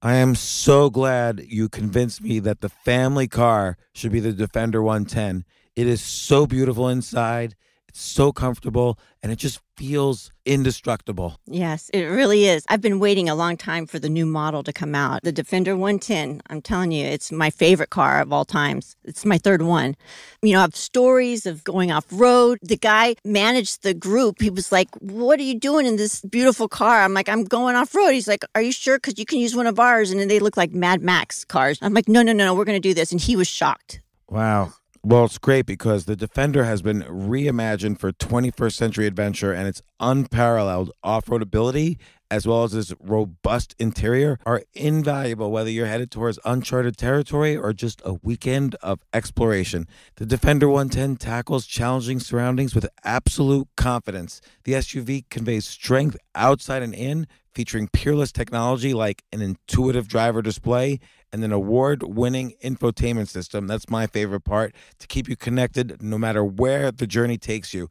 I am so glad you convinced me that the family car should be the Defender 110. It is so beautiful inside. So comfortable and it just feels indestructible. Yes, it really is. I've been waiting a long time for the new model to come out. The Defender 110. I'm telling you, it's my favorite car of all times. It's my third one. You know, I have stories of going off road. The guy managed the group. He was like, What are you doing in this beautiful car? I'm like, I'm going off road. He's like, Are you sure? Because you can use one of ours. And then they look like Mad Max cars. I'm like, No, no, no, no, we're going to do this. And he was shocked. Wow. Well, it's great because the Defender has been reimagined for 21st century adventure and its unparalleled off road ability, as well as its robust interior, are invaluable whether you're headed towards uncharted territory or just a weekend of exploration. The Defender 110 tackles challenging surroundings with absolute confidence. The SUV conveys strength outside and in, featuring peerless technology like an intuitive driver display and an award winning infotainment system. That's my favorite part to keep you connected no matter where the journey takes you.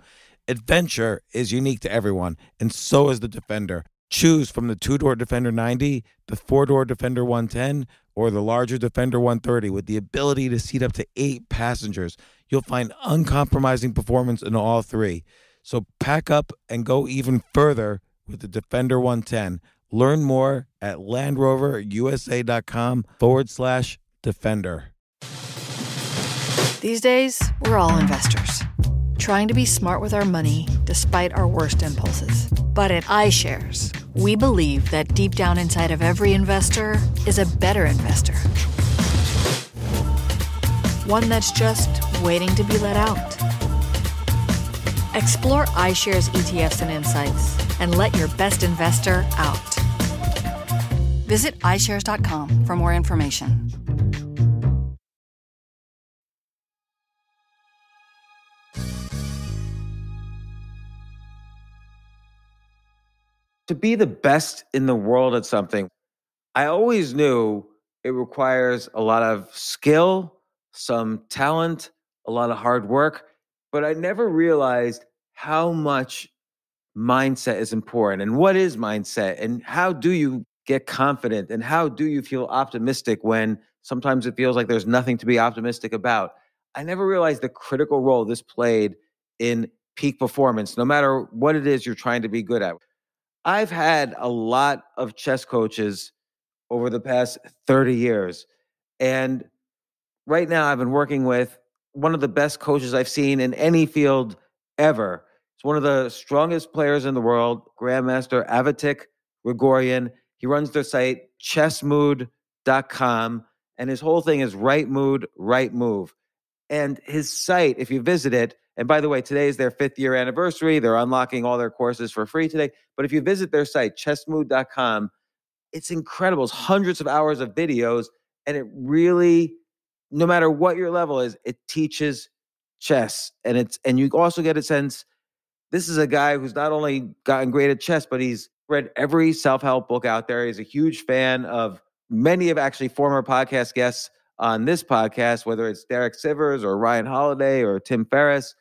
Adventure is unique to everyone, and so is the Defender. Choose from the two door Defender 90, the four door Defender 110, or the larger Defender 130 with the ability to seat up to eight passengers. You'll find uncompromising performance in all three. So pack up and go even further with the Defender 110. Learn more at LandRoverUSA.com forward slash Defender. These days, we're all investors, trying to be smart with our money despite our worst impulses. But at iShares, we believe that deep down inside of every investor is a better investor. One that's just waiting to be let out. Explore iShares ETFs and insights and let your best investor out. Visit iShares.com for more information. To be the best in the world at something, I always knew it requires a lot of skill, some talent, a lot of hard work, but I never realized how much mindset is important and what is mindset and how do you get confident and how do you feel optimistic when sometimes it feels like there's nothing to be optimistic about? I never realized the critical role this played in peak performance no matter what it is you're trying to be good at. I've had a lot of chess coaches over the past 30 years and right now i've been working with one of the best coaches i've seen in any field ever He's one of the strongest players in the world, Grandmaster Avetik Grigoryan. He runs their site, chessmood.com, and his whole thing is right mood, right move. And his site, if you visit it, and by the way, today is their fifth year anniversary. They're unlocking all their courses for free today. But if you visit their site, chessmood.com, it's incredible. It's hundreds of hours of videos, and it really, no matter what your level is, it teaches chess. And it's and you also get a sense this is a guy who's not only gotten great at chess, but he's read every self help book out there. He's a huge fan of many of actually former podcast guests on this podcast, whether it's Derek Sivers or Ryan Holiday or Tim Ferriss.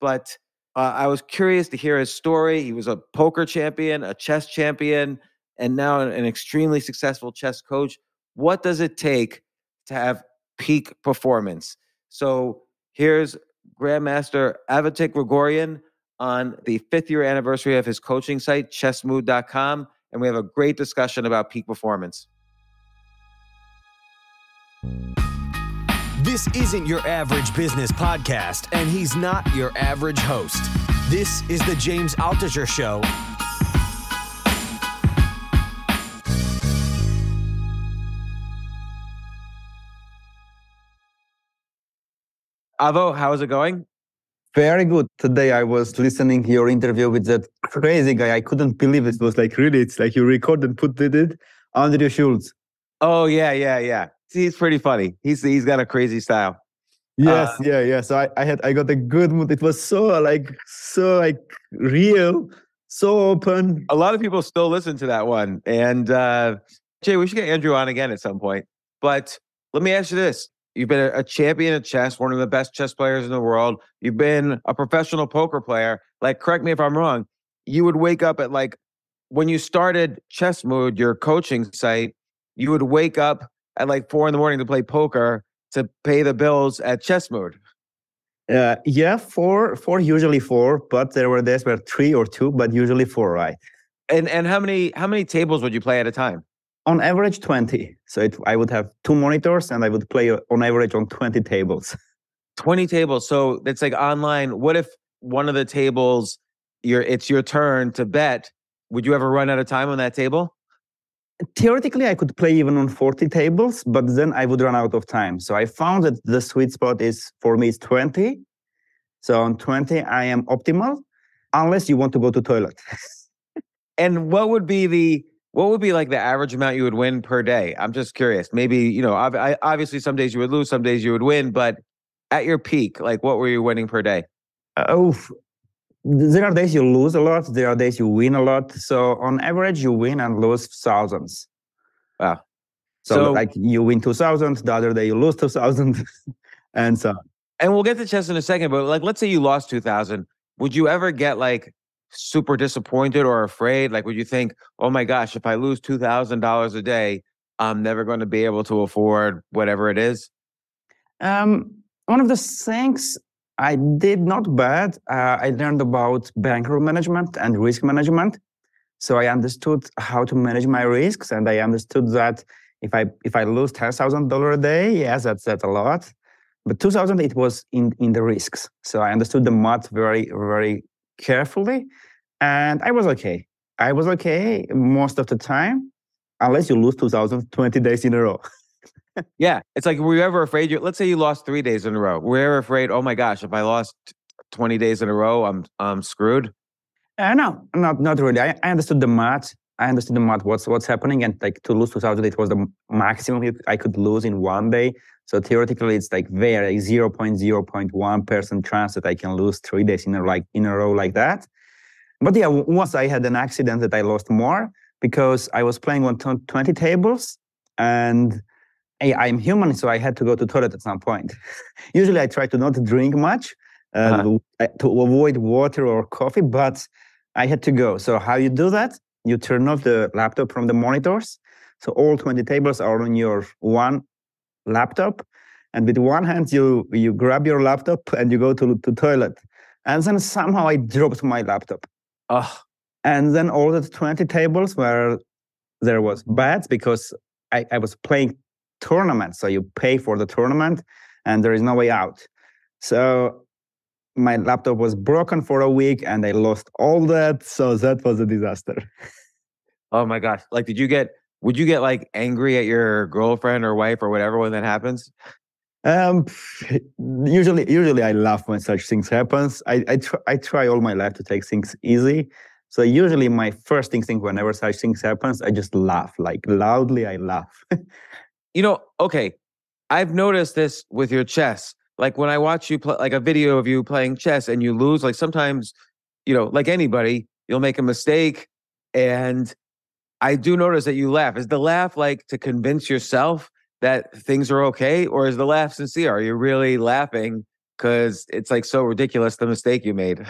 But uh, I was curious to hear his story. He was a poker champion, a chess champion, and now an extremely successful chess coach. What does it take to have peak performance? So here's Grandmaster Avetik Grigoryan on the fifth year anniversary of his coaching site, chessmood.com. And we have a great discussion about peak performance. This isn't your average business podcast, and he's not your average host. This is the James Altucher Show. Avo, how is it going? Very good. Today I was listening your interview with that crazy guy. I couldn't believe it. It was like really, it's like you recorded and put it Andrew Schulz. Oh yeah, yeah, yeah. See, He's pretty funny. He's he's got a crazy style. Yes, uh, yeah, yeah. So I, I had I got a good mood. It was so like so like real, so open. A lot of people still listen to that one. And uh Jay, we should get Andrew on again at some point. But let me ask you this. You've been a champion at chess, one of the best chess players in the world. You've been a professional poker player. Like, correct me if I'm wrong. You would wake up at like when you started Chess Mood, your coaching site. you would wake up at like four in the morning to play poker to pay the bills at Chess Mood. Uh, yeah, four, four, usually four, but there were days where three or two, but usually four, right? And and how many how many tables would you play at a time? On average, twenty. So it, I would have two monitors, and I would play on average on twenty tables. Twenty tables. So it's like online. What if one of the tables, your it's your turn to bet? Would you ever run out of time on that table? Theoretically, I could play even on 40 tables, but then I would run out of time. So I found that the sweet spot is for me is 20. So on 20, I am optimal, unless you want to go to toilet. and what would be the what would be like the average amount you would win per day? I'm just curious. Maybe you know, I, obviously some days you would lose, some days you would win, but at your peak, like what were you winning per day? Oh, there are days you lose a lot. There are days you win a lot. So on average, you win and lose thousands. Wow. So, so like you win 2000, the other day you lose 2000 and so on. And we'll get to chess in a second, but like, let's say you lost 2000. Would you ever get like super disappointed or afraid? Like, would you think, oh my gosh, if I lose $2,000 a day, I'm never going to be able to afford whatever it is? Um, one of the things I did not bad. Uh, I learned about bankroll management and risk management. So I understood how to manage my risks, and I understood that if I if I lose ten thousand dollar a day, yes, that's that's a lot. But two thousand, it was in in the risks. So I understood the math very very carefully, and I was okay. I was okay most of the time, unless you lose 2020 days in a row. yeah, it's like were you ever afraid? You let's say you lost three days in a row. Were you ever afraid? Oh my gosh, if I lost twenty days in a row, I'm I'm screwed. Uh, no, not not really. I, I understood the math. I understood the math. What's what's happening, and like to lose two thousand, it was the maximum I could lose in one day. So theoretically, it's like very zero point zero point one percent percent chance that I can lose three days in a like in a row like that. But yeah, once I had an accident that I lost more because I was playing on twenty tables and I, am human, so I had to go to toilet at some point. Usually, I try to not drink much uh, uh-huh. to avoid water or coffee, but I had to go. So how you do that? You turn off the laptop from the monitors. So all 20 tables are on your one laptop, and with one hand you you grab your laptop and you go to to toilet. And then somehow I dropped my laptop. Oh. And then all the 20 tables where there was bad because I, I was playing tournament. So you pay for the tournament and there is no way out. So my laptop was broken for a week and I lost all that. So that was a disaster. Oh my gosh. Like, did you get, would you get like angry at your girlfriend or wife or whatever when that happens? Um, usually, usually I laugh when such things happens. I, I, try, I try all my life to take things easy. So usually my first instinct whenever such things happens, I just laugh, like loudly I laugh. you know, okay, I've noticed this with your chess. Like when I watch you play, like a video of you playing chess and you lose, like sometimes, you know, like anybody, you'll make a mistake. And I do notice that you laugh. Is the laugh like to convince yourself that things are okay? Or is the laugh sincere? Are you really laughing because it's like so ridiculous the mistake you made?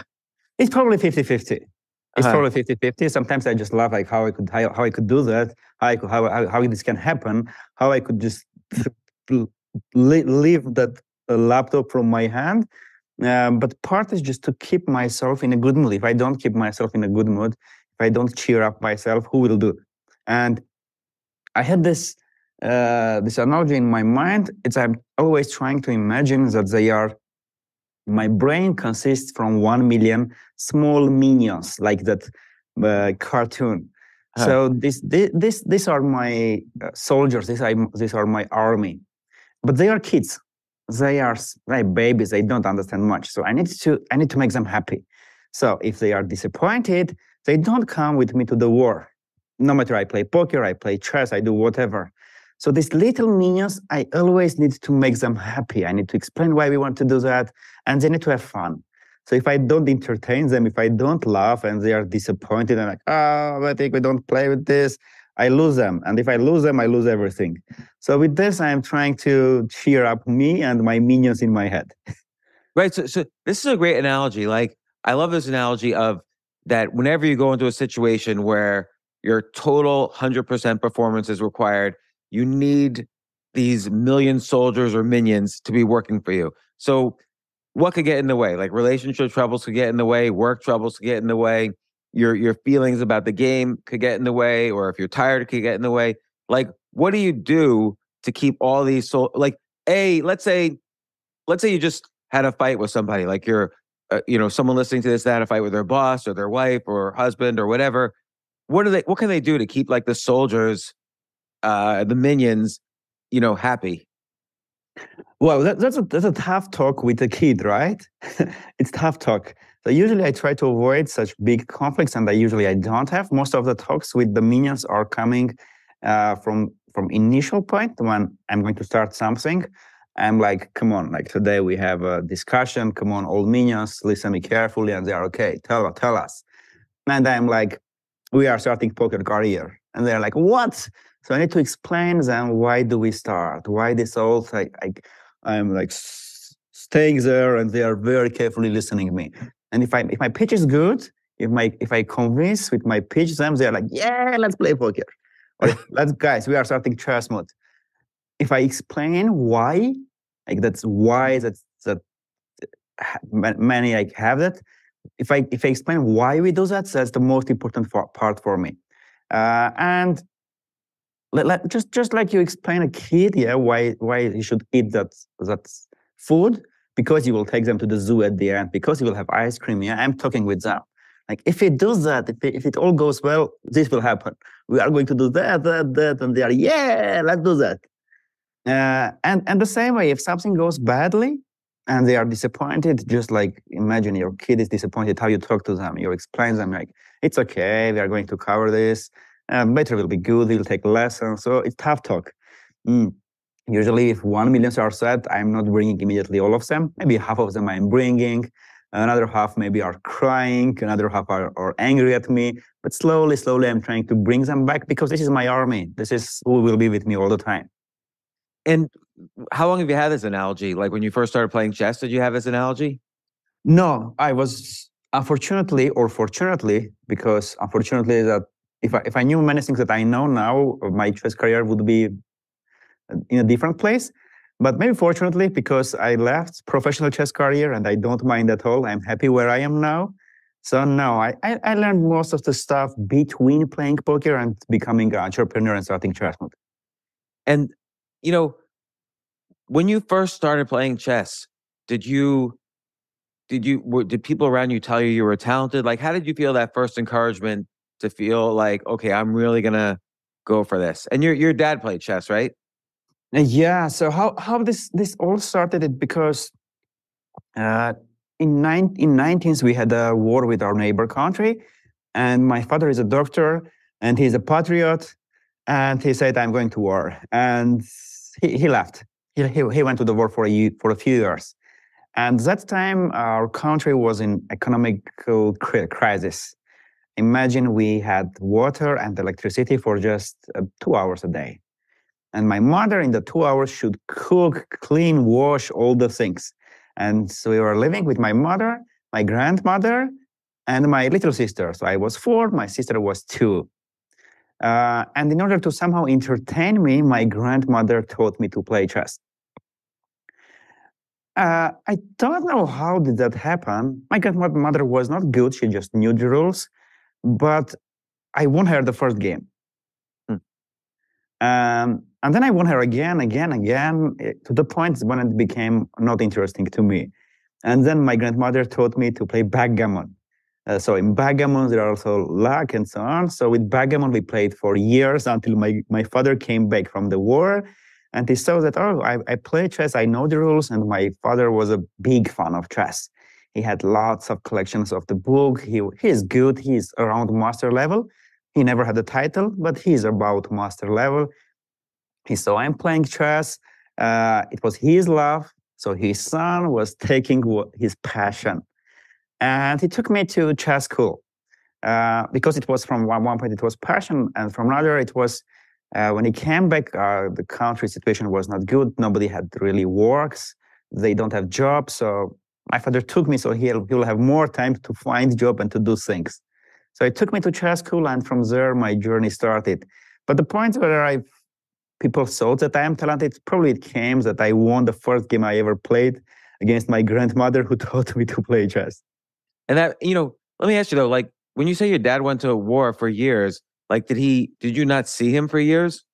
It's probably 50 50. It's uh-huh. probably 50 50. Sometimes I just laugh like how I could how, how I could do that, how I could, how, how, how this can happen, how I could just leave that uh, laptop from my hand. Um, but part is just to keep myself in a good mood. If I don't keep myself in a good mood, if I don't cheer up myself, who will do? And I had this uh, this analogy in my mind. It's I'm always trying to imagine that they are my brain consists from 1 million small minions like that uh, cartoon huh. so this, this this these are my uh, soldiers these are these are my army but they are kids they are like babies they don't understand much. So i need to i need to make them happy. So if they are disappointed they don't come with me to the war. No matter i play poker i play chess i do whatever. So these little minions, I always need to make them happy. I need to explain why we want to do that, and they need to have fun. So if I don't entertain them, if I don't laugh, and they are disappointed and like, oh, I think we don't play with this, I lose them. And if I lose them, I lose everything. So with this, I am trying to cheer up me and my minions in my head. Right. So, so this is a great analogy. Like I love this analogy of that whenever you go into a situation where your total 100% performance is required, you need these million soldiers or minions to be working for you. So, what could get in the way? Like relationship troubles could get in the way, work troubles could get in the way, your your feelings about the game could get in the way, or if you're tired, it could get in the way. Like, what do you do to keep all these so like a let's say let's say you just had a fight with somebody like you're uh, you know someone listening to this that had a fight with their boss or their wife or husband or whatever. What do they what can they do to keep like the soldiers uh the minions you know happy? Well that, that's a that's a tough talk with a kid right? It's tough talk so usually i try to avoid such big conflicts and i usually i don't have. Most of the talks with the minions are coming uh, from from initial point when i'm going to start something. I'm like come on like today we have a discussion. Come on all minions listen me carefully and they're okay. Tell tell us. And i'm like we are starting poker career. And they're like what? So I need to explain them why do we start, why this all like, I'm like staying there and they are very carefully listening to me. And if I if my pitch is good, if my if I convince with my pitch them, they're like, yeah, let's play poker. Or let's guys, we are starting Chess Mood. If I explain why, like that's why that's that many like have that. If I if I explain why we do that, that's the most important for, part for me. Uh, and let, let, just just like you explain a kid, yeah, why why he should eat that that food because you will take them to the zoo at the end because you will have ice cream. Yeah, I'm talking with them. Like if it does that, if it, if it all goes well, this will happen. We are going to do that, that, that, and they are yeah, let's do that. Uh, and and the same way, if something goes badly and they are disappointed, just like imagine your kid is disappointed, how you talk to them, you explain them like it's okay, we are going to cover this um, later will be good, he'll take lessons. So it's tough talk. Mm. Usually, if one million are set, I'm not bringing immediately all of them. Maybe half of them I'm bringing. Another half maybe are crying. Another half are, are angry at me. But slowly, slowly, I'm trying to bring them back because this is my army. This is who will be with me all the time. And how long have you had this analogy? Like when you first started playing chess, did you have this analogy? No, I was unfortunately or fortunately, because unfortunately that if I, if I knew many things that I know now, my chess career would be in a different place. But maybe fortunately, because I left professional chess career and I don't mind at all, I'm happy where I am now. So no, I, I, learned most of the stuff between playing poker and becoming an entrepreneur and starting Chess Mood. And you know, when you first started playing chess, did you did you were, did people around you tell you you were talented? Like, how did you feel that first encouragement to feel like, okay, I'm really gonna go for this. And your your dad played chess, right? Yeah. So how how this this all started it because uh, in nine in 19s we had a war with our neighbor country, and my father is a doctor and he's a patriot, and he said I'm going to war, and he, he left. He, he, he went to the war for a for a few years, and that time our country was in economical crisis Imagine we had water and electricity for just uh, two hours a day. And my mother in the two hours should cook, clean, wash all the things. And so we were living with my mother, my grandmother, and my little sister. So I was four, my sister was two. Uh, and in order to somehow entertain me, my grandmother taught me to play chess. Uh, I don't know how did that happen. My grandmother was not good; she just knew the rules but I won her the first game. Um, and then I won her again, again, again, eh, to the point when it became not interesting to me. And then my grandmother taught me to play backgammon. Uh, so in backgammon, there are also luck and so on. So with backgammon, we played for years until my, my father came back from the war. And he saw that, oh, I, I play chess, I know the rules. And my father was a big fan of chess. He had lots of collections of the book. He, he is good. He's around master level. He never had a title, but he's about master level. He saw I'm playing chess. Uh, it was his love. So his son was taking his passion. And he took me to chess school. Uh, because it was from one, one point it was passion, and from another it was uh, when he came back, uh, the country situation was not good. Nobody had really works. They don't have jobs, so my father took me so he'll, he'll have more time to find job and to do things. So it took me to chess school, and from there my journey started. But the point where I people thought that I am talented. Probably it came that I won the first game I ever played against my grandmother who taught me to play chess. And that, you know, let me ask you though, like when you say your dad went to war for years, like did he did you not see him for years?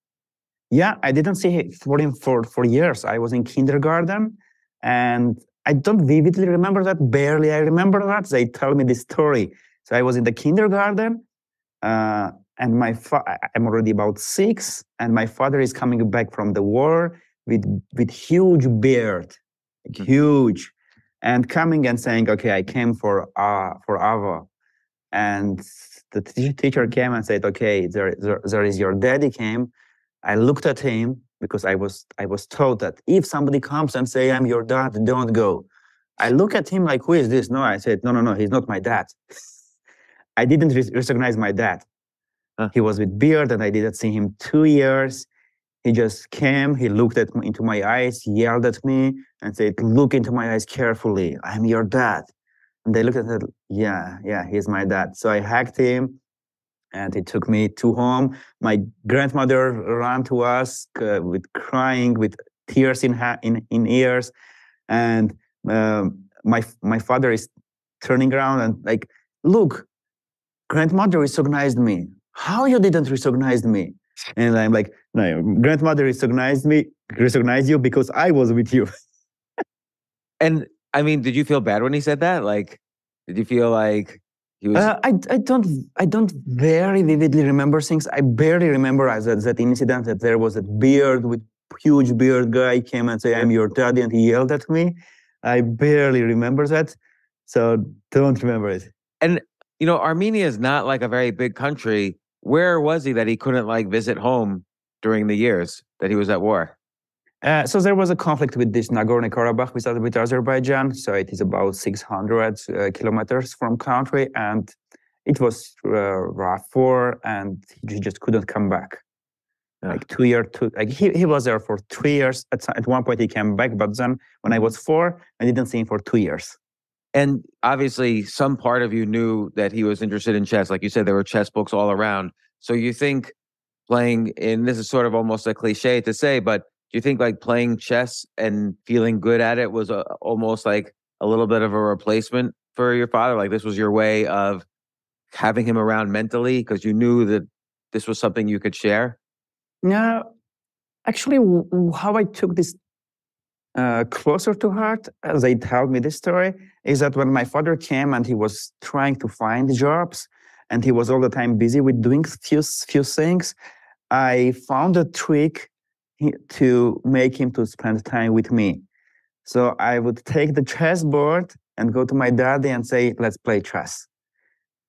Yeah, I didn't see him for him for, for years. I was in kindergarten and I don't vividly remember that, barely I remember that. They tell me this story. So I was in the kindergarten uh, and my fa- I'm already about six, and my father is coming back from the war with with huge beard, mm-hmm. huge, and coming and saying, "Okay, I came for uh for Ava," and the t- teacher came and said, "Okay, there, there there is your daddy came." I looked at him because I was I was told that if somebody comes and say I'm your dad, don't go. I look at him like, who is this? No, I said, no, no, no, he's not my dad. I didn't re- recognize my dad. Huh. He was with beard, and I didn't see him two years. He just came, he looked at me, into my eyes, yelled at me, and said, "Look into my eyes carefully. I'm your dad." And they looked at it, yeah, yeah, he's my dad. So I hugged him, and he took me to home. My grandmother ran to us uh, with crying, with tears in ha- in in ears, and um, my my father is turning around and like, look, grandmother recognized me how you didn't recognize me? And I'm like, no, grandmother recognized me, recognized you because I was with you. and I mean, did you feel bad when he said that? Like, did you feel like he was? Uh, I I don't I don't very vividly remember things. I barely remember as that, that incident that there was a beard with huge beard guy came and say I'm your daddy and he yelled at me. I barely remember that, so don't remember it. And you know, Armenia is not like a very big country where was he that he couldn't like visit home during the years that he was at war? Uh, so there was a conflict with this Nagorno Karabakh with, with Azerbaijan. So it is about 600 uh, kilometers from country, and it was uh, rough war, and he just couldn't come back. Yeah. Like two years, two, like he, he was there for three years. At, at one point, he came back, but then when I was four, I didn't see him for two years. And obviously, some part of you knew that he was interested in chess. Like you said, there were chess books all around. So you think playing, and this is sort of almost a cliche to say, but do you think like playing chess and feeling good at it was a, almost like a little bit of a replacement for your father? Like this was your way of having him around mentally because you knew that this was something you could share? No, actually, how I took this uh, closer to heart, as they tell me this story, is that when my father came and he was trying to find jobs and he was all the time busy with doing few, few things, I found a trick to make him to spend time with me. So I would take the chessboard and go to my daddy and say, let's play chess.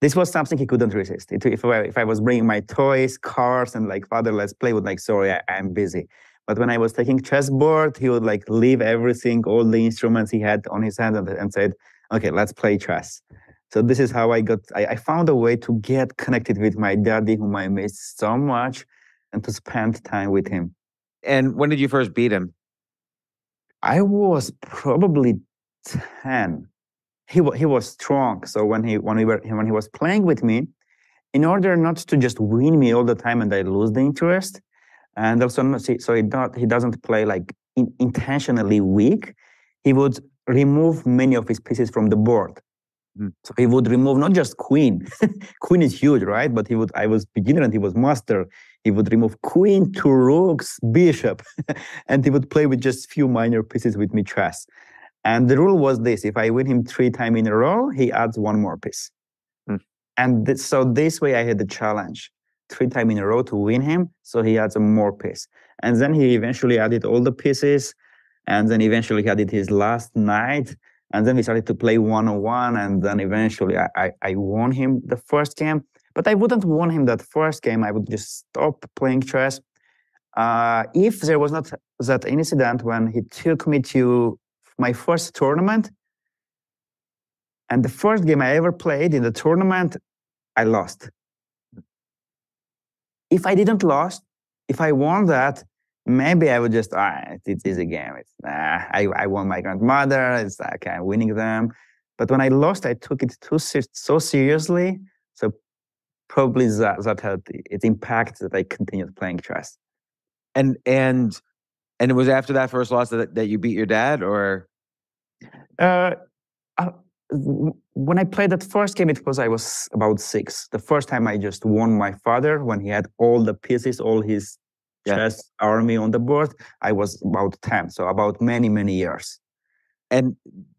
This was something he couldn't resist. If, I, if I was bringing my toys, cars, and like, father, let's play, would like, sorry, I, I'm busy. But when I was taking chessboard, he would like leave everything, all the instruments he had on his hand, and, and said, "Okay, let's play chess." So this is how I got. I, I found a way to get connected with my daddy, whom I miss so much, and to spend time with him. And when did you first beat him? I was probably ten. He he was strong. So when he when we were when he was playing with me, in order not to just win me all the time and I lose the interest, and also so he, not, he doesn't play like in, intentionally weak. He would remove many of his pieces from the board. Mm. So he would remove not just queen. queen is huge, right? But he would. I was beginner and he was master. He would remove queen, two rooks, bishop, and he would play with just few minor pieces with me chess. And the rule was this: if I win him three times in a row, he adds one more piece. Mm. And th- so this way, I had the challenge three times in a row to win him. So he had some more piece. And then he eventually added all the pieces. And then eventually he added his last knight. And then we started to play one on one. And then eventually I, I, I won him the first game. But I wouldn't won him that first game. I would just stop playing chess. Uh, if there was not that incident when he took me to my first tournament, and the first game I ever played in the tournament, I lost if I didn't lost, if I won that, maybe I would just, all right, it is a game. It's, nah, I, I won my grandmother. It's like I'm winning them. But when I lost, I took it too so seriously. So probably that, that had its impact that I continued playing chess. And and and it was after that first loss that, that you beat your dad, or Uh, uh, when I played that first game, it was I was about six. The first time I just won my father when he had all the pieces, all his Yeah. chess army on the board. I was about ten, so about many many years. and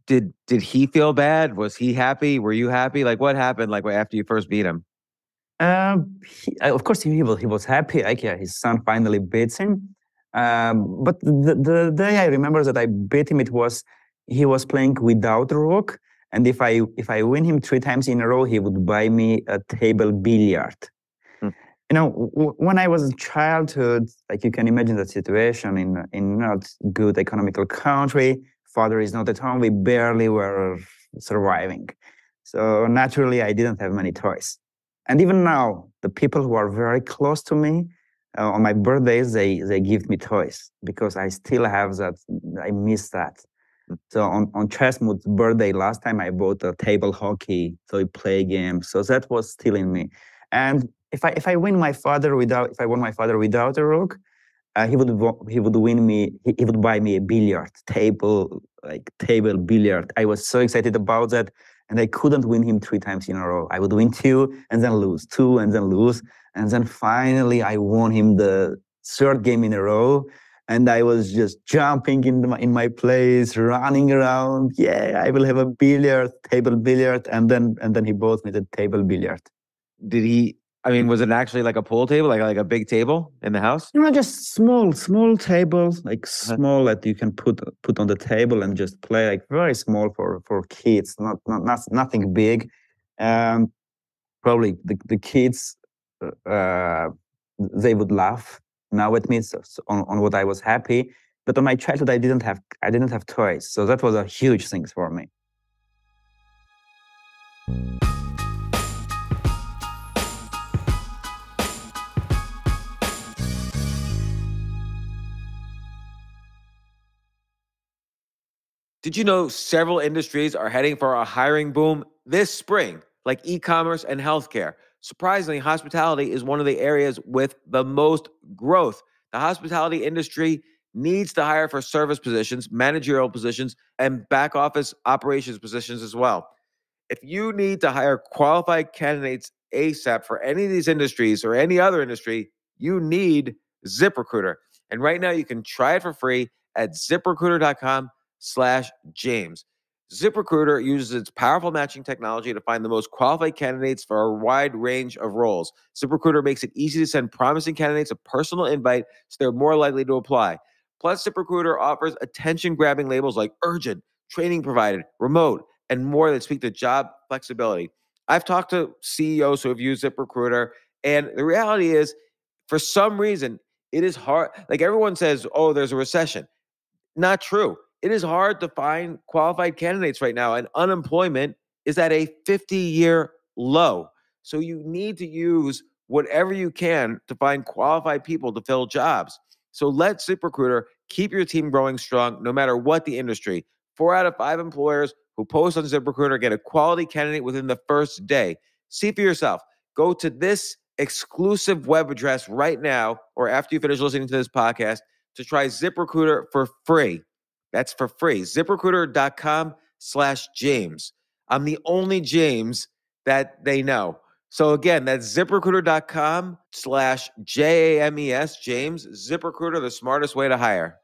did did he feel bad? Was he happy? Were you happy? Like what happened? Like after you first beat him? Um, he, of course, he was he was happy. Like yeah, his son finally beats him. Um, but the, the day I remember that I beat him, it was he was playing without a rook, and if I if I win him three times in a row, he would buy me a table billiard. Hmm. You know, w- when I was a childhood, like you can imagine the situation in in not good economical country. Father is not at home. We barely were surviving. So naturally, I didn't have many toys. And even now, the people who are very close to me uh, on my birthdays, they they give me toys because I still have that. I miss that. So on on Chessmood's birthday last time, I bought a table hockey toy play game. So that was still in me. And if I if I win my father without if I won my father without a rook, uh, he would he would win me. He, he would buy me a billiard table like table billiard. I was so excited about that and I couldn't win him three times in a row. I would win two and then lose, two and then lose. And then finally I won him the third game in a row. And I was just jumping in, my, in my place, running around. Yeah, I will have a billiard, table billiard. And then and then he bought me the table billiard. Did he? I mean, was it actually like a pool table, like like a big table in the house? Know, just small, small tables, like small that you can put put on the table and just play, like very small for for kids, not not, not nothing big. Um, probably the the kids, uh, they would laugh now at me on on what I was happy. But on my childhood, I didn't have I didn't have toys, so that was a huge thing for me. Did you know several industries are heading for a hiring boom this spring, like e commerce and healthcare? Surprisingly, hospitality is one of the areas with the most growth. The hospitality industry needs to hire for service positions, managerial positions, and back office operations positions as well. If you need to hire qualified candidates ASAP for any of these industries or any other industry, you need ZipRecruiter. And right now you can try it for free at ziprecruiter.com slash James. ZipRecruiter uses its powerful matching technology to find the most qualified candidates for a wide range of roles. ZipRecruiter makes it easy to send promising candidates a personal invite so they're more likely to apply. Plus, ZipRecruiter offers attention grabbing labels like urgent, training provided, remote, and more that speak to job flexibility. I've talked to CEOs who have used ZipRecruiter, and the reality is, for some reason, it is hard. Like everyone says, oh, there's a recession. Not true. It is hard to find qualified candidates right now, and unemployment is at a 50 year low. So you need to use whatever you can to find qualified people to fill jobs. So let ZipRecruiter keep your team growing strong no matter what the industry. Four out of five employers who post on ZipRecruiter get a quality candidate within the first day. See for yourself. Go to this exclusive web address right now or after you finish listening to this podcast to try ZipRecruiter for free. That's for free. ZipRecruiter.com slash James. I'm the only James that they know. So again, that's ziprecruiter.com slash J A M E S, James. ZipRecruiter, the smartest way to hire.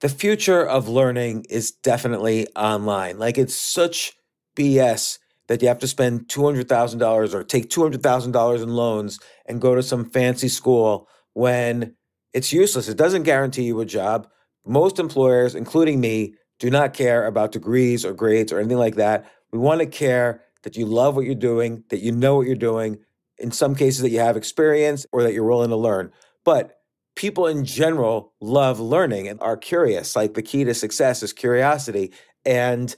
The future of learning is definitely online. Like it's such BS that you have to spend $200,000 or take $200,000 in loans and go to some fancy school when it's useless. It doesn't guarantee you a job. Most employers, including me, do not care about degrees or grades or anything like that. We want to care that you love what you're doing, that you know what you're doing, in some cases, that you have experience or that you're willing to learn. But people in general love learning and are curious. Like the key to success is curiosity. And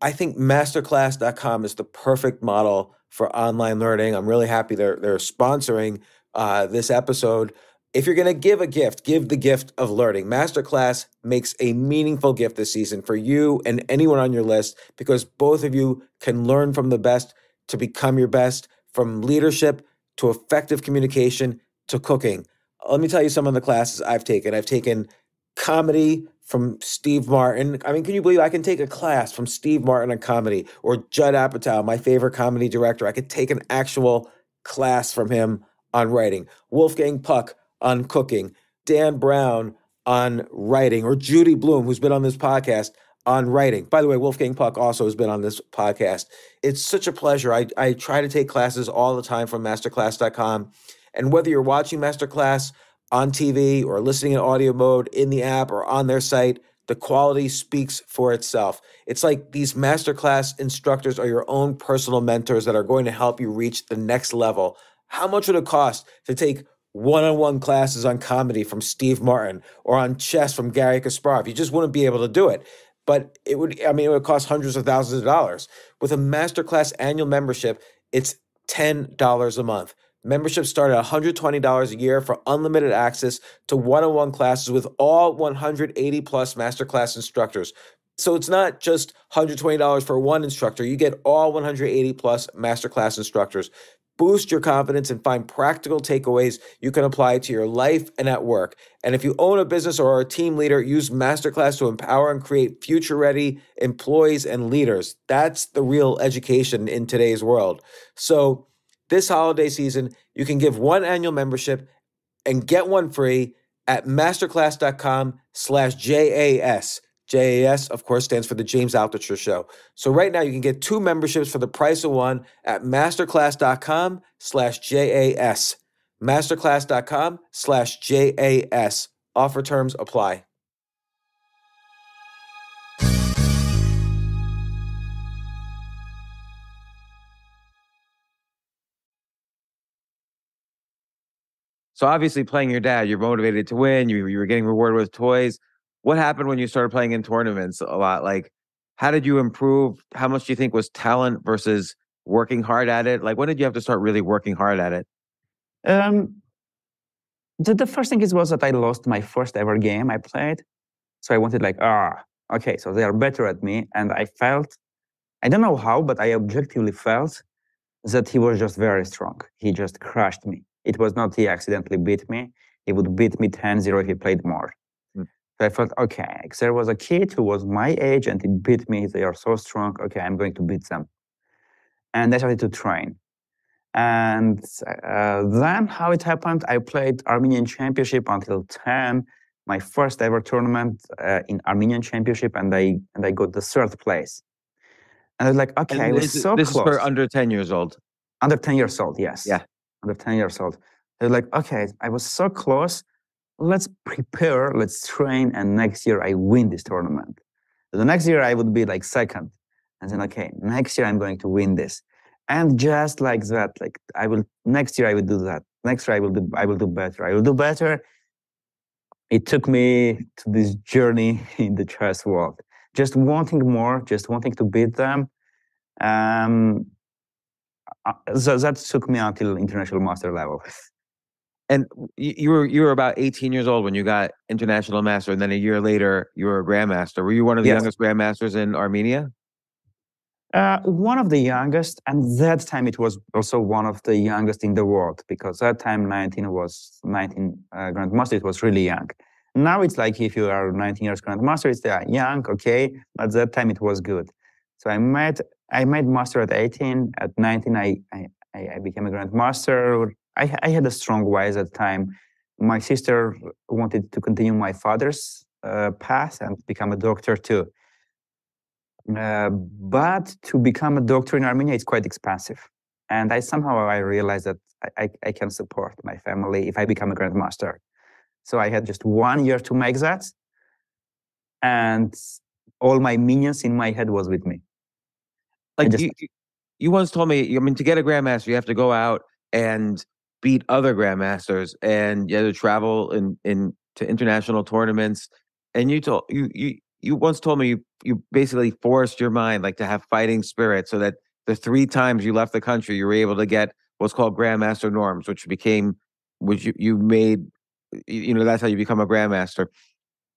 I think masterclass.com is the perfect model for online learning. I'm really happy they're, they're sponsoring uh, this episode. If you're going to give a gift, give the gift of learning. Masterclass makes a meaningful gift this season for you and anyone on your list because both of you can learn from the best to become your best from leadership to effective communication to cooking. Let me tell you some of the classes I've taken. I've taken comedy from Steve Martin. I mean, can you believe I can take a class from Steve Martin on comedy or Judd Apatow, my favorite comedy director? I could take an actual class from him on writing. Wolfgang Puck on cooking. Dan Brown on writing, or Judy Blume, who's been on this podcast on writing. By the way, Wolfgang Puck also has been on this podcast. It's such a pleasure. I, I try to take classes all the time from masterclass.com. And whether you're watching Masterclass on TV or listening in audio mode in the app or on their site, the quality speaks for itself. It's like these masterclass instructors are your own personal mentors that are going to help you reach the next level. How much would it cost to take one on one classes on comedy from Steve Martin or on chess from Garry Kasparov? You just wouldn't be able to do it. But it would, I mean, it would cost hundreds of thousands of dollars. With a masterclass annual membership, it's $10 a month. Memberships start at $120 a year for unlimited access to one on one classes with all 180 plus masterclass instructors. So it's not just $120 for one instructor, you get all 180 plus masterclass instructors. Boost your confidence and find practical takeaways you can apply to your life and at work. And if you own a business or are a team leader, use Masterclass to empower and create future ready employees and leaders. That's the real education in today's world. So, this holiday season, you can give one annual membership and get one free at masterclass.com slash JAS. JAS, of course, stands for the James Altucher Show. So right now you can get two memberships for the price of one at masterclass.com slash JAS. Masterclass.com slash JAS. Offer terms apply. So obviously, playing your dad, you're motivated to win. You you were getting rewarded with toys. What happened when you started playing in tournaments a lot? Like, how did you improve? How much do you think was talent versus working hard at it? Like, when did you have to start really working hard at it? Um, the, the first thing is was that I lost my first ever game I played, so I wanted like ah okay, so they are better at me, and I felt I don't know how, but I objectively felt that he was just very strong. He just crushed me. It was not he accidentally beat me. He would beat me 10-0 if he played more. Mm. So I felt, okay, there was a kid who was my age and he beat me. They are so strong. Okay, I'm going to beat them. And I started to train. And uh, then how it happened, I played Armenian Championship until 10, my first ever tournament uh, in Armenian Championship, and I and I got the third place. And I was like, okay, and I was this, so this close. This is for under 10 years old. Under 10 years old, yes. Yeah under 10 years old. They're like, okay, I was so close. Let's prepare, let's train, and next year I win this tournament. The next year I would be like second. And then, okay, next year I'm going to win this. And just like that, like I will next year I will do that. Next year I will do I will do better. I will do better. It took me to this journey in the chess world. Just wanting more, just wanting to beat them. Um, so that took me until international master level. And you were you were about 18 years old when you got international master, and then a year later you were a grandmaster. Were you one of the yes. youngest grandmasters in Armenia? Uh, one of the youngest, and that time it was also one of the youngest in the world because that time 19 was 19 uh, grandmaster. It was really young. Now it's like if you are 19 years grandmaster, it's uh, young, okay, but that time it was good. So I met I made master at 18. At 19, I, I, I became a grandmaster. I, I had a strong why at the time. My sister wanted to continue my father's uh, path and become a doctor too. Uh, but to become a doctor in Armenia, it's quite expensive. And I somehow I realized that I, I, I can support my family if I become a grandmaster. So I had just one year to make that. And all my minions in my head was with me. Like just, you, you once told me, I mean, to get a grandmaster, you have to go out and beat other grandmasters, and you have to travel in in to international tournaments. And you told you you you once told me you you basically forced your mind like to have fighting spirit, so that the three times you left the country, you were able to get what's called grandmaster norms, which became which you you made. You know that's how you become a grandmaster.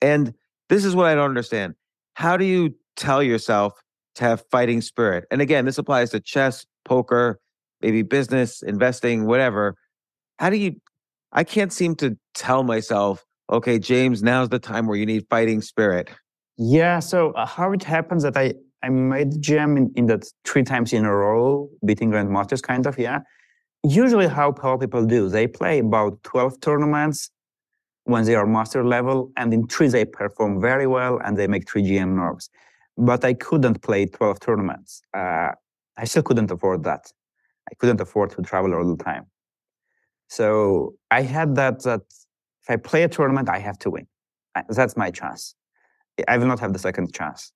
And this is what I don't understand. How do you tell yourself to have fighting spirit. And again, this applies to chess, poker, maybe business, investing, whatever. How do you? I can't seem to tell myself, okay, James, now's the time where you need fighting spirit. Yeah. So uh, how it happens that I I made GM in, in that three times in a row, beating grandmasters, kind of. Yeah. Usually, how power people do, they play about twelve tournaments when they are master level, and in three they perform very well and they make three GM norms. But I couldn't play twelve tournaments. Uh, I still couldn't afford that. I couldn't afford to travel all the time. So I had that that if I play a tournament, I have to win. That's my chance. I will not have the second chance.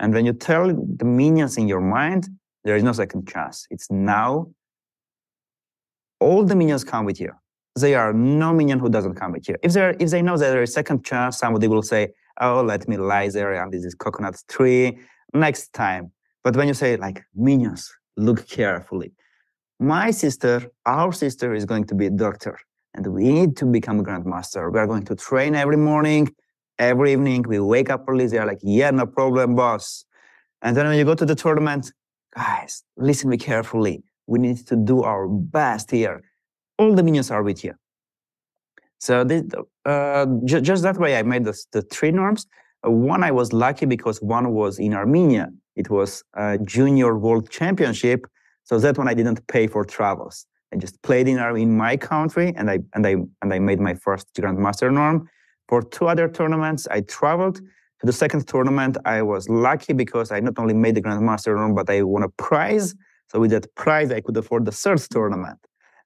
And when you tell the minions in your mind, there is no second chance. It's now. All the minions come with you. There are no minion who doesn't come with you. If they if they know that there is second chance, somebody will say, "Oh, let me lie there under this coconut tree next time." But when you say like minions, look carefully. My sister, our sister, is going to be a doctor, and we need to become a grandmaster. We are going to train every morning every evening we wake up early they're like yeah no problem boss and then when you go to the tournament guys listen me carefully we need to do our best here all the minions are with you so uh, ju- just that way i made the, the three norms uh, one i was lucky because one was in armenia it was a junior world championship so that one i didn't pay for travels i just played in, in my country and i and i and i made my first grandmaster norm for two other tournaments, I traveled. To the second tournament, I was lucky because I not only made the Grandmaster norm, but I won a prize. So with that prize, I could afford the third tournament.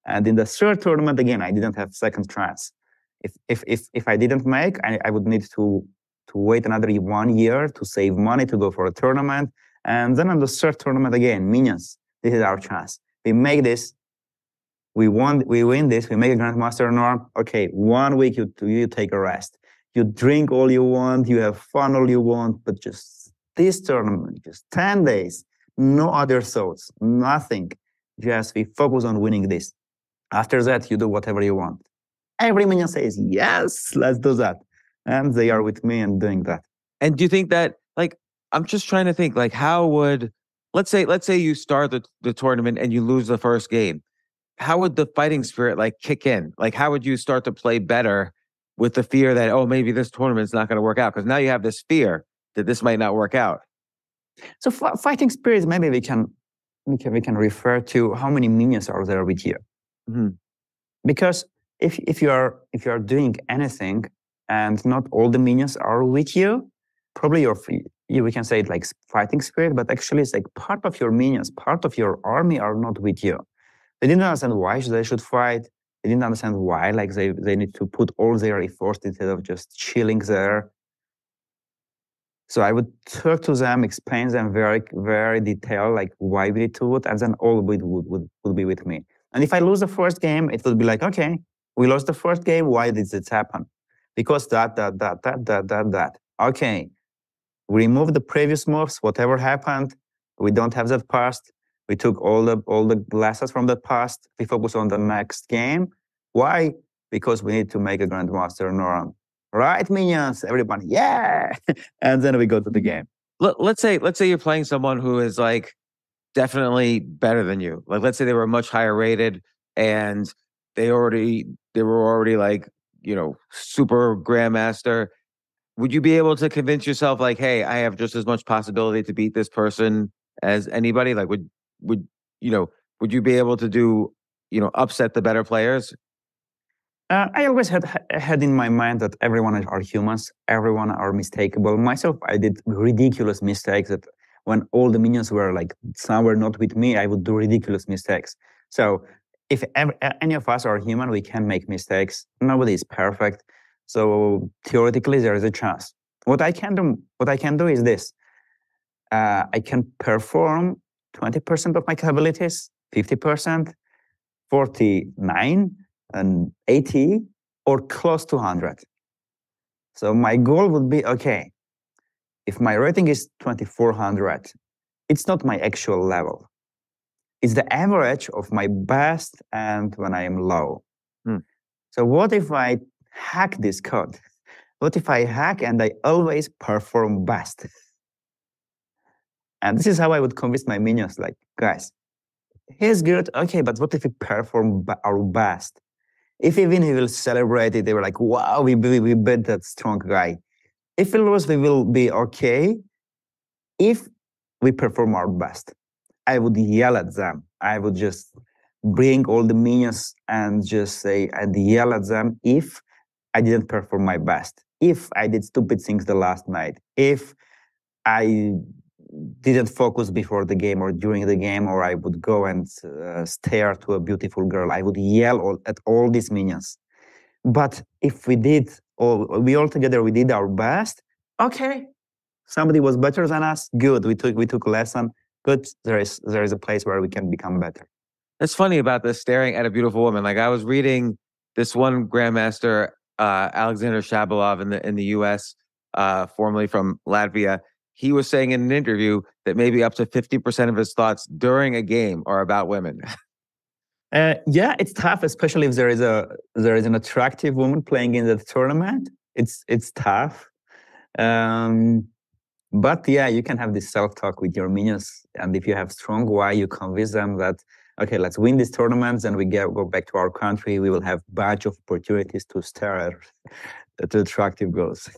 And in the third tournament, again, I didn't have second chance. If if if if I didn't make, I, I would need to to wait another one year to save money to go for a tournament. And then on the third tournament again, minions. This is our chance. We make this, we won, we win this, we make a grandmaster norm. Okay, one week you you take a rest. You drink all you want, you have fun all you want, but just this tournament, just 10 days, no other thoughts, nothing. Just we focus on winning this. After that, you do whatever you want. Every minion says, yes, let's do that. And they are with me and doing that. And do you think that, like, I'm just trying to think, like, how would, let's say, let's say you start the, the tournament and you lose the first game how would the fighting spirit like kick in? Like, how would you start to play better with the fear that, oh, maybe this tournament's not going to work out? Because now you have this fear that this might not work out. So, f- fighting spirit, maybe we can, we can we can refer to how many minions are there with you. Mm-hmm. Because if if you are if you are doing anything and not all the minions are with you, probably your you, we can say it like fighting spirit, but actually it's like part of your minions, part of your army are not with you. They didn't understand why they should fight. They didn't understand why, like they, they need to put all their efforts instead of just chilling there. So I would talk to them, explain them very, very detailed, like why we need to it, and then all would, would, would, would be with me. And if I lose the first game, it would be like, okay, we lost the first game. Why did this happen? Because that, that, that, that, that, that, that. Okay, we remove the previous moves, whatever happened, we don't have that past. We took all the all the lessons from the past. We focus on the next game. Why? Because we need to make a grandmaster norm. Right, minions? Everybody, yeah. and then we go to the game. Let, let's say let's say you're playing someone who is like definitely better than you. Like let's say they were much higher rated and they already they were already like you know super grandmaster would you be able to convince yourself like hey i have just as much possibility to beat this person as anybody like would would you know would you be able to do you know upset the better players uh, I always had had in my mind that everyone are humans, everyone are mistakable. Myself, I did ridiculous mistakes that when all the minions were like some were not with me, I would do ridiculous mistakes. So if ever, any of us are human, we can make mistakes. Nobody is perfect. So theoretically, there is a chance. What I can do, what I can do is this: uh, I can perform 20% of my capabilities, 50%, 49, and 80, or close to 100. So my goal would be okay, if my rating is 2400, it's not my actual level. It's the average of my best and when I am low. Hmm. So what if I hack this code? What if I hack and I always perform best? And this is how I would convince my minions like, guys, he's good. Okay, but what if we perform our best? If even he will celebrate it. They were like, wow, we, we, we beat that strong guy. If we lose, we will be okay if we perform our best. I would yell at them. I would just bring all the minions and just say and yell at them if I didn't perform my best, if I did stupid things the last night, if I didn't focus before the game or during the game, or I would go and uh, stare to a beautiful girl. I would yell all, at all these minions. But if we did, all, we all together, we did our best. Okay, somebody was better than us. Good, we took we took lesson. Good, there is there is a place where we can become better. It's funny about this staring at a beautiful woman. Like I was reading this one grandmaster, uh, Alexander Shabalov in the in the U.S., uh, formerly from Latvia he was saying in an interview that maybe up to 50% of his thoughts during a game are about women. Uh, yeah, it's tough, especially if there is a there is an attractive woman playing in the tournament. It's it's tough, um, but yeah, you can have this self talk with your minions, and if you have strong why, you convince them that okay, let's win these tournaments, and we get go back to our country. We will have bunch of opportunities to stare at the attractive girls.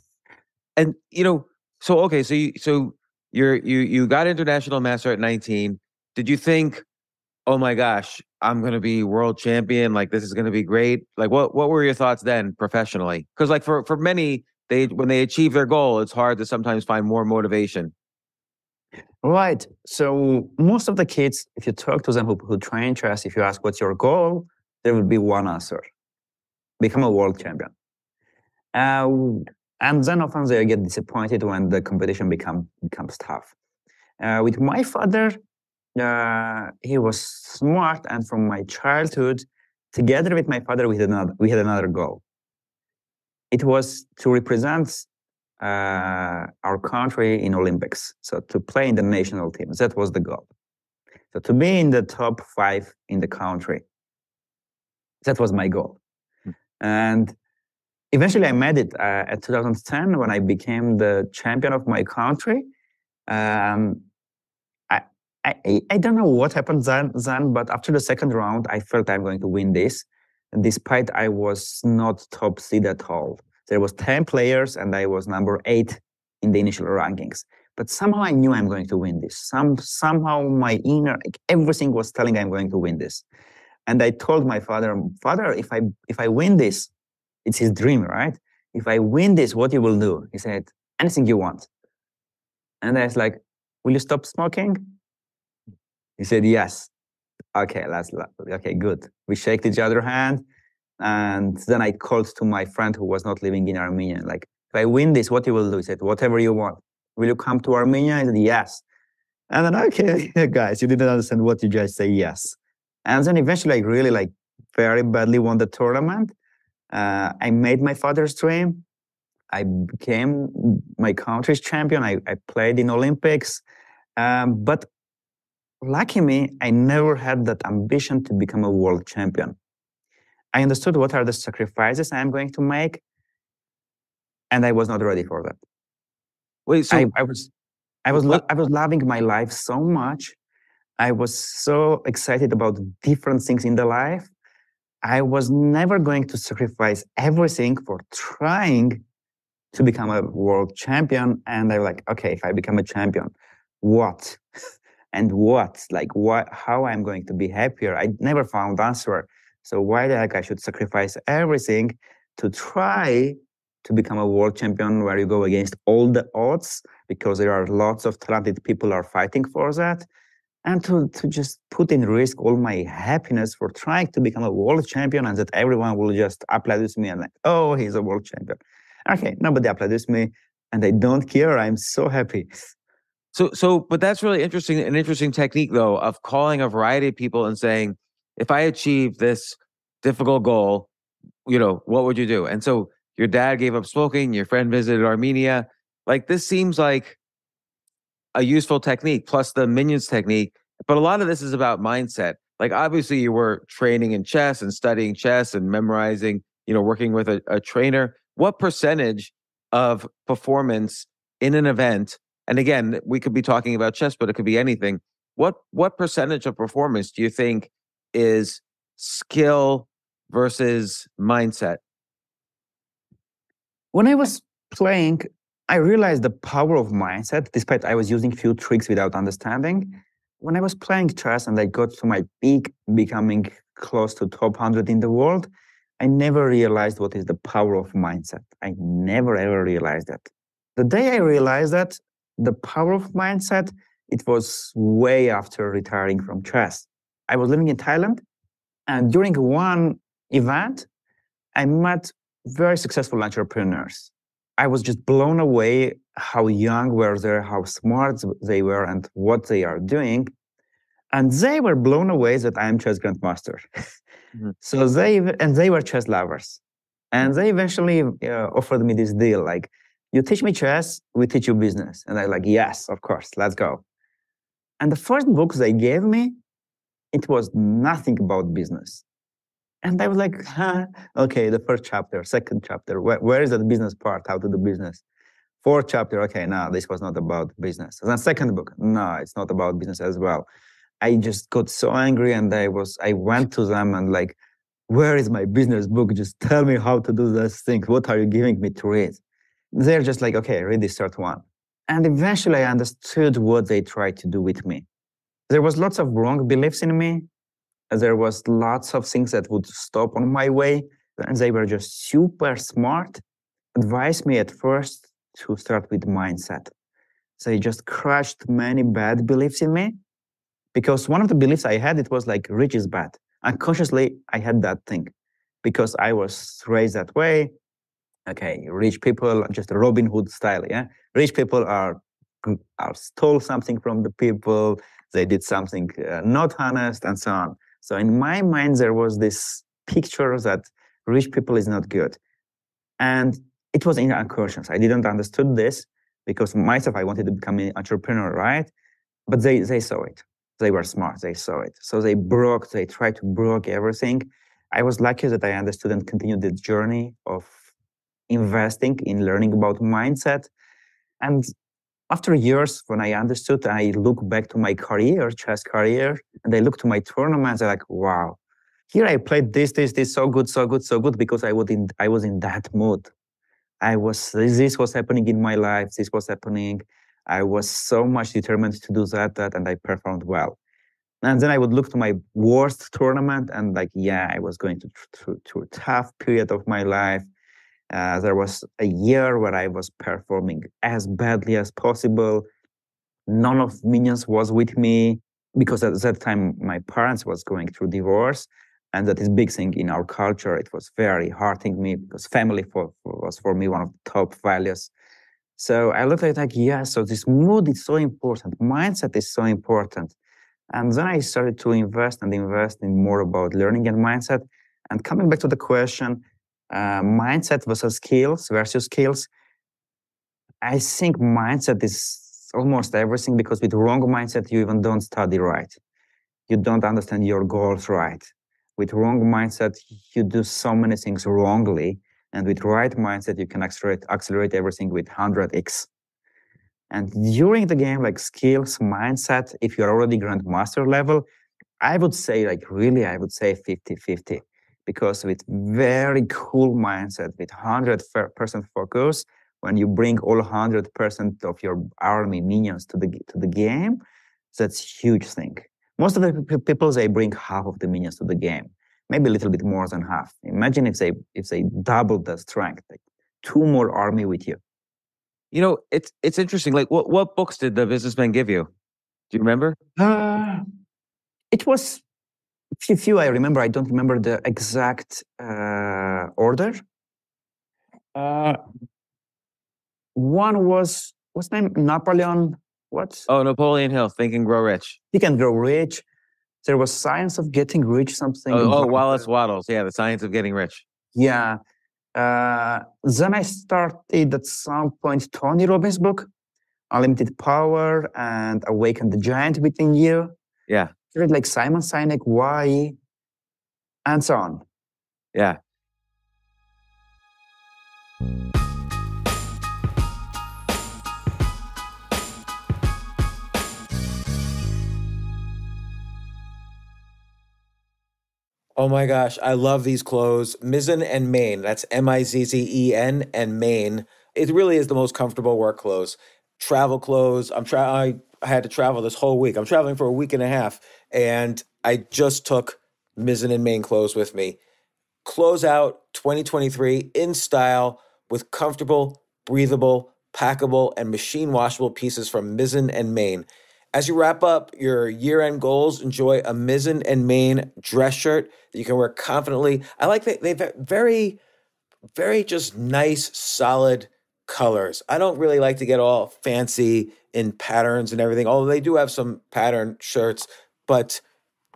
And you know, so okay, so you so you're you you got international master at 19. Did you think, oh my gosh, I'm gonna be world champion? Like this is gonna be great. Like what what were your thoughts then professionally? Because like for for many, they when they achieve their goal, it's hard to sometimes find more motivation. Right. So most of the kids, if you talk to them who, who train chess, if you ask what's your goal, there will be one answer: become a world champion. Uh, and then often they get disappointed when the competition become becomes tough. Uh, with my father, uh, he was smart, and from my childhood, together with my father, we had another we had another goal. It was to represent uh, our country in Olympics, so to play in the national teams. That was the goal. So to be in the top five in the country, that was my goal. Hmm. And eventually I made it uh, at 2010 when I became the champion of my country. Um, I, I, I don't know what happened then, then, but after the second round, I felt I'm going to win this, despite I was not top seed at all. There was 10 players and I was number eight in the initial rankings. But somehow I knew I'm going to win this. Some somehow my inner everything was telling I'm going to win this. And I told my father, Father, if I if I win this, it's his dream, right? If I win this, what you will do? He said, anything you want. And I was like, will you stop smoking? He said, yes. Okay, let's, okay, good. We shaked each other hand. And then I called to my friend who was not living in Armenia, like, if I win this, what you will do? He said, whatever you want. Will you come to Armenia? I said, yes. And then, okay, guys, you didn't understand what you just say yes. And then eventually I really like very badly won the tournament. Uh, I made my father's dream. I became my country's champion. I, I played in Olympics. Um, but lucky me, I never had that ambition to become a world champion. I understood what are the sacrifices I'm going to make, and I was not ready for that. Wait, so I, I was, I was, lo- I was loving my life so much. I was so excited about different things in the life I was never going to sacrifice everything for trying to become a world champion. And I was like, okay, if I become a champion, what? and what? Like what how I'm going to be happier? I never found answer. So why the heck I should sacrifice everything to try to become a world champion where you go against all the odds because there are lots of talented people are fighting for that and to, to just put in risk all my happiness for trying to become a world champion and that everyone will just applaud me and like, oh, he's a world champion. Okay, nobody applauds me and I don't care. I'm so happy. So, so, but that's really interesting. An interesting technique, though, of calling a variety of people and saying, if I achieve this difficult goal, you know, what would you do? And so your dad gave up smoking, your friend visited Armenia. Like, this seems like a useful technique plus the minions technique. But a lot of this is about mindset. Like obviously you were training in chess and studying chess and memorizing, you know, working with a, a trainer. What percentage of performance in an event, and again, we could be talking about chess, but it could be anything. what what percentage of performance do you think is skill versus mindset? When I was playing, I realized the power of mindset, despite I was using few tricks without understanding. When I was playing chess and I got to my peak, becoming close to top 100 in the world, I never realized what is the power of mindset. I never ever realized that. The day I realized that the power of mindset, it was way after retiring from chess. I was living in Thailand, and during one event, I met very successful entrepreneurs. I was just blown away how young were they, how smart they were, and what they are doing. And they were blown away that I am chess grandmaster. mm-hmm. So they and they were chess lovers, and they eventually uh, offered me this deal like, "You teach me chess, we teach you business." And I'm like, "Yes, of course, let's go." And the first book they gave me, it was nothing about business. And I was like, huh, okay, the first chapter, second chapter, where, where is the business part, how to do business? Fourth chapter, okay, no, this was not about business. And then second book, no, it's not about business as well. I just got so angry and I was, I went to them and like, where is my business book? Just tell me how to do this thing. What are you giving me to read? They're just like, okay, read this third one. And eventually I understood what they tried to do with me. There was lots of wrong beliefs in me there was lots of things that would stop on my way and they were just super smart advised me at first to start with mindset So they just crushed many bad beliefs in me because one of the beliefs i had it was like rich is bad unconsciously i had that thing because i was raised that way okay rich people just robin hood style yeah rich people are are stole something from the people they did something uh, not honest and so on so in my mind, there was this picture that rich people is not good. And it was in unconscious. I didn't understood this because myself, I wanted to become an entrepreneur, right? But they, they saw it. They were smart. They saw it. So they broke, they tried to broke everything. I was lucky that I understood and continued the journey of investing in learning about mindset. And after years, when I understood, I look back to my career, chess career, and I look to my tournaments. I'm like, wow, here I played this, this, this, so good, so good, so good, because I was in, I was in that mood. I was, this was happening in my life. This was happening. I was so much determined to do that, that, and I performed well. And then I would look to my worst tournament, and like, yeah, I was going to through, a tough period of my life. Uh, there was a year where I was performing as badly as possible. None of minions was with me because at that time my parents was going through divorce, and that is big thing in our culture. It was very hurting me because family for, was for me one of the top values. So I looked at it like, yeah, so this mood is so important, mindset is so important. And then I started to invest and invest in more about learning and mindset. And coming back to the question, uh, mindset versus skills versus skills. I think mindset is almost everything because with wrong mindset, you even don't study right. You don't understand your goals right. With wrong mindset, you do so many things wrongly. And with right mindset, you can accelerate, accelerate everything with 100x. And during the game, like skills, mindset, if you're already grandmaster level, I would say like really, I would say 50 50 because with very cool mindset, with 100% focus, when you bring all 100% of your army minions to the, to the game, that's huge thing. Most of the people, they bring half of the minions to the game, maybe a little bit more than half. Imagine if they, if they double the strength, like two more army with you. You know, it's, it's interesting. Like what, what books did the businessman give you? Do you remember? Uh, it was few, few I remember. I don't remember the exact uh, order. Uh, one was what's name Napoleon. What? Oh, Napoleon Hill. Think and Grow Rich. Think and Grow Rich. There was Science of Getting Rich. Something. Oh, oh Wallace Wattles. Yeah, the Science of Getting Rich. Yeah. Uh, then I started at some point Tony Robbins' book, Unlimited Power and Awaken the Giant Within You. Yeah read like Simon Sinek, why, and so on. Yeah. Oh my gosh, I love these clothes. Mizzen and Main. That's M I Z Z E N and Main. It really is the most comfortable work clothes. Travel clothes. I'm tra- I had to travel this whole week. I'm traveling for a week and a half and I just took Mizzen and Main clothes with me. Close out 2023 in style with comfortable, breathable, packable, and machine washable pieces from Mizzen and Main. As you wrap up your year end goals, enjoy a Mizzen and Main dress shirt that you can wear confidently. I like that they've very, very just nice, solid colors. I don't really like to get all fancy in patterns and everything, although they do have some pattern shirts, but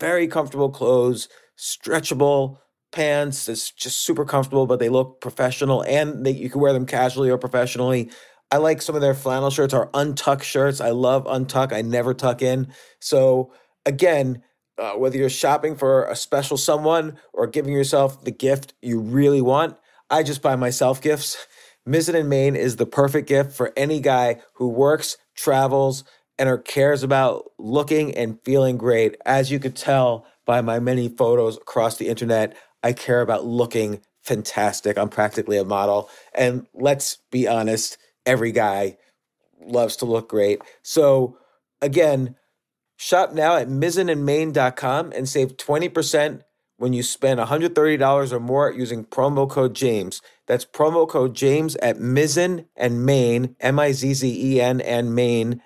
very comfortable clothes, stretchable pants. It's just super comfortable, but they look professional and they, you can wear them casually or professionally. I like some of their flannel shirts or untuck shirts. I love untuck. I never tuck in. So again, uh, whether you're shopping for a special someone or giving yourself the gift you really want, I just buy myself gifts. Mizzen and Main is the perfect gift for any guy who works, travels, and or cares about looking and feeling great. As you could tell by my many photos across the internet, I care about looking fantastic. I'm practically a model. And let's be honest, every guy loves to look great. So again, shop now at mizzenandmain.com and save 20% when you spend $130 or more using promo code James. That's promo code James at Mizzen and Main, M-I-Z-Z-E-N and Main.com.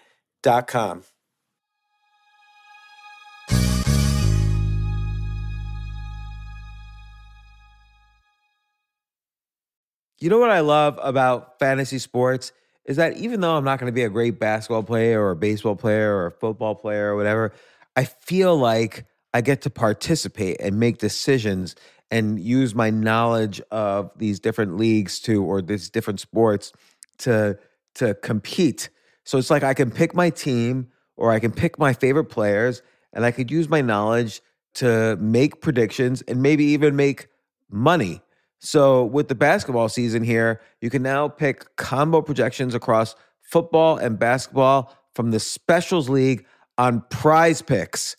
You know what I love about fantasy sports is that even though I'm not going to be a great basketball player or a baseball player or a football player or whatever, I feel like I get to participate and make decisions and use my knowledge of these different leagues to or these different sports to to compete. So it's like I can pick my team or I can pick my favorite players and I could use my knowledge to make predictions and maybe even make money so, with the basketball season here, you can now pick combo projections across football and basketball from the Specials League on Prize Picks.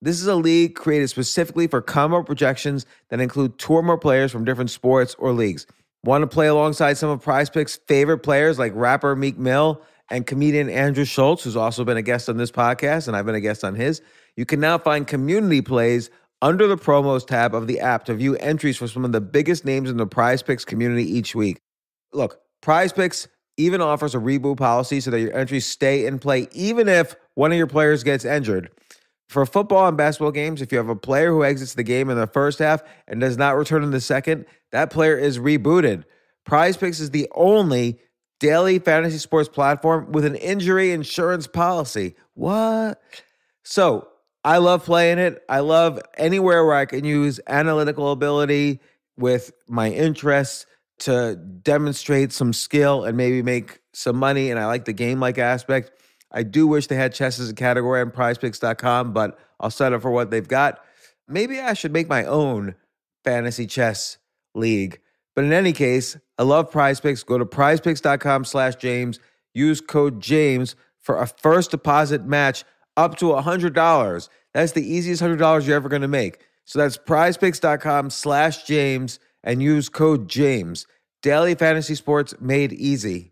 This is a league created specifically for combo projections that include two or more players from different sports or leagues. Want to play alongside some of Prize Picks' favorite players like rapper Meek Mill and comedian Andrew Schulz, who's also been a guest on this podcast, and I've been a guest on his? You can now find community plays under the promos tab of the app to view entries for some of the biggest names in the prize picks community each week. Look, prize picks even offers a reboot policy so that your entries stay in play even if one of your players gets injured. For football and basketball games, if you have a player who exits the game in the first half and does not return in the second, that player is rebooted. Prize Picks is the only daily fantasy sports platform with an injury insurance policy. What? So, I love playing it. I love anywhere where I can use analytical ability with my interests to demonstrate some skill and maybe make some money. And I like the game like aspect. I do wish they had chess as a category on prizepicks.com, but I'll settle for what they've got. Maybe I should make my own fantasy chess league. But in any case, I love prize picks. Go to prizepicks.com slash James. Use code James for a first deposit match up to $100. That's the easiest $100 you're ever going to make. So that's prizepicks.com slash James and use code James. Daily fantasy sports made easy.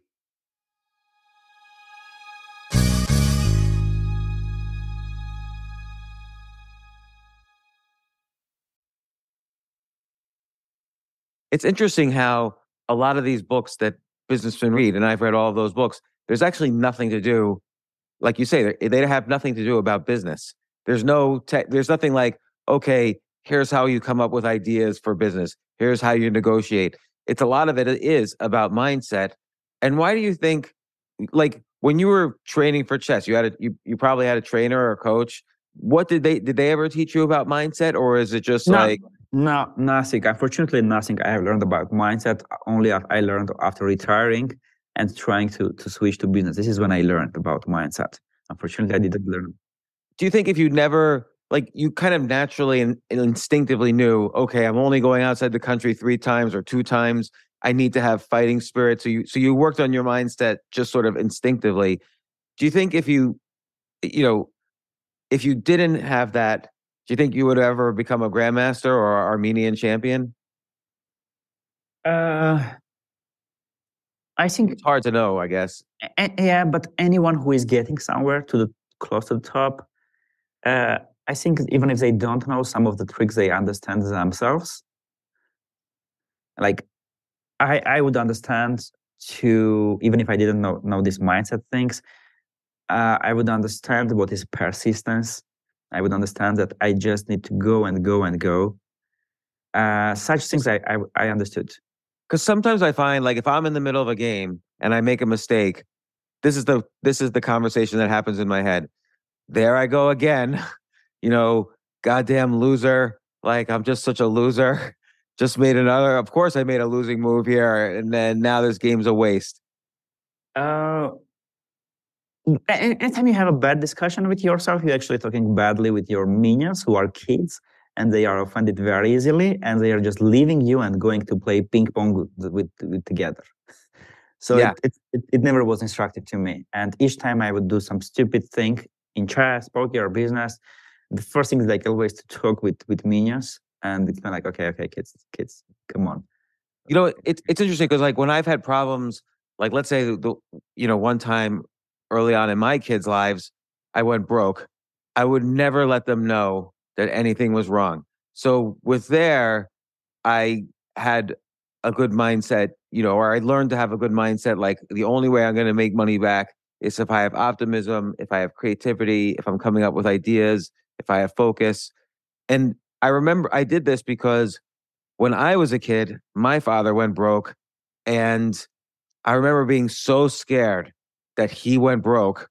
It's interesting how a lot of these books that businessmen read, and I've read all of those books, there's actually nothing to do like you say, they have nothing to do about business. There's no tech, there's nothing like, okay, here's how you come up with ideas for business. Here's how you negotiate. It's a lot of it is about mindset. And why do you think, like when you were training for chess, you had a, you, you probably had a trainer or a coach. What did they did they ever teach you about mindset, or is it just no, like no nothing? Unfortunately, nothing. I have learned about mindset only. I learned after retiring and trying to to switch to business. This is when I learned about mindset. Unfortunately, I didn't learn. Do you think if you never like you kind of naturally and, instinctively knew, okay, I'm only going outside the country three times or two times. I need to have fighting spirit. So you so you worked on your mindset just sort of instinctively. Do you think if you you know if you didn't have that, Do you think you would ever become a grandmaster or Armenian champion? Uh, I think It's hard to know, I guess. A- yeah, but anyone who is getting somewhere to the close to the top, uh, I think even if they don't know some of the tricks, they understand themselves. Like, I I would understand to even if I didn't know know these mindset things, uh, I would understand what is persistence. I would understand that I just need to go and go and go. Uh, such things I I, I understood. Because sometimes I find like if I'm in the middle of a game and I make a mistake, this is the this is the conversation that happens in my head. There I go again. You know, goddamn loser. Like I'm just such a loser. Just made another. Of course, I made a losing move here, and then now this game's a waste. Uh, a- a- anytime you have a bad discussion with yourself, you're actually talking badly with your minions who are kids and they are offended very easily and they are just leaving you and going to play ping pong with, with, together. So Yeah. it, it, it, never was instructive to me. And each time I would do some stupid thing in chess, poker, or business, the first thing is like always to talk with, with minions. And it's been like, okay, okay, kids, kids, come on. You know, it's it's interesting because like when I've had problems, like let's say the you know one time early on in my kids' lives, I went broke. I would never let them know that anything was wrong. So with there, I had a good mindset, you know, or I learned to have a good mindset. Like the only way I'm going to make money back is if I have optimism, if I have creativity, if I'm coming up with ideas, if I have focus. And I remember I did this because when I was a kid, my father went broke. And I remember being so scared that he went broke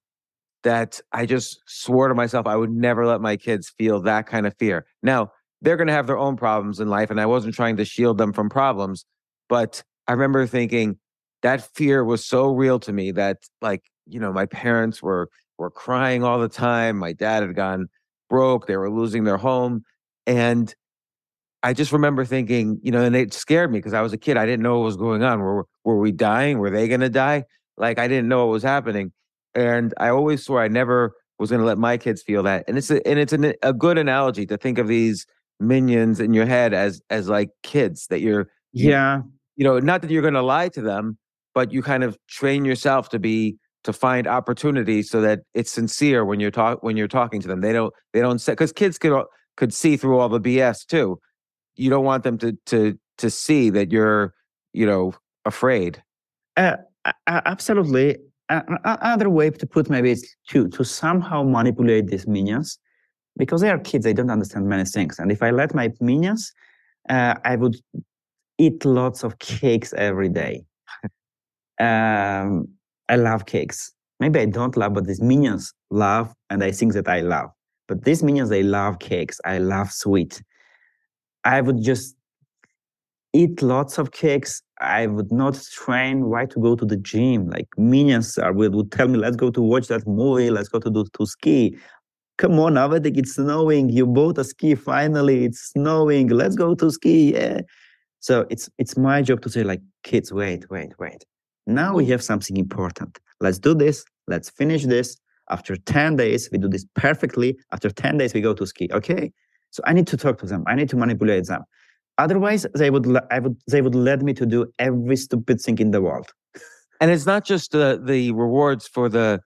that I just swore to myself I would never let my kids feel that kind of fear. Now, they're going to have their own problems in life, and I wasn't trying to shield them from problems. But I remember thinking that fear was so real to me that, like, you know, my parents were were crying all the time. My dad had gone broke. They were losing their home, and I just remember thinking, you know, and it scared me because I was a kid. I didn't know what was going on. Were were we dying? Were they going to die? Like I didn't know what was happening, and I always swore I never was going to let my kids feel that. And it's a, and it's an, a good analogy to think of these minions in your head as as like kids that you're Yeah. you know not that you're going to lie to them, but you kind of train yourself to be to find opportunities so that it's sincere when you're talk when you're talking to them. They don't they don't say because kids could could see through all the BS too. You don't want them to to to see that you're you know afraid. Uh, absolutely. A- Another way to put maybe is to to somehow manipulate these minions because they are kids. They don't understand many things. And if I let my minions, uh, I would eat lots of cakes every day. um, I love cakes. Maybe I don't love, but these minions love, and I think that I love. But these minions, they love cakes. I love sweet. I would just eat lots of cakes. I would not train why to go to the gym. Like minions are would, would tell me, let's go to watch that movie, let's go to do to ski. Come on, Avetik, it's snowing. You bought a ski finally. It's snowing. Let's go to ski. Yeah. So it's it's my job to say, like, kids, wait, wait, wait. Now we have something important. Let's do this. Let's finish this. After 10 days, we do this perfectly. After 10 days, we go to ski. Okay. So I need to talk to them. I need to manipulate them. Otherwise, they would I would they would let me to do every stupid thing in the world. And it's not just the the rewards for the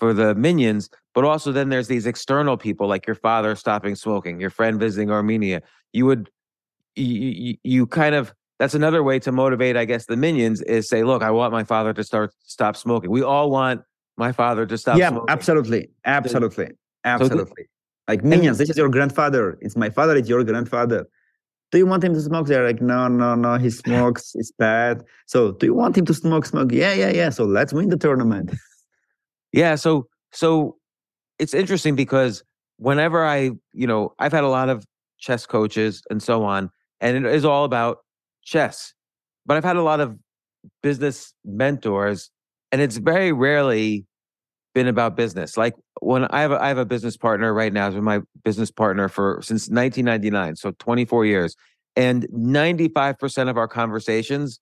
for the minions, but also then there's these external people like your father stopping smoking, your friend visiting Armenia. You would you, you, kind of that's another way to motivate, I guess, the minions is say, look, I want my father to start stop smoking. We all want my father to stop yeah, smoking. absolutely, absolutely, absolutely. like minions, this is your grandfather. It's my father. It's your grandfather. Do you want him to smoke? They're like, no, no, no. He smokes. it's bad. So, do you want him to smoke? Smoke? Yeah, yeah, yeah. So let's win the tournament. Yeah, so so it's interesting because whenever I, you know, I've had a lot of chess coaches and so on, and it is all about chess. But I've had a lot of business mentors, and it's very rarely been about business. Like when I have a, I have a business partner right now, has been my business partner for since 1999, so 24 years, and 95% of our conversations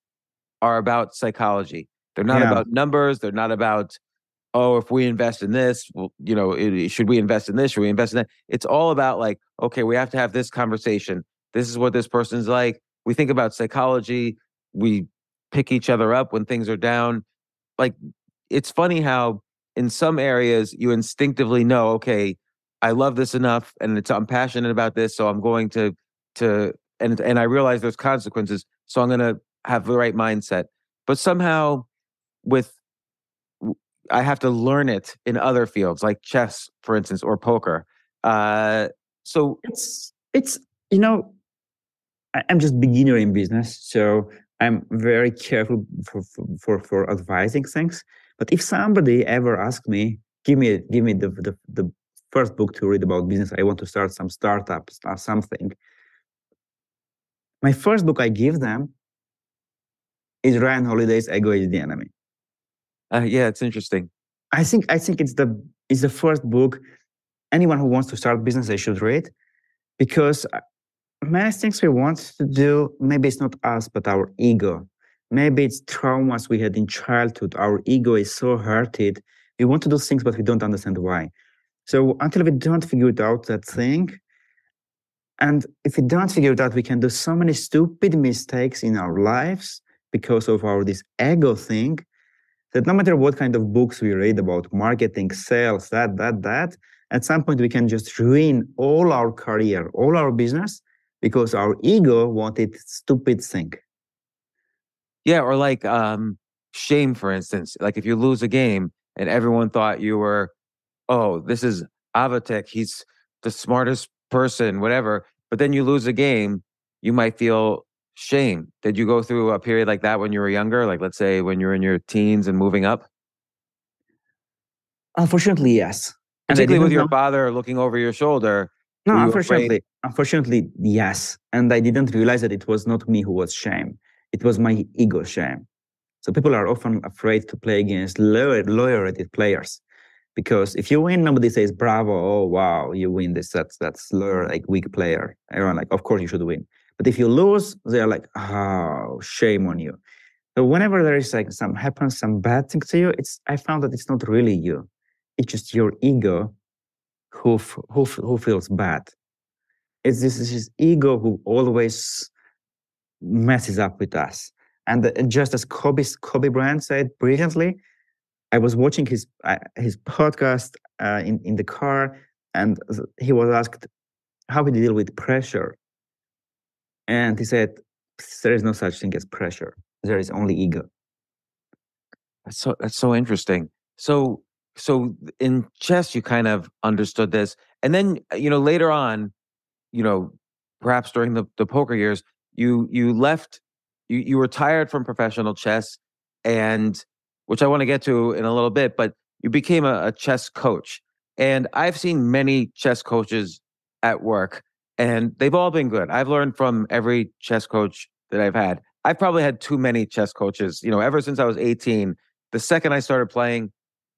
are about psychology. They're not Yeah. about numbers. They're not about oh, if we invest in this, well, you know, it, should we invest in this? Should we invest in that? It's all about like, okay, we have to have this conversation. This is what this person's like. We think about psychology. We pick each other up when things are down. Like, it's funny how in some areas you instinctively know, okay, I love this enough, and it's I'm passionate about this, so I'm going to to and and I realize there's consequences, so I'm going to have the right mindset. But somehow, with I have to learn it in other fields like chess, for instance, or poker. Uh, so it's it's you know, I'm just beginner in business, so I'm very careful for for for advising things. But if somebody ever asks me, give me give me the, the the first book to read about business. I want to start some startup, start something. My first book I give them is Ryan Holiday's Ego is the Enemy. Uh, yeah, it's interesting. I think I think it's the it's the first book anyone who wants to start business they should read because uh, many things we want to do maybe it's not us but our ego maybe it's traumas we had in childhood. Our ego is so hurted. We want to do things but we don't understand why. So until we don't figure it out that thing and if we don't figure it out we can do so many stupid mistakes in our lives because of our this ego thing that no matter what kind of books we read about marketing, sales, that, that, that, at some point we can just ruin all our career, all our business, because our ego wanted stupid thing. Yeah, or like um, shame, for instance. Like if you lose a game and everyone thought you were, oh, this is Avetik, he's the smartest person, whatever. But then you lose a game, you might feel shame. Did you go through a period like that when you were younger? Like, let's say when you're in your teens and moving up? Unfortunately, yes. Particularly with your know. father looking over your shoulder. No, unfortunately, unfortunately, yes. And I didn't realize that it was not me who was shame. It was my ego shame. So people are often afraid to play against lower, lower rated players because if you win, nobody says bravo. Oh wow, you win this. That's that's lower like weak player. Everyone like, of course you should win. But if you lose, they're like, oh, shame on you. So whenever there is like some happens, some bad thing to you, it's I found that it's not really you. It's just your ego who who who feels bad. It's this, this ego who always messes up with us. And just as Kobe Kobe Bryant said brilliantly, I was watching his uh, his podcast uh, in in the car, and he was asked how he deal with pressure and he said, there is no such thing as pressure. There is only ego. That's so that's so interesting. So so in chess you kind of understood this. And then you know later on, you know, perhaps during the, the poker years, you you left you you retired from professional chess and which I want to get to in a little bit, but you became a, a chess coach. And I've seen many chess coaches at work and they've all been good. I've learned from every chess coach that I've had. I've probably had too many chess coaches. You know, ever since I was 18, the second I started playing,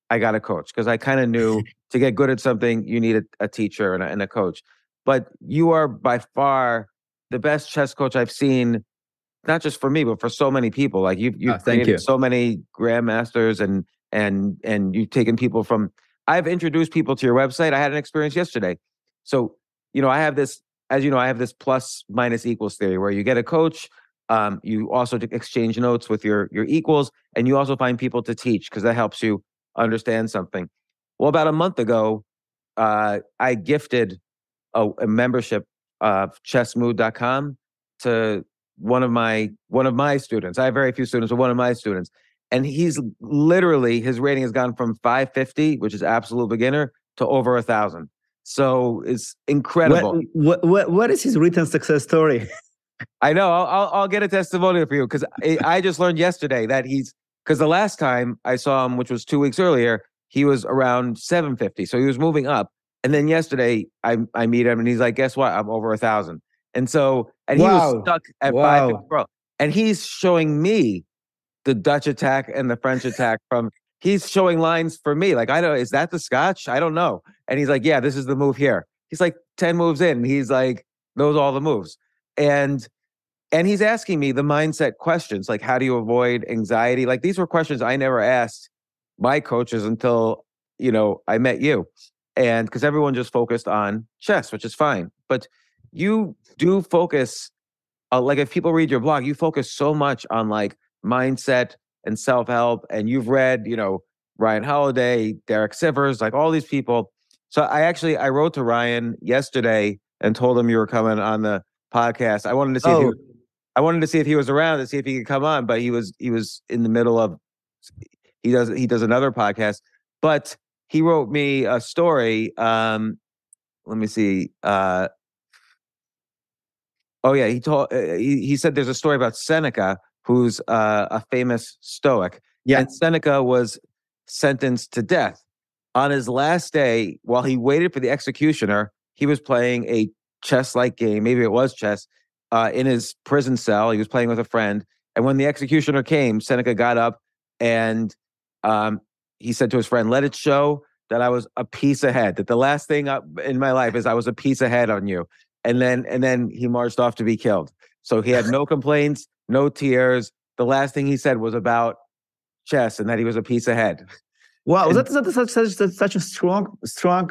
I got a coach because I kind of knew to get good at something, you need a, a teacher and a, and a, coach. But you are by far the best chess coach I've seen, not just for me, but for so many people. Like you've you've oh, created you. so many grandmasters and and and you've taken people from. I've introduced people to your website. I had an experience yesterday. So you know, I have this as you know, I have this plus minus equals theory where you get a coach, um, you also exchange notes with your your equals, and you also find people to teach because that helps you understand something. Well, about a month ago, uh, I gifted a, a membership of chessmood.com to one of my one of my students. I have very few students, but one of my students, and he's literally his rating has gone from 550, which is absolute beginner, to over a thousand. So it's incredible. What, what, what is his written success story? I know. I'll, I'll, I'll get a testimonial for you because I, I just learned yesterday that he's because the last time I saw him, which was two weeks earlier, he was around 750. So he was moving up. And then yesterday I I meet him and he's like, guess what? I'm over a thousand. And so and he wow. was stuck at wow. five bro. And he's showing me the Dutch attack and the French attack from he's showing lines for me. Like, I don't, is that the scotch? I don't know. And he's like, yeah, this is the move here. He's like 10 moves in. He's like, knows all the moves. And, and he's asking me the mindset questions, like, how do you avoid anxiety? Like, these were questions I never asked my coaches until you know I met you, and because everyone just focused on chess, which is fine, but you do focus. Uh, like if people read your blog, you focus so much on like mindset and self help, and you've read, you know, Ryan Holiday, Derek Sivers, like all these people. So I actually I wrote to Ryan yesterday and told him you were coming on the podcast. I wanted to see Oh. if he, I wanted to see if he was around to see if he could come on, but he was he was in the middle of he does he does another podcast. But he wrote me a story. Um, let me see. Uh, oh yeah, he told uh, he, he said there's a story about Seneca, who's uh, a famous Stoic. Yeah. and Seneca was sentenced to death. On his last day, while he waited for the executioner, he was playing a chess-like game. Maybe it was chess. Uh, in his prison cell, he was playing with a friend. And when the executioner came, Seneca got up and um, he said to his friend, "Let it show that I was a piece ahead. That the last thing in my life is I was a piece ahead on you." And then and then he marched off to be killed. So he had no complaints, no tears. The last thing he said was about chess and that he was a piece ahead. Wow, And- that's, that's such, such, such, a strong, strong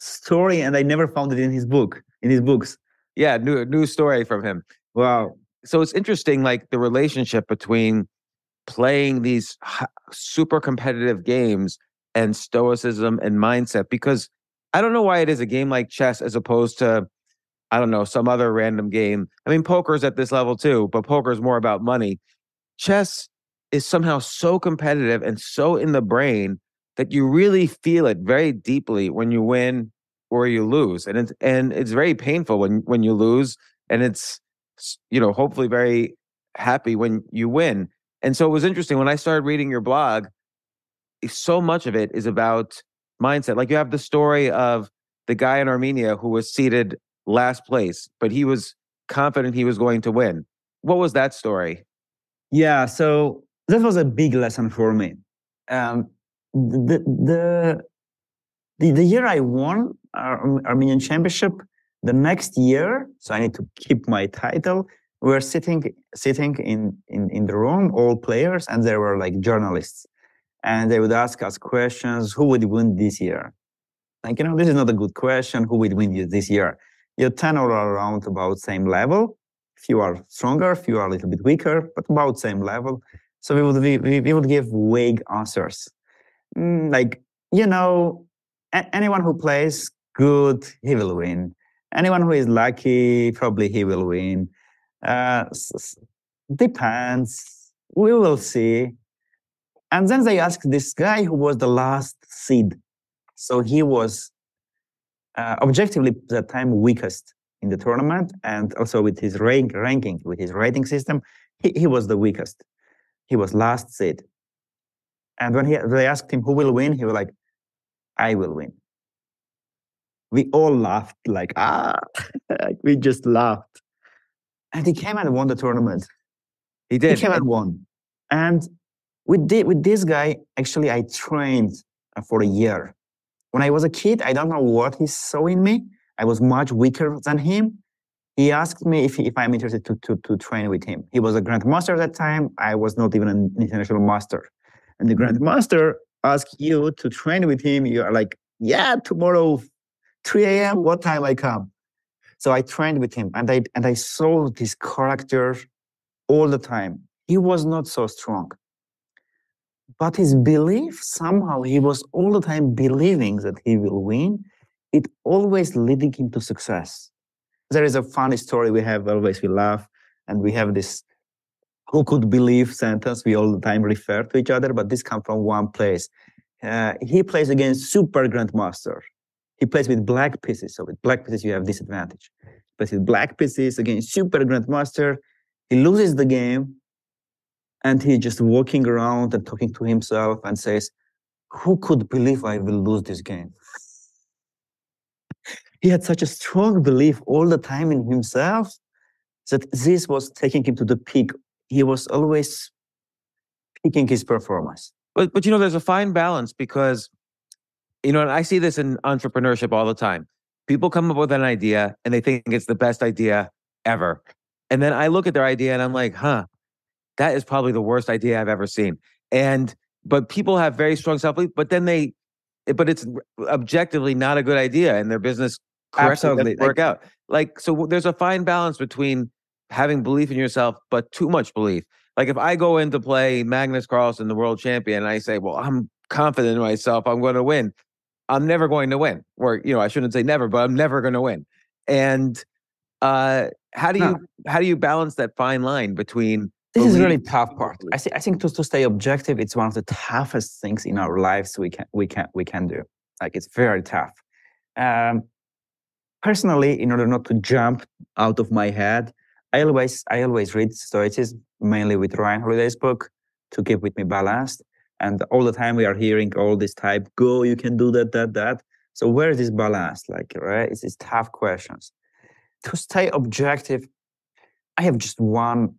story, and I never found it in his book, in his books. Yeah, new new story from him. Wow. So it's interesting, like the relationship between playing these super competitive games and stoicism and mindset. Because I don't know why it is a game like chess as opposed to, I don't know, some other random game. I mean, poker's at this level too, but poker is more about money. Chess is somehow so competitive and so in the brain that you really feel it very deeply when you win or you lose, and it's and it's very painful when when you lose, and it's you know hopefully very happy when you win. And so it was interesting when I started reading your blog. So much of it is about mindset. Like you have the story of the guy in Armenia who was seated last place, but he was confident he was going to win. What was that story? Yeah, so that was a big lesson for me. Um, the, the the the year I won Ar- Armenian Championship, the next year, so I need to keep my title. We were sitting sitting in in in the room, all players, and there were like journalists, and they would ask us questions: Who would win this year? Like you know, this is not a good question. Who would win this year? You're ten or around about same level. Few are stronger, few are a little bit weaker, but about same level. So we would we we would give vague answers, Mm, like you know, a- anyone who plays good, he will win. Anyone who is lucky, probably he will win. Uh, depends. We will see. And then they asked this guy who was the last seed. So he was uh, objectively the time weakest in the tournament, and also with his rank ranking, with his rating system, he, he was the weakest. He was last seed. And when he, they asked him who will win, he was like, I will win. We all laughed, like, ah, we just laughed. And he came and won the tournament. He did. He came and won. And with, thi- with this guy, actually, I trained uh, for a year. When I was a kid, I don't know what he saw in me. I was much weaker than him. He asked me if, he, if I'm interested to, to, to train with him. He was a grandmaster at that time. I was not even an international master. And the grandmaster asked you to train with him. You are like, yeah, tomorrow, 3 a.m., what time I come? So I trained with him and I, and I saw this character all the time. He was not so strong. But his belief, somehow he was all the time believing that he will win. It always leading him to success. There is a funny story we have always, we laugh, and we have this who could believe sentence we all the time refer to each other, but this comes from one place. Uh, he plays against super grandmaster. He plays with black pieces. So with black pieces, you have disadvantage. He plays with black pieces against super grandmaster. He loses the game, and he's just walking around and talking to himself and says, "Who could believe I will lose this game?" he had such a strong belief all the time in himself that this was taking him to the peak. He was always peaking his performance. But but you know, there's a fine balance because you know, and I see this in entrepreneurship all the time. People come up with an idea and they think it's the best idea ever. And then I look at their idea and I'm like, huh, that is probably the worst idea I've ever seen. And but people have very strong self belief, but then they, eh, but it's objectively not a good idea, and their business Absolutely. doesn't work out. Like so, there's a fine balance between having belief in yourself, but too much belief. Like if I go in to play Magnus Carlsen, the world champion, and I say, "Well, I'm confident in myself, I'm going to win," I'm never going to win. Or you know, I shouldn't say never, but I'm never going to win. And uh, how do you how do you balance that fine line between This is really tough part. I think I think to, to stay objective, it's one of the toughest things in our lives we can we can we can do. Like it's very tough. Um, personally, in order not to jump out of my head, I always I always read Stoicism mainly with Ryan Holiday's book to keep with me balanced. And all the time we are hearing all this type, go, you can do that, that, that. So where is this balance? Like, right? It's these tough questions. To stay objective, I have just one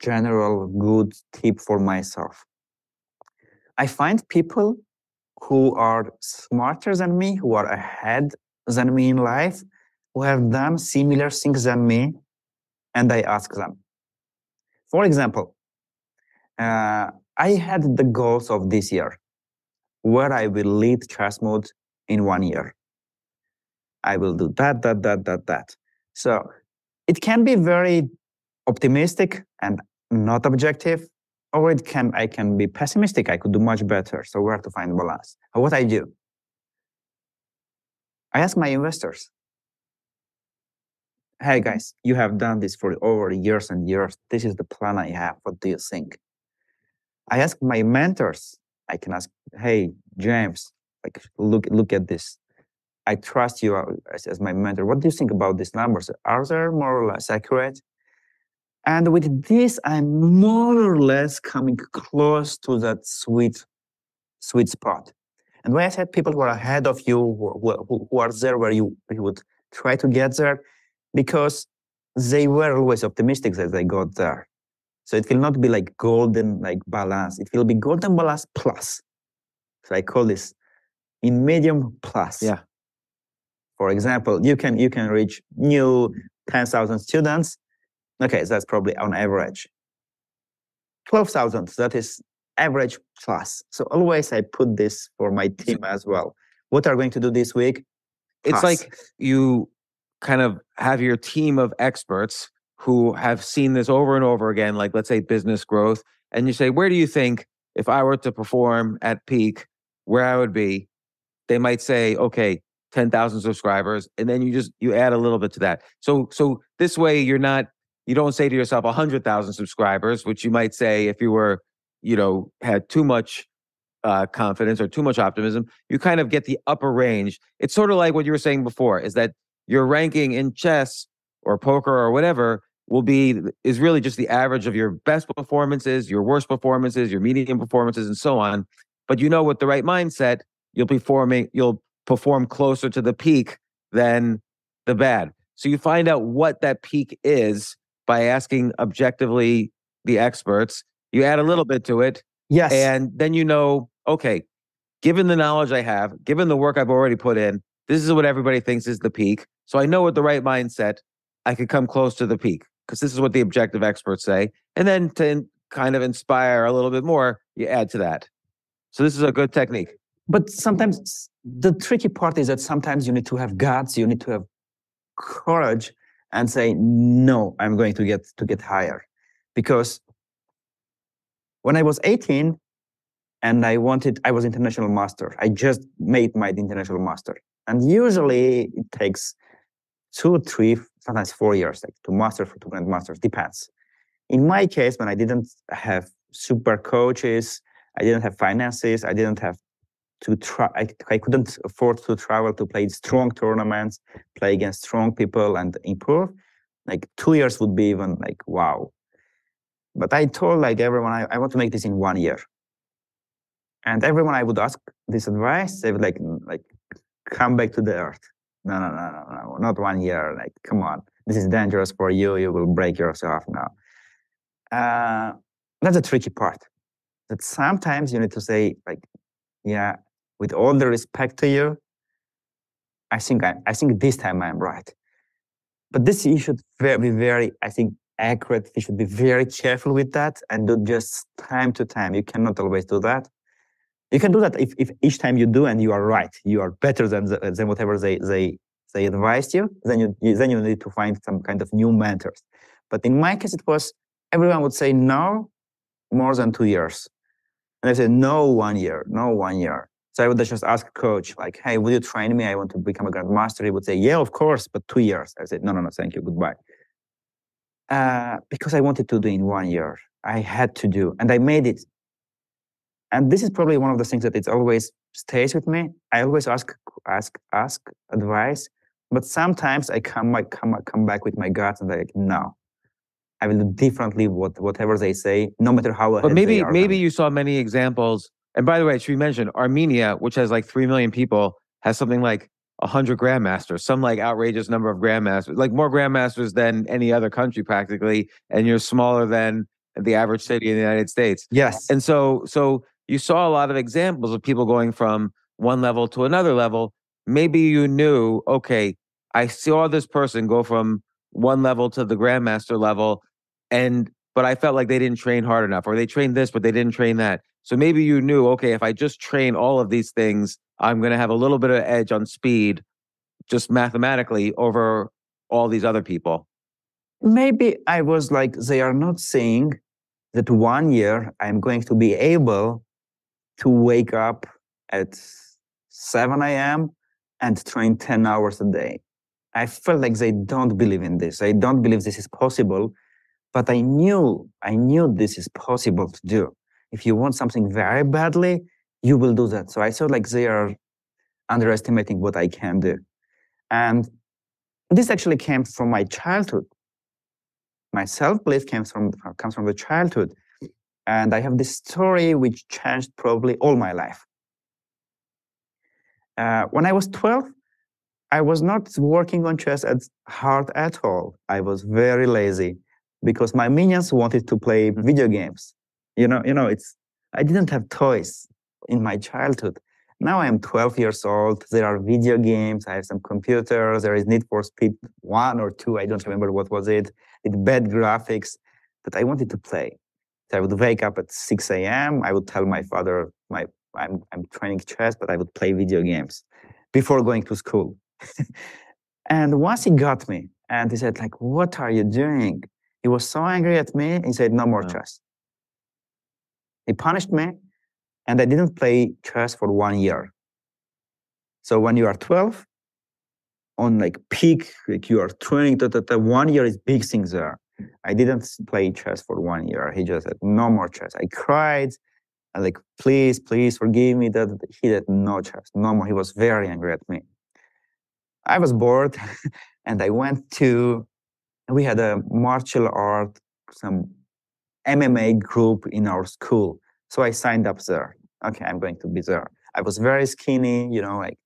general good tip for myself. I find people who are smarter than me, who are ahead than me in life, who have done similar things than me, and I ask them. For example, uh, I had the goals of this year where I will lead Chess Mood in one year. I will do that, that, that, that, that. So it can be very optimistic and not objective, or it can I can be pessimistic. I could do much better. So where to find balance? What I do? I ask my investors, hey guys, you have done this for over years and years. This is the plan I have. What do you think? I ask my mentors. I can ask, hey, James, like look look at this. I trust you as, as my mentor. What do you think about these numbers? Are they more or less accurate? And with this, I'm more or less coming close to that sweet, sweet spot. And when I said people who are ahead of you, who, who, who are there where you, you would try to get there, because they were always optimistic that they got there. So it will not be like golden like balance. It will be golden balance plus. So I call this in medium plus. Yeah. For example, you can you can reach new 10,000 students. Okay, so that's probably on average. 12,000, that is average plus. So always I put this for my team as well. What are we going to do this week? it's like you kind of have your team of experts who have seen this over and over again like let's say business growth and you say where do you think if i were to perform at peak where i would be they might say okay 10,000 subscribers and then you just you add a little bit to that so so this way you're not you don't say to yourself 100,000 subscribers which you might say if you were you know had too much uh, confidence or too much optimism, you kind of get the upper range. It's sort of like what you were saying before, is that your ranking in chess or poker or whatever will be is really just the average of your best performances, your worst performances, your medium performances, and so on. But you know, with the right mindset, you'll be forming, you'll perform closer to the peak than the bad. So you find out what that peak is by asking objectively the experts. You add a little bit to it, Yes. and then you know, okay, given the knowledge I have, given the work I've already put in, this is what everybody thinks is the peak. So I know with the right mindset, I could come close to the peak because this is what the objective experts say. And then to kind of inspire a little bit more, you add to that. So this is a good technique. but sometimes the tricky part is that sometimes you need to have guts, you need to have courage and say, no, I'm going to get to get higher. Because when I was 18 and I wanted, I was international master. I just made my international master. And usually it takes two, three, sometimes four years like to master for two grandmasters, depends. In my case, when I didn't have super coaches, I didn't have finances, I didn't have to try I, I couldn't afford to travel to play strong tournaments play against strong people and improve like two years would be even like wow. But i told like everyone i, I want to make this in one year. And everyone i would ask this advice they would like "Mm, like come back to the earth no no no no no not one year like come on this is dangerous for you you will break yourself now uh, that's a tricky part that sometimes you need to say like yeah with all the respect to you, I think I, I think this time I'm right. But this you should be very, I think, accurate. You should be very careful with that and do just time to time. You cannot always do that. You can do that if, if each time you do and you are right, you are better than the, than whatever they they they advised you. Then you then you need to find some kind of new mentors. But in my case, it was everyone would say no more than two years, and I said no one year, no one year. So I would just ask coach like, hey, will you train me? I want to become a grandmaster. He would say, yeah, of course, but two years. I said, no, no, no, thank you, goodbye. Uh, because I wanted to do in one year. I had to do, and I made it. And this is probably one of the things that it always stays with me. I always ask, ask, ask advice, but sometimes I come, I come, come back with my gut and like, no, I will do differently. What whatever they say, no matter how. But maybe maybe you saw many examples. And by the way, should we mention Armenia, which has like three million people, has something like hundred grandmasters, some like outrageous number of grandmasters, like more grandmasters than any other country practically, and you're smaller than the average city in the United States. Yes. And so so you saw a lot of examples of people going from one level to another level. Maybe you knew, okay, I saw this person go from one level to the grandmaster level, and but I felt like they didn't train hard enough, or they trained this, but they didn't train that. So maybe you knew, okay, if I just train all of these things, I'm going to have a little bit of edge on speed, just mathematically over all these other people. Maybe I was like, they are not saying that one year I'm going to be able to wake up at 7 a.m. and train 10 hours a day. I felt like they don't believe in this. I don't believe this is possible, but I knew, I knew this is possible to do. If you want something very badly, you will do that. So I felt like they are underestimating what I can do. And this actually came from my childhood. My self-belief comes from, comes from the childhood. And I have this story which changed probably all my life. Uh, when I was 12, I was not working on chess as hard at all. I was very lazy because my minions wanted to play video games. You know, you know, it's I didn't have toys in my childhood. Now I am 12 years old. There are video games. I have some computers. There is Need for Speed one or two. I don't remember what was it. With bad graphics that I wanted to play. So I would wake up at 6 a.m. I would tell my father, my I'm, I'm training chess, but I would play video games before going to school. and once he got me and he said, like, what are you doing? He was so angry at me. He said, no more chess. He punished me and I didn't play chess for one year. So when you are 12, on like peak, like you are training, to, the one year is big things there. I didn't play chess for one year. He just said, no more chess. I cried. I like, please, please forgive me that he did no chess, no more. He was very angry at me. I was bored and I went to, we had a martial art, some MMA group in our school. So I signed up there. Okay, I'm going to be there. I was very skinny, you know, like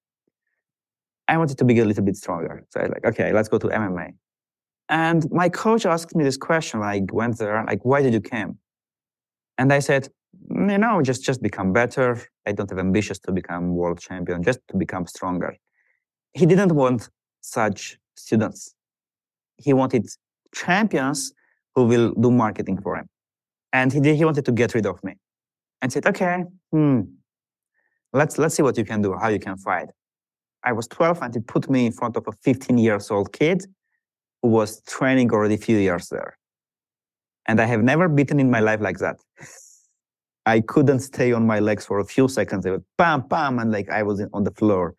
I wanted to be a little bit stronger. So I was like, okay, let's go to MMA. And my coach asked me this question. like went there, like, why did you come? And I said, you know, just just become better. I don't have ambitions to become world champion, just to become stronger. He didn't want such students. He wanted champions who will do marketing for him. And he did, he wanted to get rid of me and said, okay, hmm, let's, let's see what you can do, how you can fight. I was 12 and he put me in front of a 15 years old kid was training already a few years there. And I have never beaten in my life like that. I couldn't stay on my legs for a few seconds. They would bam, bam, and like I was on the floor.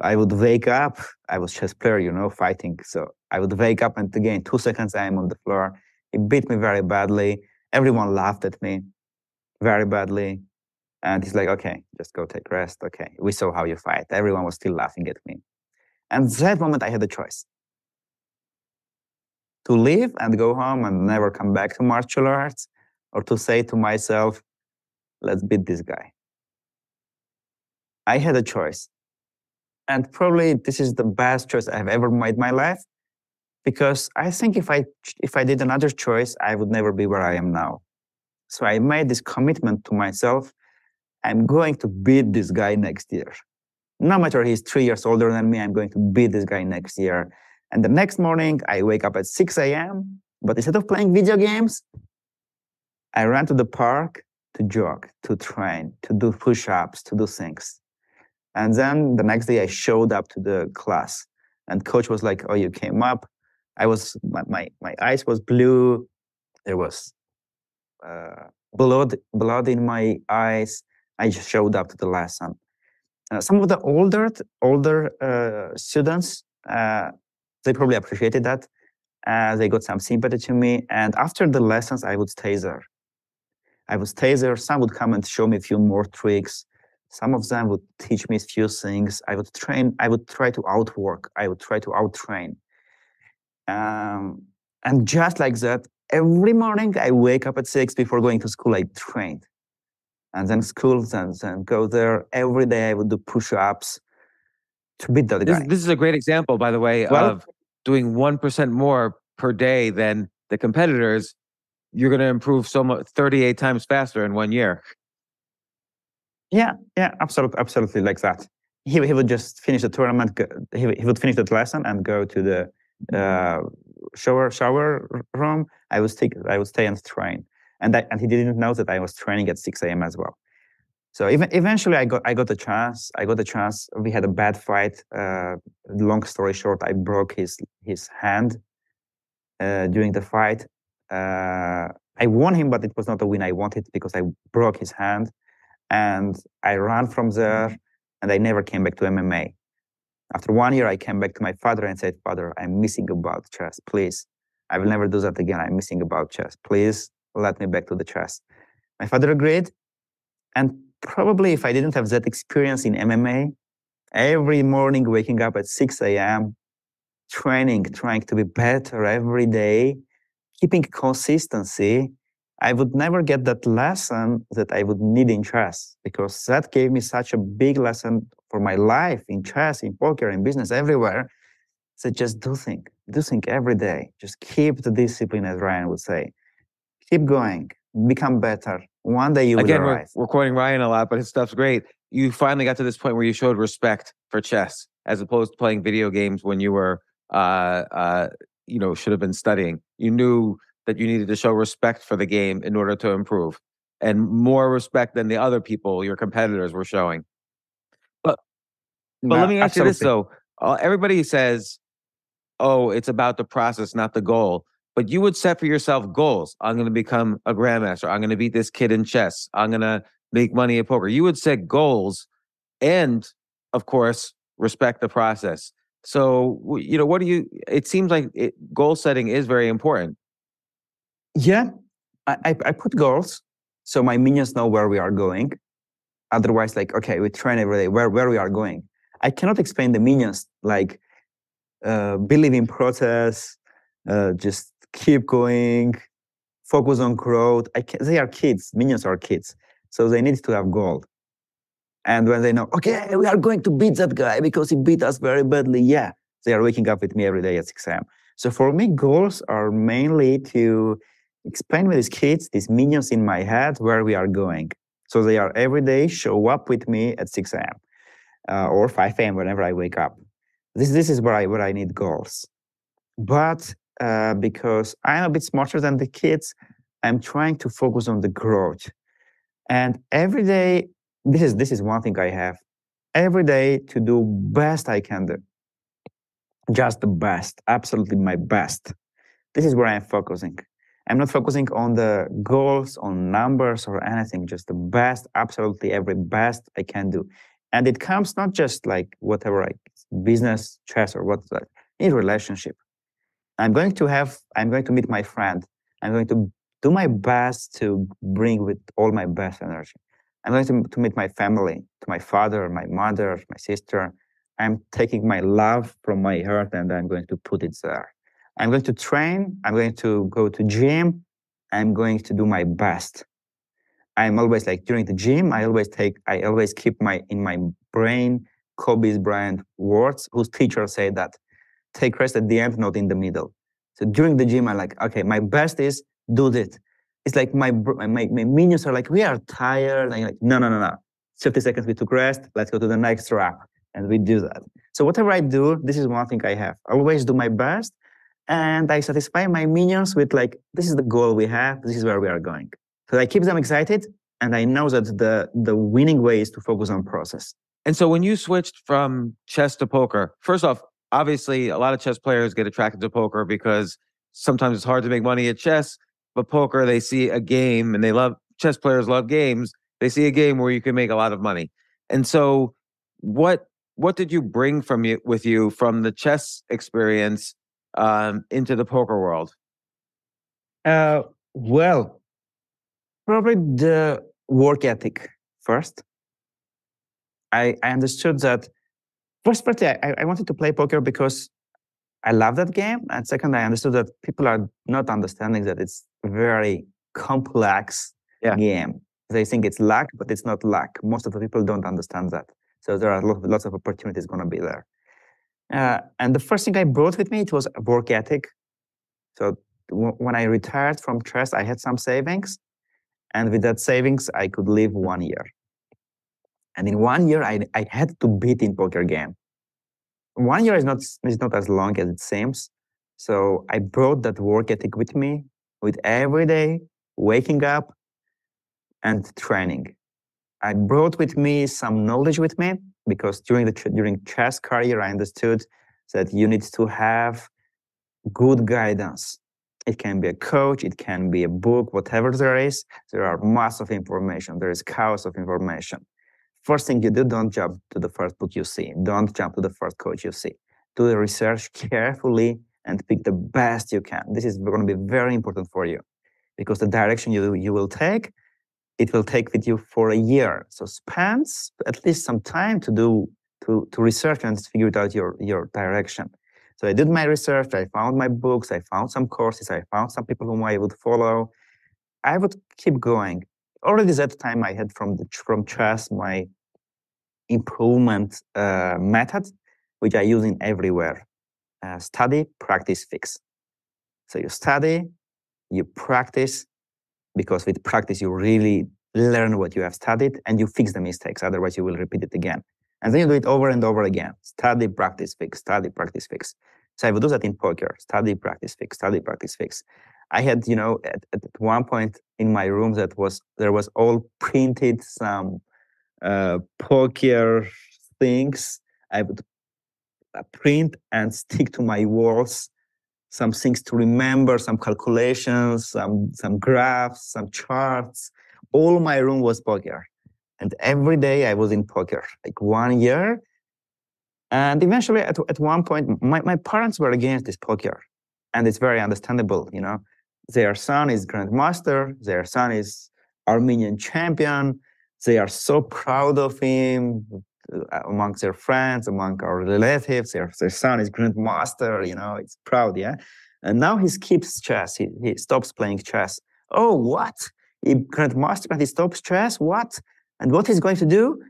I would wake up. I was chess player, you know, fighting. So I would wake up, and again, two seconds, I am on the floor. He beat me very badly. Everyone laughed at me very badly. And he's like, okay, just go take rest. Okay, we saw how you fight. Everyone was still laughing at me. And that moment, I had a choice to leave and go home and never come back to martial arts, or to say to myself, let's beat this guy. I had a choice. And probably this is the best choice I've ever made in my life because I think if I if I did another choice, I would never be where I am now. So I made this commitment to myself. I'm going to beat this guy next year. No matter he's three years older than me, I'm going to beat this guy next year. And the next morning, I wake up at 6 a.m. But instead of playing video games, I ran to the park to jog, to train, to do push-ups, to do things. And then the next day I showed up to the class and coach was like, oh, you came up. I was, my, my, my eyes was blue. There was uh, blood, blood in my eyes. I just showed up to the lesson. Uh, some of the older, older uh, students, uh, they probably appreciated that. Uh, they got some sympathy to me. And after the lessons, I would stay there. I would stay there. Some would come and show me a few more tricks. Some of them would teach me a few things. I would train. I would try to outwork. I would try to outtrain. Um, and just like that, every morning I wake up at six before going to school. I trained, and then school, and then go there every day. I would do push-ups to beat that This, guy. this is a great example, by the way, Well- of doing 1% more per day than the competitors. You're going to improve so much 38 times faster in one year. Yeah, yeah, absolutely, absolutely like that. He, he would just finish the tournament. He, would- he would finish that lesson and go to the uh, shower shower room. I would stick. I would stay and train, and I, and he didn't know that I was training at 6 a.m. as well. So even eventually, I got I got the chance. I got the chance. We had a bad fight. Uh, long story short, I broke his his hand uh, during the fight. Uh, I won him, but it was not the win I wanted because I broke his hand and I ran from there and I never came back to MMA. After one year, I came back to my father and said, Father, I'm missing about chess. Please, I will never do that again. I'm missing about chess. Please let me back to the chess. My father agreed. And probably if I didn't have that experience in MMA, every morning waking up at 6 a.m., training, trying to be better every day, keeping consistency, I would never get that lesson that I would need in chess because that gave me such a big lesson for my life in chess, in poker, in business, everywhere. So just do think, do think every day. Just keep the discipline, as Ryan would say. Keep going, become better. One day you will Again, we're, we're quoting Ryan a lot, but his stuff's great. You finally got to this point where you showed respect for chess as opposed to playing video games when you were, uh, uh, you know, should have been studying. You knew that you needed to show respect for the game in order to improve and more respect than the other people, your competitors, were showing. But No, let me ask you this absolutely. though: uh, everybody says, "Oh, it's about the process, not the goal." But you would set for yourself goals. I'm going to become a grandmaster. I'm going to beat this kid in chess. I'm going to make money at poker. You would set goals, and of course, respect the process. So, you know, what do you? It seems like it, goal setting is very important. Yeah, I, I, put goals so my minions know where we are going. Otherwise, like, okay, we train every day where, where we are going. I cannot explain the minions like uh, believe in process, uh, just keep going, focus on growth. They are kids. Minions are kids, so they need to have goal. And when they know, okay, we are going to beat that guy because he beat us very badly, yeah, they are waking up with me every day at 6 a.m. So for me, goals are mainly to explain with these kids, these minions in my head, where we are going. So they are every day show up with me at 6 a.m. Uh, or 5 a.m. whenever I wake up. This this is where I where I need goals. But uh, because I'm a bit smarter than the kids, I'm trying to focus on the growth. And every day, this is this is one thing I have. Every day to do best I can do. Just the best, absolutely my best. This is where I'm focusing. I'm not focusing on the goals, on numbers, or anything. Just the best, absolutely every best I can do. And it comes not just like whatever, like business, chess, or what's that, in relationship. I'm going to have, I'm going to meet my friend. I'm going to do my best to bring with all my best energy. I'm going to, to meet my family, to my father, my mother, my sister. I'm taking my love from my heart and I'm going to put it there. I'm going to train. I'm going to go to gym. I'm going to do my best. I'm always like during the gym. I always take. I always keep my in my brain Kobe Bryant words, whose teacher said that take rest at the end, not in the middle. So during the gym, I'm like, okay, my best is do this. It's like my my, my minions are like, we are tired. And like, no, no, no, no. 50 seconds we took rest. Let's go to the next rap. And we do that. So whatever I do, this is one thing I have. I always do my best and I satisfy my minions with like, this is the goal we have, this is where we are going. So I keep them excited and I know that the the winning way is to focus on process. And so when you switched from chess to poker, first off, obviously a lot of chess players get attracted to poker because sometimes it's hard to make money at chess, but poker they see a game and they love chess players love games. They see a game where you can make a lot of money. And so what what did you bring from you with you from the chess experience um, into the poker world? Uh, well, probably the work ethic first. I, I understood that first, partly, I, I wanted to play poker because I love that game. And second, I understood that people are not understanding that it's very complex Yeah. game. They think it's luck, but it's not luck. Most of the people don't understand that. So there are lots of opportunities going to be there. Uh, and the first thing I brought with me it was a work ethic. So w- when I retired from chess, I had some savings, and with that savings, I could live one year. And in one year, I, I had to beat in poker game. One year is not is not as long as it seems. So I brought that work ethic with me, with every day waking up and training. I brought with me some knowledge with me because during the during chess career, I understood that you need to have good guidance. It can be a coach, it can be a book, whatever there is. There are mass of information. There is chaos of information. First thing you do, don't jump to the first book you see. Don't jump to the first coach you see. Do the research carefully and pick the best you can. This is going to be very important for you because the direction you, you will take, it will take with you for a year. So spend at least some time to do to, to research and figure out your, your direction. So I did my research, I found my books, I found some courses, I found some people whom I would follow. I would keep going. Already that time I had from the from chess my improvement uh, method, which I use in everywhere. Uh, study, practice, fix. So you study, you practice, because with practice you really learn what you have studied and you fix the mistakes. Otherwise, you will repeat it again. And then you do it over and over again. Study, practice, fix, study, practice, fix. So I would do that in poker. Study, practice, fix, study, practice, fix. I had, you know, at, at one point in my room that was there was all printed some uh, poker things. I would uh, print and stick to my walls some things to remember, some calculations, some some graphs, some charts. All my room was poker. And every day I was in poker, like one year. And eventually, at, at one point, my, my parents were against this poker. And it's very understandable, you know. Their son is grandmaster, their son is Armenian champion. They are so proud of him uh, amongst their friends, among our relatives. Their, their son is grandmaster, you know, it's proud, yeah. And now he skips chess. He, he stops playing chess. Oh, what? He grandmaster and he stops chess? What? And what he's going to do?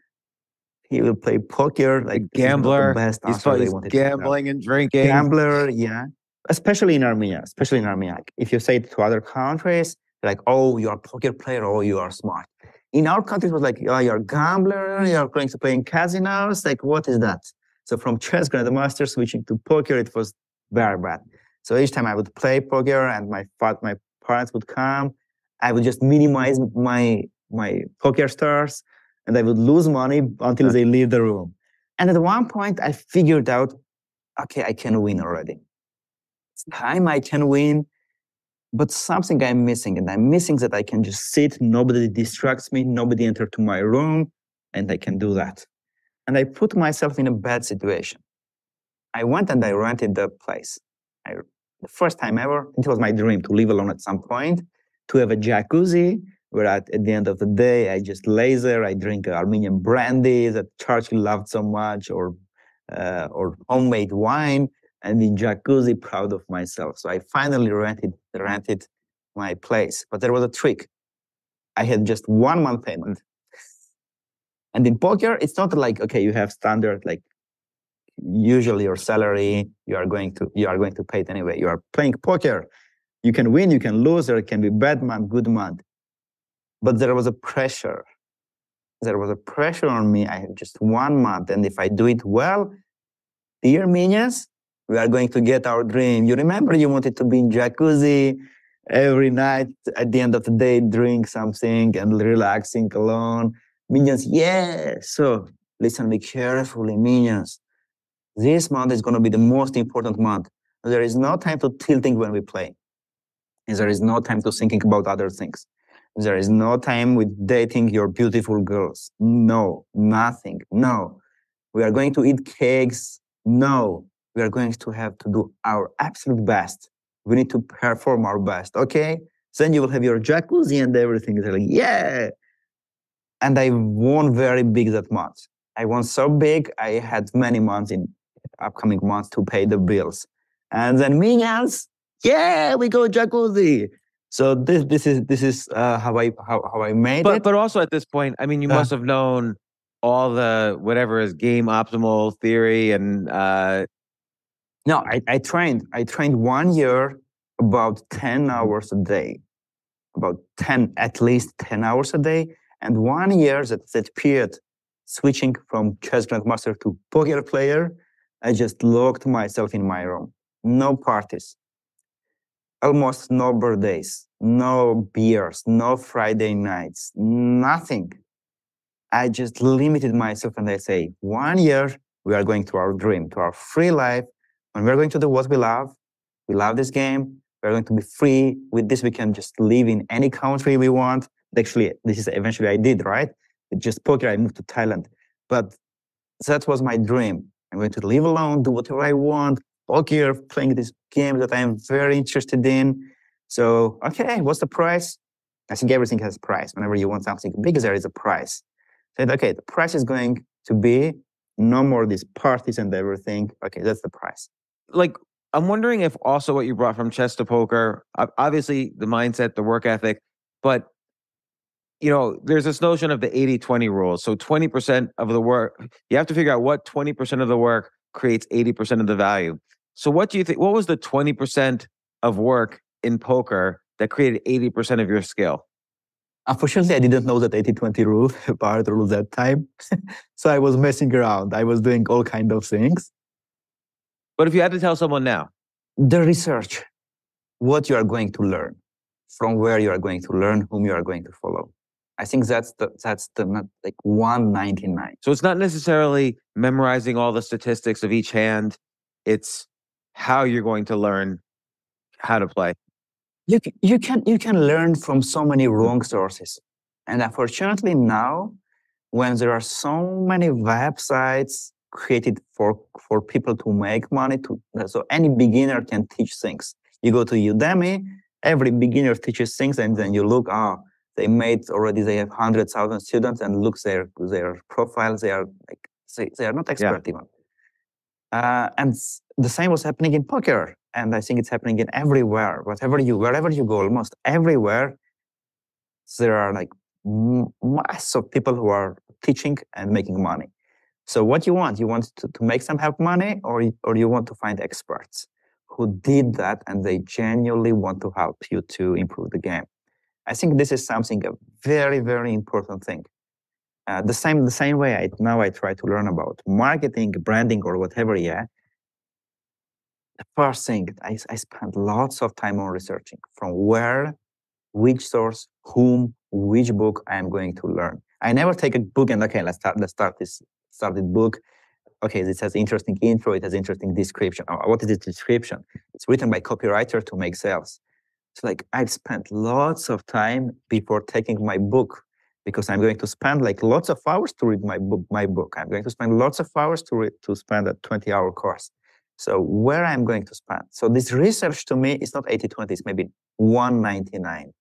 He will play poker, like this is the Gambler. best He's, probably they wanted to gambling and drinking. Gambler, yeah. Especially in Armenia, especially in Armenia. If you say it to other countries, like, oh, you're a poker player, oh, you are smart. In our country, it was like, oh, you're a gambler, you're going to play in casinos. Like, what is that? So from chess grandmaster switching to poker, it was very bad. So each time I would play poker and my my parents would come, I would just minimize my my PokerStars and I would lose money until they leave the room. And at one point, I figured out, okay, I can win already. It's time I can win, but something I'm missing, and I'm missing that I can just sit, nobody distracts me, nobody enter to my room, and I can do that. And I put myself in a bad situation. I went and I rented the place. I, the first time ever, it was my dream to live alone at some point, to have a jacuzzi where at, at the end of the day, I just lay there, I drink Armenian brandy that Churchill loved so much, or uh, or homemade wine, and in jacuzzi, proud of myself. So I finally rented rented my place, but there was a trick. I had just one month payment, and in poker, it's not like okay, you have standard like usually your salary you are going to you are going to pay it anyway. You are playing poker. You can win, you can lose, there can be bad month, good month but there was a pressure. There was a pressure on me. I have just one month, and if I do it well, dear Armenians, we are going to get our dream. You remember you wanted to be in jacuzzi every night at the end of the day, drink something and relaxing alone. Minions, yeah. So listen me carefully, minions. This month is going to be the most important month. There is no time to tilting when we play. And there is no time to thinking about other things. There is no time with dating your beautiful girls. No, nothing. No. We are going to eat cakes. No. We are going to have to do our absolute best. We need to perform our best. Okay. Then you will have your jacuzzi and everything. They're like, yeah. And I won very big that month. I won so big, I had many months in upcoming months to pay the bills. And then me minions, yeah, we go jacuzzi. So this this is this is uh, how I how, how I made but, it. But also at this point, I mean, you Uh. must have known all the whatever is game optimal theory and uh, No, I, I trained. I trained one year about 10 hours a day, about 10, at least 10 hours a day. And one year that, that period, switching from chess grandmaster to poker player, I just locked myself in my room. No parties, almost no birthdays, no beers, no Friday nights, nothing. I just limited myself and I say, one year, we are going to our dream, to our free life when we're going to do what we love, we love this game, we're going to be free. With this, we can just live in any country we want. Actually, this is eventually I did, right? With just poker, I moved to Thailand. But that was my dream. I'm going to live alone, do whatever I want, poker, playing this game that I'm very interested in. So, okay, what's the price? I think everything has a price. Whenever you want something big, there is a price. Said, okay, the price is going to be no more these parties and everything. Okay, that's the price. Like I'm wondering if also what you brought from chess to poker, obviously the mindset, the work ethic, but you know, there's this notion of the 80-20 rule. So 20% of the work, you have to figure out what 20% of the work creates 80% of the value. So what do you think what was the 20% of work in poker that created 80% of your skill? Unfortunately, I didn't know that 80-20 rule, Pareto rule that time. so I was messing around. I was doing all kind of things. But if you had to tell someone now, The research, what you are going to learn, from where you are going to learn, whom you are going to follow. I think that's the that's the not like 199. so it's not necessarily memorizing all the statistics of each hand, it's how you're going to learn how to play. you you can you can learn from so many wrong sources and unfortunately now when there are so many websites created for for people to make money to so any beginner can teach things you go to udemy every beginner teaches things and then you look oh they made already they have 100000 students and look their their profiles they are like they, they are not expert even uh, and the same was happening in poker and I think it's happening in everywhere. Whatever you, wherever you go, almost everywhere, there are like mass of people who are teaching and making money. So what you want? You want to, to make some help money, or or you want to find experts who did that and they genuinely want to help you to improve the game. I think this is something a very very important thing. Uh, the same the same way I now I try to learn about marketing, branding, or whatever. Yeah, the first thing I, I spent lots of time on researching from where, which source, whom, which book I am going to learn. I never take a book and okay, let's start let's start this start this book. Okay, this has interesting intro, it has interesting description. What is the description? It's written by copywriter to make sales. So like I've spent lots of time before taking my book because I'm going to spend like lots of hours to read my book. My book. I'm going to spend lots of hours to read, to spend a 20-hour course. So where I'm going to spend. So this research to me is not 80-20, it's maybe 199.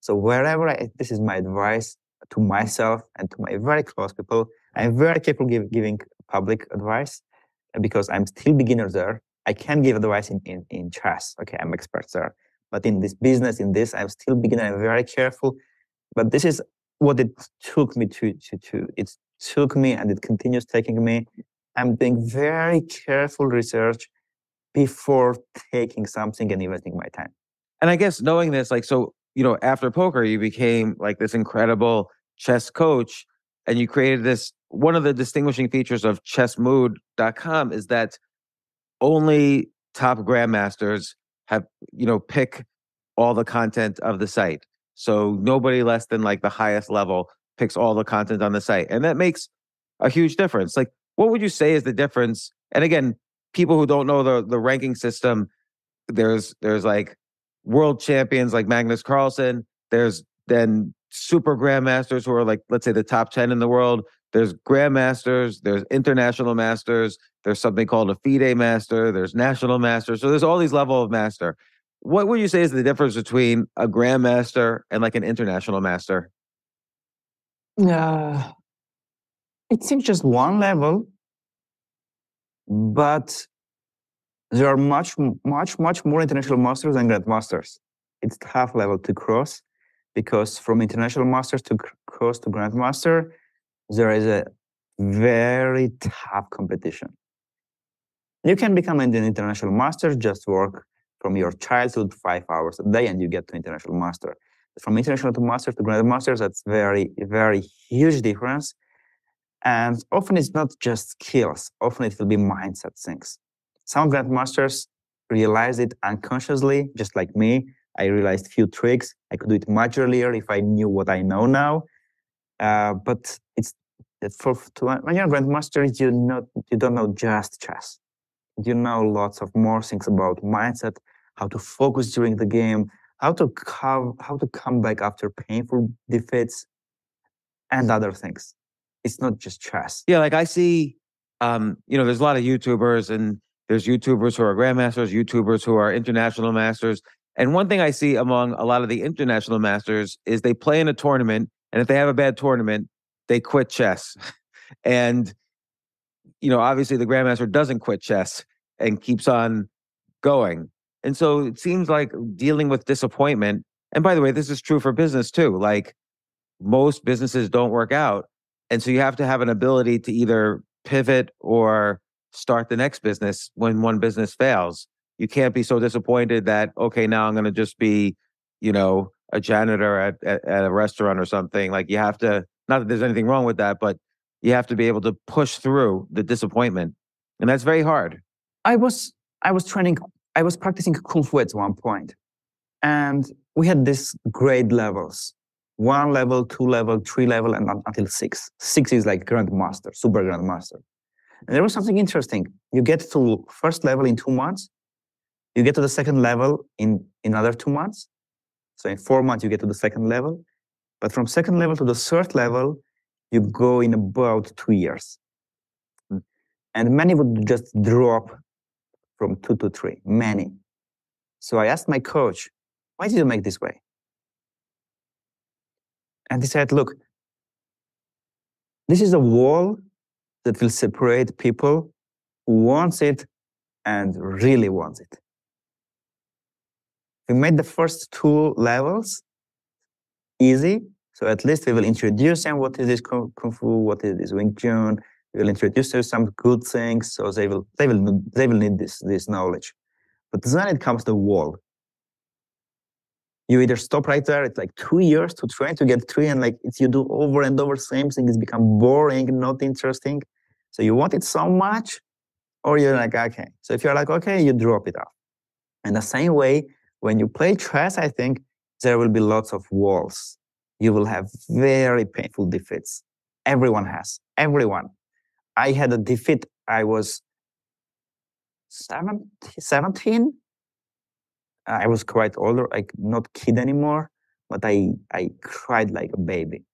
So wherever I, this is my advice to myself and to my very close people, I'm very capable give, giving public advice uh, because I'm still beginner there. I can give advice in, in, in chess. Okay, I'm expert there. But in this business, in this, I'm still beginner. I'm very careful. But this is what it took me to, to, to it took me and it continues taking me I'm doing very careful research before taking something and investing my time. And I guess knowing this, like, so, you know, after poker, you became like this incredible chess coach and you created this. One of the distinguishing features of chessmood.com is that only top grandmasters have, you know, pick all the content of the site. So nobody less than like the highest level picks all the content on the site. And that makes a huge difference. Like, what would you say is the difference? And again, people who don't know the, the ranking system, there's there's like world champions like Magnus Carlsen. There's then super grandmasters who are like, let's say the top 10 in the world. There's grandmasters, there's international masters, there's something called a FIDE master, there's national master. So there's all these level of master. What would you say is the difference between a grandmaster and like an international master? Uh, it seems just one level, but there are much, much, much more international masters than grandmasters. It's half level to cross because from international masters to cross to grandmaster, there is a very tough competition. You can become an international master, just work from your childhood five hours a day, and you get to international master. From international to master to grandmaster, that's very, very huge difference. And often it's not just skills. Often it will be mindset things. Some grandmasters realize it unconsciously, just like me. I realized few tricks. I could do it much earlier if I knew what I know now. Uh, but it's for to, when you're a grandmaster, you not you don't know just chess. You know lots of more things about mindset, how to focus during the game, how to how to come back after painful defeats, and other things. It's not just chess. Yeah, like I see, um, you know, there's a lot of YouTubers and there's YouTubers who are grandmasters, YouTubers who are international masters. And one thing I see among a lot of the international masters is they play in a tournament, and if they have a bad tournament, they quit chess. and you know, obviously the grandmaster doesn't quit chess and keeps on going. And so it seems like dealing with disappointment. And by the way, this is true for business too. Like most businesses don't work out. And so you have to have an ability to either pivot or start the next business when one business fails. You can't be so disappointed that, okay, now I'm going to just be, you know, a janitor at, at, at, a restaurant or something. Like you have to, not that there's anything wrong with that, but you have to be able to push through the disappointment. And that's very hard. I was, I was training, I was practicing Kung Fu at one point, And we had these grade levels one level, two level, three level, and until six. Six is like grandmaster, super grandmaster. And there was something interesting. You get to first level in two months, you get to the second level in, in another two months. So in four months, you get to the second level. But from second level to the third level, you go in about two years. Hmm. And many would just drop from two to three, many. So I asked my coach, why did you make this way? And he said, look, this is a wall that will separate people who wants it and really wants it. We made the first two levels easy. So at least we will introduce them what is this Kung Fu, what is this Wing Chun. We will introduce them some good things. So they will, they will, they will need this, this knowledge. But then it comes to wall you either stop right there it's like two years to try to get three and like it's you do over and over same thing it's become boring not interesting so you want it so much or you're like okay so if you're like okay you drop it off and the same way when you play chess i think there will be lots of walls. You will have very painful defeats. Everyone has. Everyone. I had a defeat. I was 17 I was quite older, like not kid anymore, but I I cried like a baby.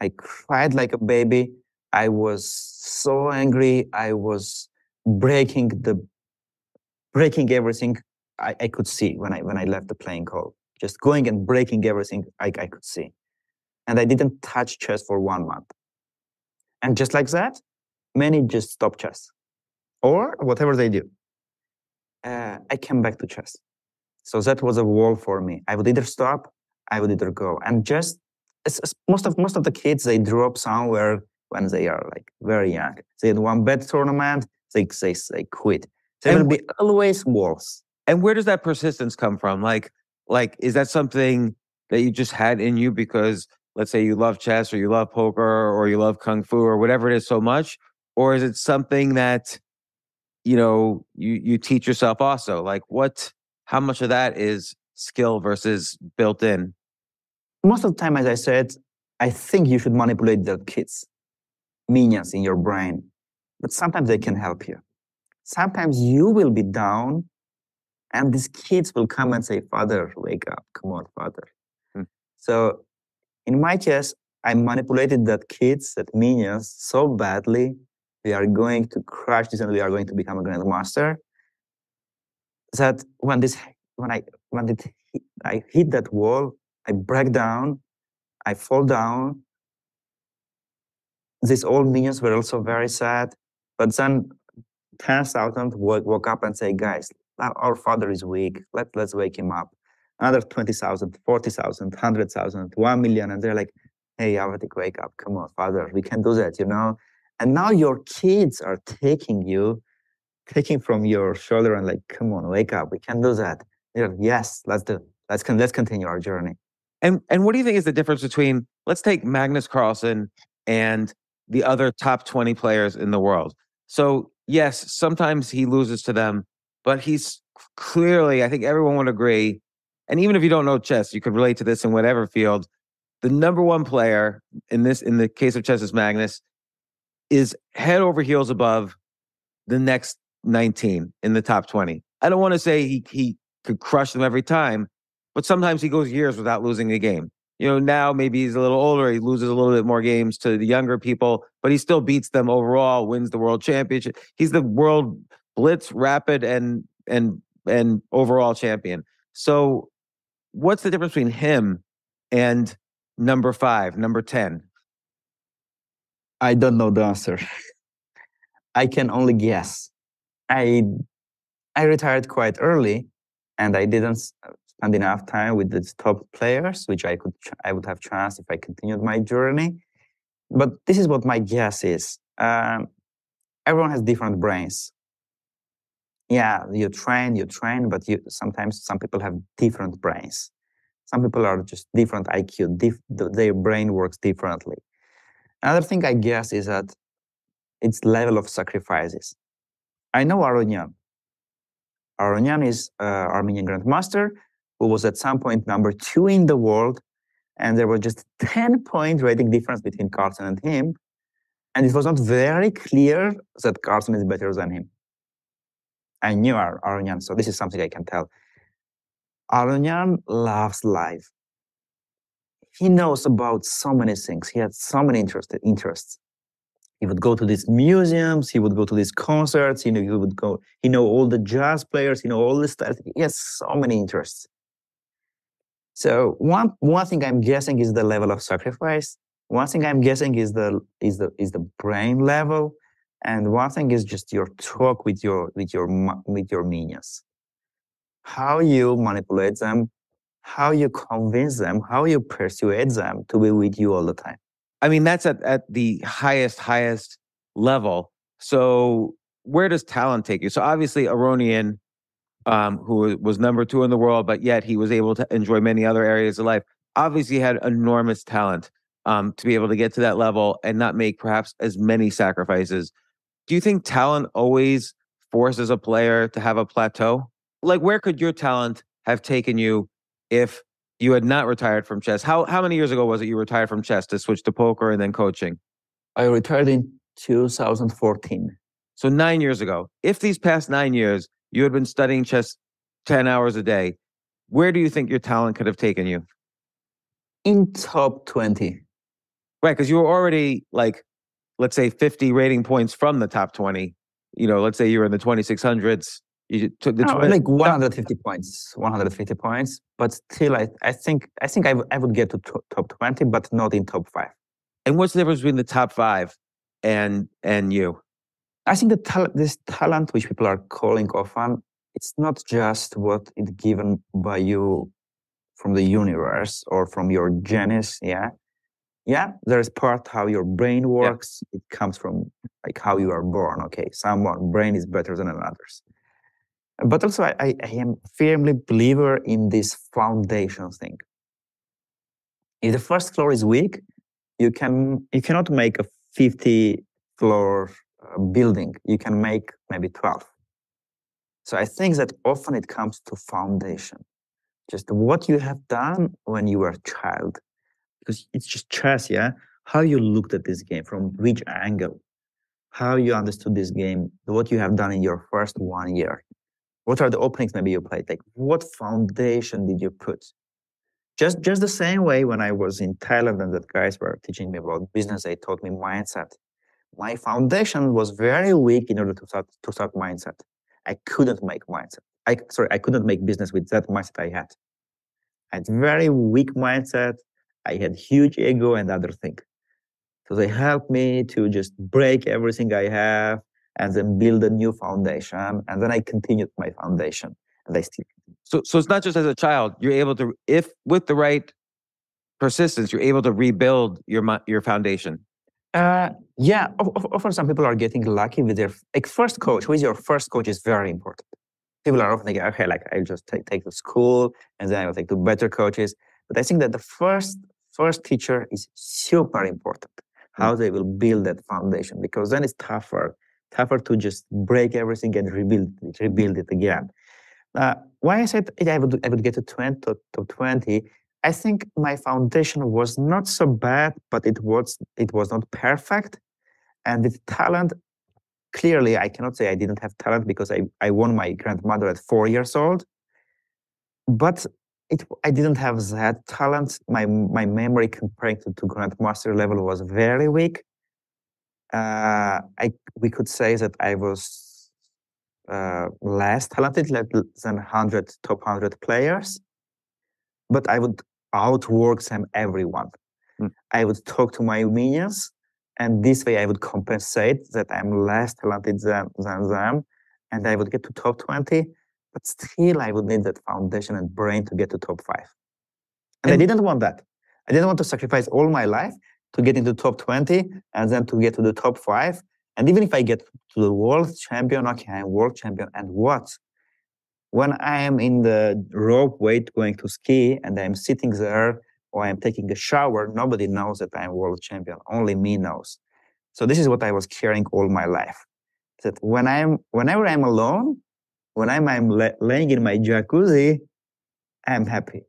I cried like a baby. I was so angry. I was breaking the breaking everything I, I could see when I when I left the playing hall. Just going and breaking everything I, I could see. And I didn't touch chess for one month. And just like that, many just stop chess. Or whatever they do. Uh, I came back to chess. So that was a wall for me. I would either stop, I would either go. And just it's, it's, most of most of the kids they drop somewhere when they are like very young. They had one bad tournament, they they, they quit. There will be always walls. And where does that persistence come from? Like like is that something that you just had in you because let's say you love chess or you love poker or you love kung fu or whatever it is so much or is it something that you know you you teach yourself also like what how much of that is skill versus built in? Most of the time, as I said, I think you should manipulate the kids, minions in your brain, but sometimes they can help you. Sometimes you will be down, and these kids will come and say, Father, wake up. Come on, Father. Hmm. So, in my case, I manipulated that kids, that minions, so badly. We are going to crush this and we are going to become a grandmaster. That when this, when I, when it, I hit that wall, I break down, I fall down. These old minions were also very sad. But then 10,000 woke, woke up and say, guys, Uh, our father is weak. Let, let's wake him up. Another 20,000, 40,000, 100,000, 1 million. And they're like, hey, Avetik, wake up. Come on, father, we can do that, you know? And now your kids are taking you, taking from your shoulder and like, come on, wake up. We can do that. They're like, yes, let's do. Let's con- let's continue our journey. And and what do you think is the difference between let's take Magnus Carlsen and the other top 20 players in the world? So yes, sometimes he loses to them, but he's clearly, I think everyone would agree, and even if you don't know chess, you could relate to this in whatever field. The number one player in this, in the case of chess, is Magnus, is head over heels above the next 19 in the top 20. I don't want to say he he could crush them every time, but sometimes he goes years without losing a game. You know, now maybe he's a little older, he loses a little bit more games to the younger people, but he still beats them overall, wins the world championship. He's the world blitz, rapid, and and and overall champion. So, what's the difference between him and number five, number ten? I don't know the answer. I can only guess. I I retired quite early, and I didn't spend enough time with the top players, which I could I would have chance if I continued my journey. But this is what my guess is. Um, everyone has different brains yeah, you train, you train, but you sometimes some people have different brains. Some people are just different IQ. Their brain works differently. Another thing I guess is that it's level of sacrifices. I know Aronian. Aronian is uh, Armenian grandmaster who was at some point number two in the world, and there was just 10 point rating difference between Carlsen and him. And it was not very clear that Carlsen is better than him. I knew Ar- Aronian, so this is something I can tell. Aronian loves life. He knows about so many things. He had so many interested interests. He would go to these museums. He would go to these concerts. You know, he would go. He know all the jazz players. He know all the stuff. He has so many interests. So one one thing I'm guessing is the level of sacrifice. One thing I'm guessing is the is the is the brain level. And one thing is just your talk with your with your with your minions. How you manipulate them, how you convince them, how you persuade them to be with you all the time. I mean, that's at, at the highest, highest level. So where does talent take you? So obviously Aronian, um, who was number two in the world, but yet he was able to enjoy many other areas of life, obviously had enormous talent um, to be able to get to that level and not make perhaps as many sacrifices do you think talent always forces a player to have a plateau? Like, where could your talent have taken you if you had not retired from chess? How how many years ago was it you retired from chess to switch to poker and then coaching? I retired in 2014. So nine years ago. If these past nine years you had been studying chess 10 hours a day, where do you think your talent could have taken you? In top 20. Right, because you were already like let's say 50 rating points from the top 20 you know let's say you're in the 2600s you took the no, 20, like 150 points 150 points but still i, I think i think I, I would get to top 20 but not in top 5 and what's the difference between the top 5 and and you? I think the tal- this talent which people are calling often it's not just what what is given by you from the universe or from your genius yeah yeah there's part how your brain works. Yeah. it comes from like how you are born okay? Someone brain is better than another's. But also I, I, am firmly believer in this foundation thing. If the first floor is weak you can you cannot make a 50 floor uh, building. You can make maybe 12 so i think that often it comes to foundation. Just what you have done when you were a child, because it's just chess, yeah. How you looked at this game from which angle, how you understood this game, what you have done in your first one year. What are the openings maybe you played? Like what foundation did you put? Just just the same way when I was in Thailand and that guys were teaching me about business, they taught me mindset. My foundation was very weak in order to start to start mindset. I couldn't make mindset. I sorry, I couldn't make business with that mindset I had. I had very weak mindset. I had huge ego and other thing. So they helped me to just break everything I have and then build a new foundation. And then I continued my foundation and I still. So, so it's not just as a child, you're able to, if with the right persistence, you're able to rebuild your, your foundation. Uh, yeah, often some people are getting lucky with their like first coach. Who is your first coach is very important. People are often thinking, okay, like I'll just take take to school and then I will take to better coaches. But I think that the first first teacher is super important. How mm. they will build that foundation because then it's tougher tougher to just break everything and rebuild it, rebuild it again. Uh, why I said I would I would get to 20 to, to 20, I think my foundation was not so bad, but it was it was not perfect. And with talent, clearly I cannot say I didn't have talent because I, I won my grandmother at four years old. But it, I didn't have that talent. My my memory comparing to, to grandmaster level was very weak uh, I we could say that I was uh, less talented than 100 top 100 players, but I would outwork them everyone. Mm. I would talk to my minions, and this way I would compensate that I'm less talented than, than them, and I would get to top 20, but still I would need that foundation and brain to get to top five. And, and I didn't want that. I didn't want to sacrifice all my life to get into top 20 and then to get to the top five. And even if I get to the world champion, okay, I'm world champion. And what? When I am in the rope weight going to ski and I'm sitting there or I'm taking a shower, nobody knows that I'm world champion. Only me knows. So this is what I was carrying all my life. That when I'm, whenever I'm alone, when I'm, I'm laying in my jacuzzi, I'm happy.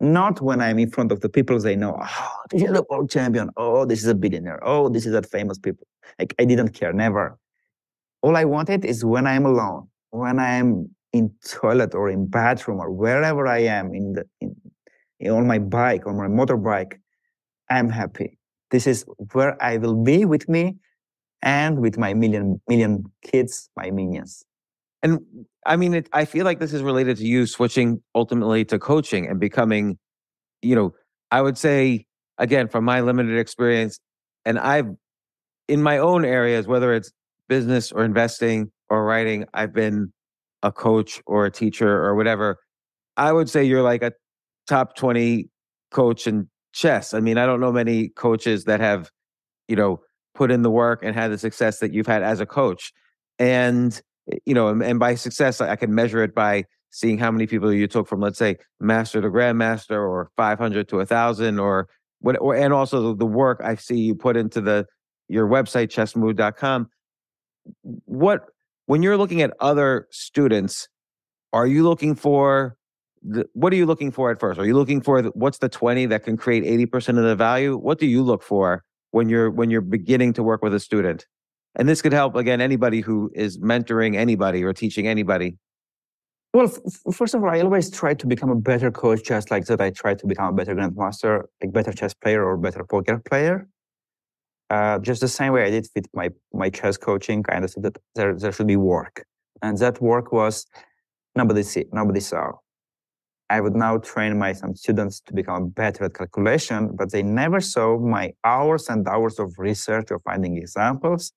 Not when I'm in front of the people they know, oh, this is the world champion. Oh, this is a billionaire. Oh, this is that famous people. Like I didn't care, never. All I wanted is when I'm alone, when I'm in toilet or in bathroom or wherever I am in the in, on my bike or my motorbike, I'm happy. This is where I will be with me and with my million million kids, my minions. And I mean, it, I feel like this is related to you switching ultimately to coaching and becoming, you know, I would say again from my limited experience, and I've in my own areas, whether it's business or investing or writing, I've been a coach or a teacher or whatever. I would say you're like a top 20 coach in chess. I mean, I don't know many coaches that have, you know, put in the work and had the success that you've had as a coach. And Eh, you know, and, and by success, I can measure it by seeing how many people you took from, let's say, master to grandmaster, or 500 to a thousand, or what, or, and also the, the work I see you put into the your website, chessmood.com. What when you're looking at other students, are you looking for the, what are you looking for at first? Are you looking for the, what's the 20 that can create 80% of the value? What do you look for when you're when you're beginning to work with a student? And this could help again anybody who is mentoring anybody or teaching anybody. Well, f- first of all, I always try to become a better coach, just like that. I try to become a better grandmaster, like better chess player or better poker player. Uh, just the same way I did with my my chess coaching. I understood that there there should be work, and that work was nobody see, nobody saw. I would now train my some students to become better at calculation, but they never saw my hours and hours of research or finding examples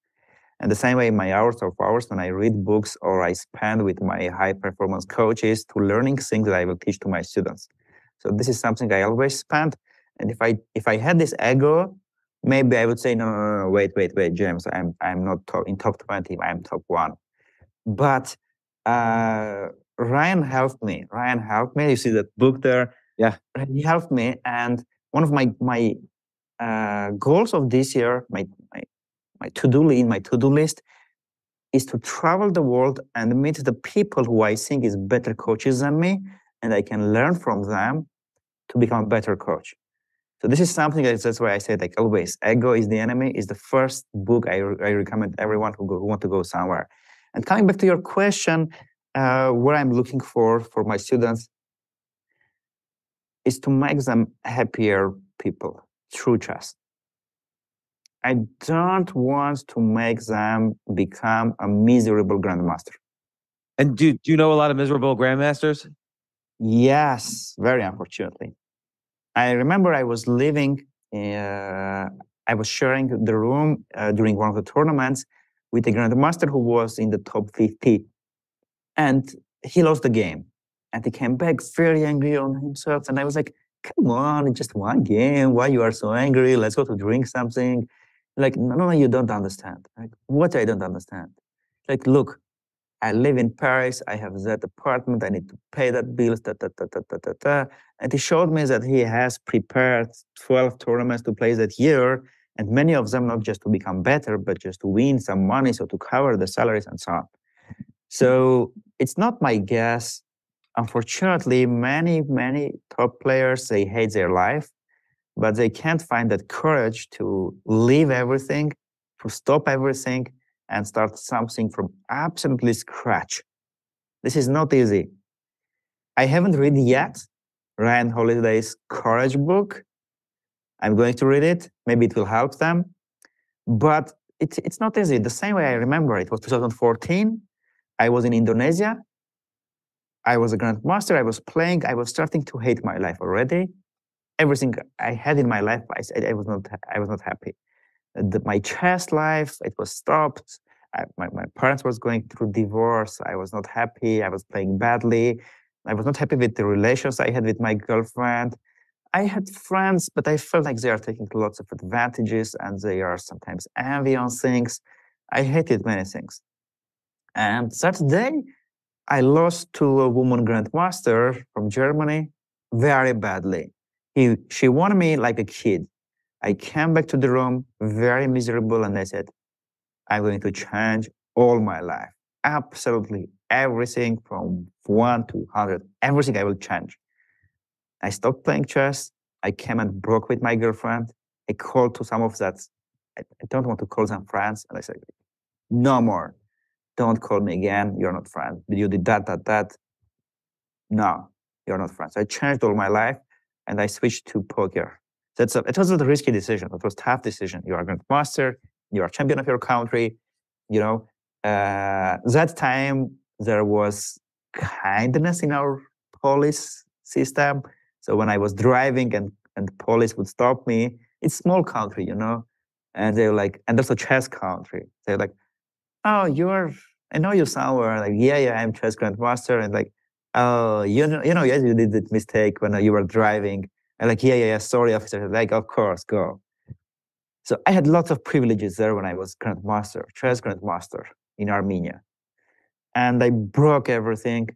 and the same way, my hours of hours when I read books or I spend with my high performance coaches to learning things that I will teach to my students. So this is something I always spend. And if I if I had this ego, maybe I would say, no, no, no, no wait, wait, wait, James, I'm I'm not top, in top 20, I'm top one. But uh, Ryan helped me. Ryan helped me. You see that book there? Yeah. He helped me. And one of my my uh, goals of this year, my, my my to-do in my to-do list is to travel the world and meet the people who I think is better coaches than me and I can learn from them to become a better coach. So this is something that, that's why I say like always, ego is the enemy is the first book I, I recommend everyone who, go, who want to go somewhere. And coming back to your question, uh, what I'm looking for for my students is to make them happier people through chess. I don't want to make them become a miserable grandmaster. And do, do you know a lot of miserable grandmasters? Yes, very unfortunately. I remember I was living, uh, I was sharing the room uh, during one of the tournaments with a grandmaster who was in the top 50. And he lost the game. And he came back very angry on himself. And I was like, come on, it's just one game. Why you are so angry? Let's go to drink something. Like, no, no, you don't understand. Like, what I don't understand? Like, look, I live in Paris. I have that apartment. I need to pay that bills. Da, da, da, da, da, da, da. And he showed me that he has prepared 12 tournaments to play that year, and many of them not just to become better, but just to win some money, so to cover the salaries and so on. So it's not my guess. Unfortunately, many, many top players they hate their life, but they can't find that courage to leave everything, to stop everything, and start something from absolutely scratch. This is not easy. I haven't read yet Ryan Holiday's Courage book. I'm going to read it. Maybe it will help them. But it, it's not easy. The same way I remember it was 2014. I was in Indonesia. I was a grandmaster. I was playing. I was starting to hate my life already. Everything I had in my life, I, I was not. I was not happy. The, my chess life it was stopped. I, my, my parents was going through divorce. I was not happy. I was playing badly. I was not happy with the relations i had with my girlfriend. I had friends but i felt like they are taking lots of advantages and they are sometimes envy on things. I hated many things. And that day i lost to a woman grandmaster from germany very badly he, she wanted me like a kid I came back to the room very miserable and I said, I'm going to change all my life. Absolutely everything from one to 100, everything I will change. I stopped playing chess. I came and broke with my girlfriend. I called to some of that. I don't want to call them friends. And I said, no more. Don't call me again. You're not friends. You did that, that, that. No, you're not friends. I changed all my life and I switched to poker. That's a, it was a risky decision. It was tough decision. You are grandmaster. You are champion of your country. You know, uh, that time there was kindness in our police system. So when I was driving and and police would stop me, it's small country, you know, and they're like, and that's a chess country. They're like, oh, you're, I know you somewhere. Like, yeah, yeah, I'm chess grandmaster, and like, oh, you know, you know, yes, you did that mistake when you were driving and like, yeah, yeah, yeah, sorry, officer. Like, of course, go. So I had lots of privileges there when I was Grand grandmaster, chess grandmaster in Armenia. And I broke everything.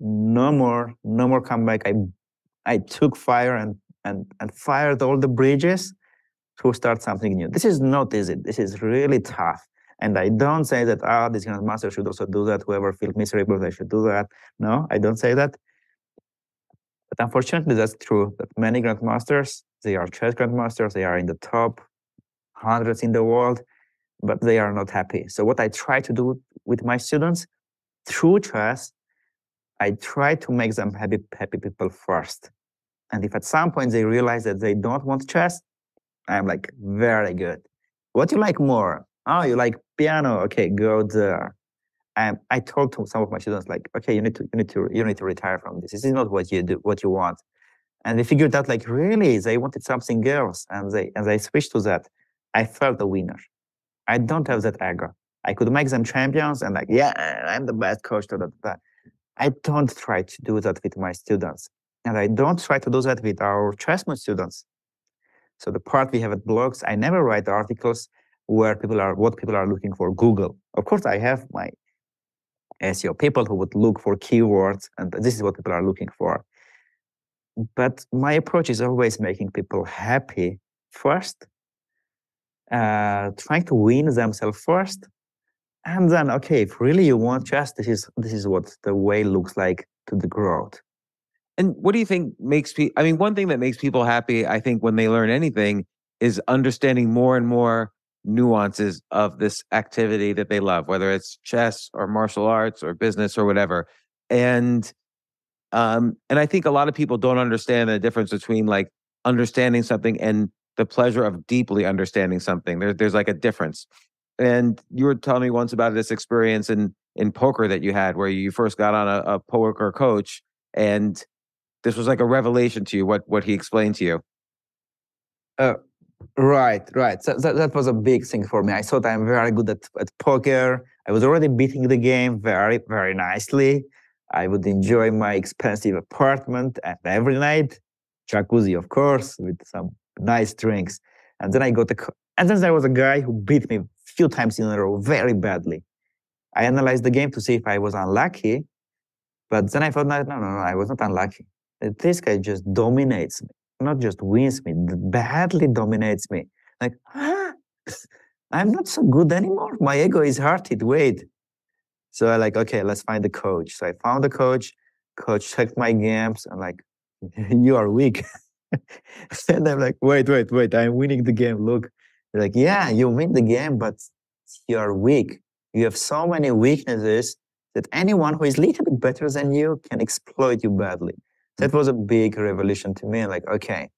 No more, no more comeback. I I took fire and and and fired all the bridges to start something new. This is not easy. This is really tough. And I don't say that, ah, oh, this grandmaster should also do that. Whoever feels miserable, they should do that. No, I don't say that. But unfortunately, that's true that many grandmasters, they are chess grandmasters, they are in the top hundreds in the world, but they are not happy. So what I try to do with my students through chess, I try to make them happy, happy people first. And if at some point they realize that they don't want chess, I'm like, very good. What you like more? Oh, you like piano? Okay, go there. I, I told to some of my students like, okay, you need to you need to you need to retire from this. This is not what you do, what you want. And they figured out like really they wanted something else, and they and they switched to that. I felt a winner. I don't have that ego. I could make them champions and like, yeah, I'm the best coach. To that. I don't try to do that with my students, and I don't try to do that with our Chessmood students. So the part we have at blogs, I never write articles where people are what people are looking for Google. Of course, I have my SEO, people who would look for keywords, and this is what people are looking for. But my approach is always making people happy first, uh, trying to win themselves first, and then okay, if really you want chess, this is this is what the way looks like to the growth. And what do you think makes people? I mean, one thing that makes people happy, I think, when they learn anything, is understanding more and more nuances of this activity that they love, whether it's chess or martial arts or business or whatever. And um, and I think a lot of people don't understand the difference between like understanding something and the pleasure of deeply understanding something. There, there's like a difference. And you were telling me once about this experience in in poker that you had where you first got on a, a poker coach and this was like a revelation to you what what he explained to you uh, right right. So that, that was a big thing for me. I thought i'm very good at, at poker. I was already beating the game very very nicely. I would enjoy my expensive apartment and every night jacuzzi of course with some nice drinks. And then i got a and then there was a guy who beat me a few times in a row very badly. I analyzed the game to see if I was unlucky, but then I thought, no, no, no, no I was not unlucky. This guy just dominates me, not just wins me, badly dominates me. Like, ah, I'm not so good anymore. My ego is hurted. Wait. So I like, okay, let's find the coach. So I found the coach. Coach checked my games. and like, you are weak. and I'm like, wait, wait, wait. I'm winning the game. Look. They're like, yeah, you win the game, but you are weak. You have so many weaknesses that anyone who is a little bit better than you can exploit you badly. That was a big revelation to me. Like, okay,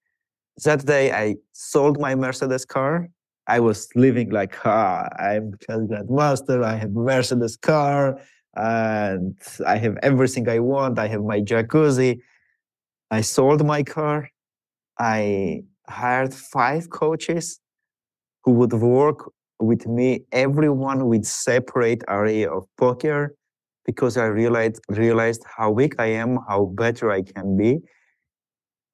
that day I sold my Mercedes car. I was living like, ah, I'm Grand Master. I have Mercedes car, and I have everything I want. I have my jacuzzi. I sold my car. I hired five coaches who would work with me everyone with separate area of poker because I realized realized how weak I am, how better I can be.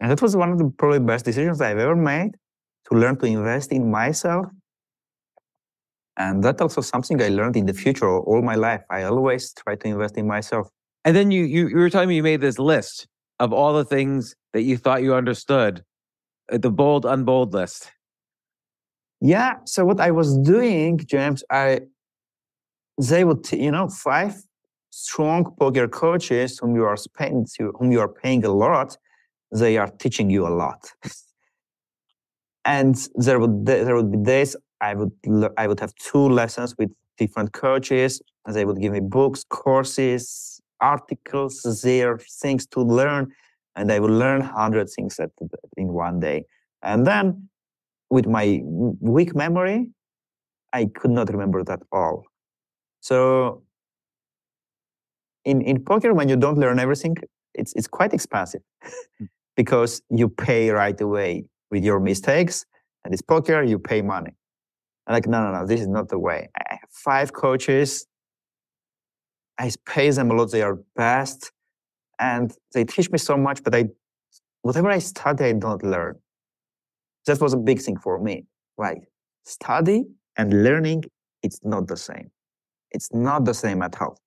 And that was one of the probably best decisions I've ever made to learn to invest in myself. And that's also something I learned in the future all my life. I always try to invest in myself. And then you you, you were telling me you made this list of all the things that you thought you understood, uh, the bold, unbold list. Yeah. So what I was doing, James, I they would, you know, five strong poker coaches whom you are paying, whom you are paying a lot, they are teaching you a lot. and there would there would be days I would I would have two lessons with different coaches. They would give me books, courses, articles, their things to learn, and I would learn hundred things at, in one day. And then with my weak memory, I could not remember that all. So in, in poker, when you don't learn everything, it's, it's quite expensive hmm. because you pay right away with your mistakes. And it's poker, you pay money. I'm like, no, no, no, this is not the way. I have five coaches. I pay them a lot. They are best. And they teach me so much, but I, whatever I study, I don't learn that was a big thing for me. Like study and learning, it's not the same. It's not the same at all.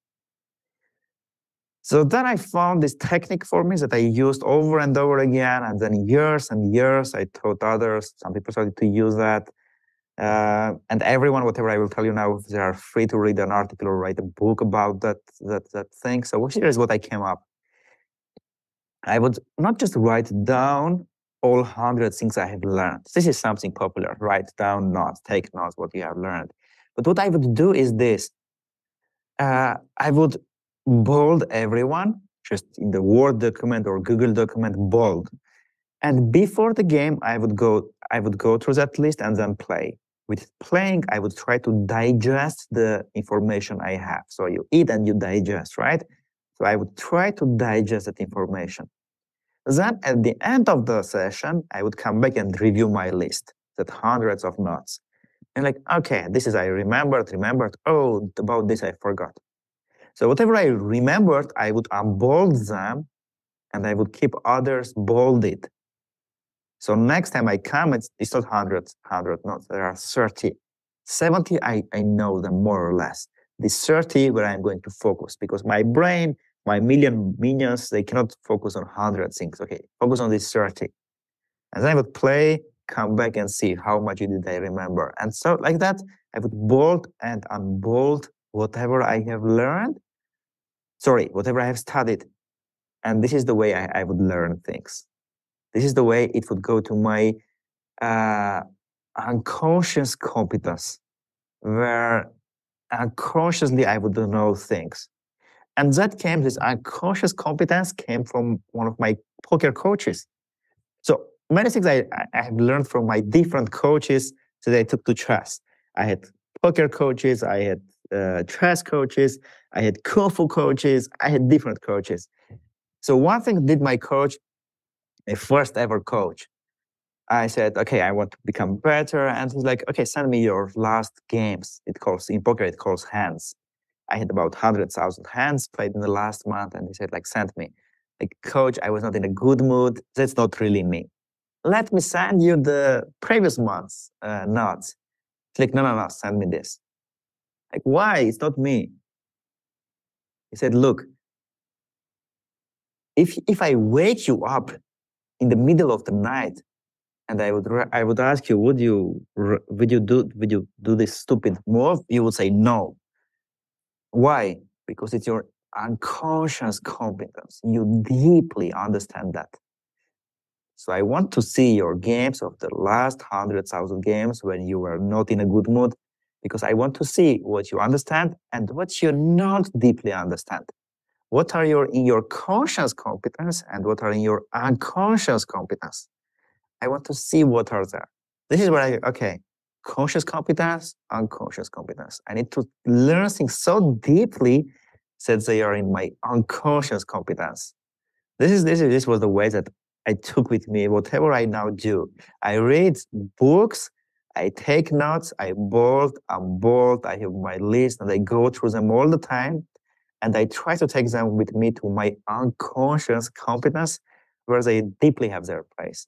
So then I found this technique for me that I used over and over again. And then years and years, I taught others. Some people started to use that. Uh, and everyone, whatever I will tell you now, they are free to read an article or write a book about that, that, that thing. So here is what I came up. I would not just write down all hundred things I have learned. This is something popular. Write down notes, take notes, what you have learned. But what I would do is this. Uh, I would bold everyone just in the Word document or Google document, bold. And before the game, I would go, I would go through that list and then play. With playing, I would try to digest the information I have. So you eat and you digest, right? So I would try to digest that information. Then at the end of the session, I would come back and review my list, that hundreds of notes. And like, okay, this is I remembered, remembered. Oh, about this I forgot. So whatever I remembered, I would unbold them and I would keep others bolded. So next time I come, it's, it's not hundreds, hundred notes. There are 30. 70, I, I know them more or less. The 30 where I'm going to focus because my brain my million minions, they cannot focus on 100 things. Okay, focus on this 30. And then I would play, come back and see how much did I remember. And so like that, I would bold and unbold whatever I have learned. Sorry, whatever I have studied. And this is the way I, I would learn things. This is the way it would go to my uh, unconscious competence, where unconsciously I would know things. And that came, this unconscious competence came from one of my poker coaches. So many things I, I have learned from my different coaches that I took to trust. I had poker coaches, I had uh, chess coaches, I had kung fu coaches, I had different coaches. So one thing did my coach, my first ever coach, I said, okay, I want to become better. And he's like, okay, send me your last games. It calls in poker, it calls hands. I had about 100,000 hands played in the last month. And he said, like, send me. Like, coach, I was not in a good mood. That's not really me. Let me send you the previous month's uh, notes. Like, no, no, no, send me this. Like, why? It's not me. He said, look, if, if I wake you up in the middle of the night and I would I would ask you, would you would you do would you do this stupid move? You would say no. Why? Because it's your unconscious competence. You deeply understand that. So I want to see your games of the last hundred thousand games when you were not in a good mood, because I want to see what you understand and what you not deeply understand. What are your in your conscious competence and what are in your unconscious competence? I want to see what are there. This is where I, okay, conscious competence, unconscious competence. I need to learn things so deeply that they are in my unconscious competence. This is this is this was the way that I took with me whatever I now do. I read books, I take notes, I bold, I'm bold, I have my list, and I go through them all the time. And I try to take them with me to my unconscious competence where they deeply have their place.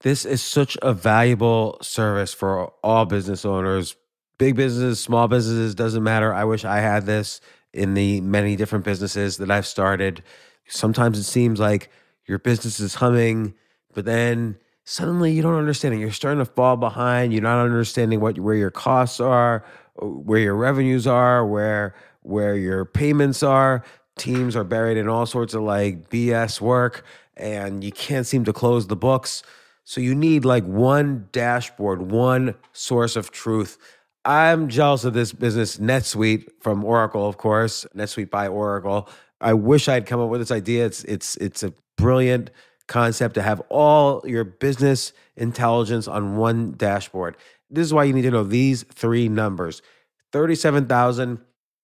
This is such a valuable service for all business owners, big businesses, small businesses, doesn't matter. I wish I had this in the many different businesses that I've started. Sometimes it seems like your business is humming, but then suddenly you don't understand it. You're starting to fall behind. You're not understanding what where your costs are, uh, where your revenues are, where where your payments are. Teams are buried in all sorts of like BS work, and you can't seem to close the books. So you need like one dashboard, one source of truth. I'm jealous of this business, NetSuite from Oracle, of course, NetSuite by Oracle. I wish I'd come up with this idea. It's it's it's a brilliant concept to have all your business intelligence on one dashboard. This is why you need to know these three numbers 37,000,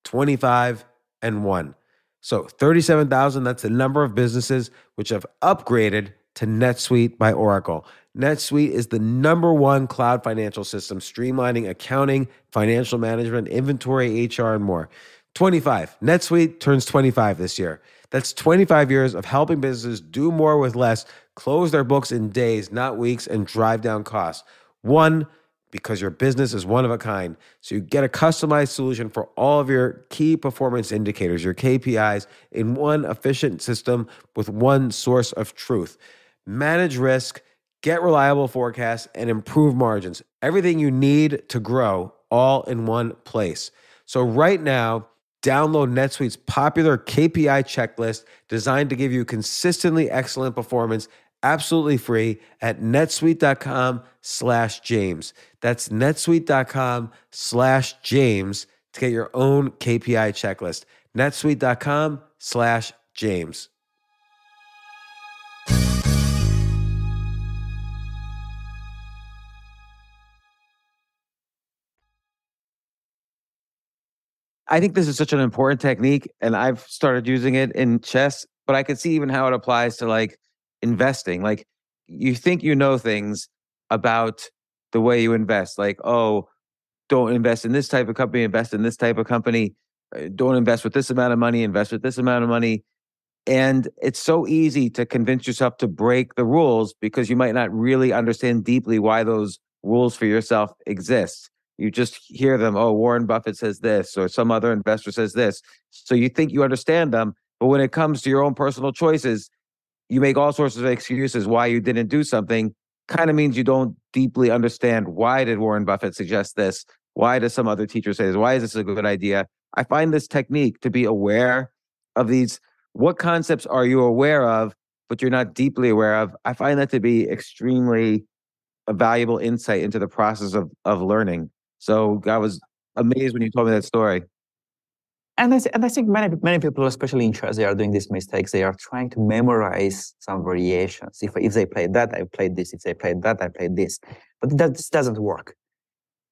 25, and 1. So 37,000, that's the number of businesses which have upgraded to NetSuite by Oracle. NetSuite is the number one cloud financial system, streamlining accounting, financial management, inventory, HR, and more. 25. NetSuite turns 25 this year. That's 25 years of helping businesses do more with less, close their books in days, not weeks, and drive down costs. One, because your business is one of a kind. So you get a customized solution for all of your key performance indicators, your KPIs, in one efficient system with one source of truth. Manage risk, get reliable forecasts, and improve margins. Everything you need to grow all in one place. So right now, Download NetSuite's popular KPI checklist designed to give you consistently excellent performance absolutely free at netsuite.com slash James. That's netsuite.com slash James to get your own KPI checklist. netsuite.com slash James. I think this is such an important technique, and I've started using it in chess. But I could see even how it applies to like investing. Like you think you know things about the way you invest, like oh, don't invest in this type of company, invest in this type of company. Uh, don't invest with this amount of money, invest with this amount of money. And it's so easy to convince yourself to break the rules because you might not really understand deeply why those rules for yourself exist. You just hear them, oh, Warren Buffett says this, or some other investor says this. So you think you understand them. But when it comes to your own personal choices, you make all sorts of excuses why you didn't do something, kind of means you don't deeply understand why did Warren Buffett suggest this? Why does some other teacher say this? Why is this a good idea? I find this technique to be aware of these. What concepts are you aware of, but you're not deeply aware of? I find that to be extremely a valuable insight into the process of of learning. So I was amazed when you told me that story. And I, and I think many many people, especially in chess, they are doing these mistakes. They are trying to memorize some variations. If if they play that, I played this. If they played that, I played this. But that this doesn't work.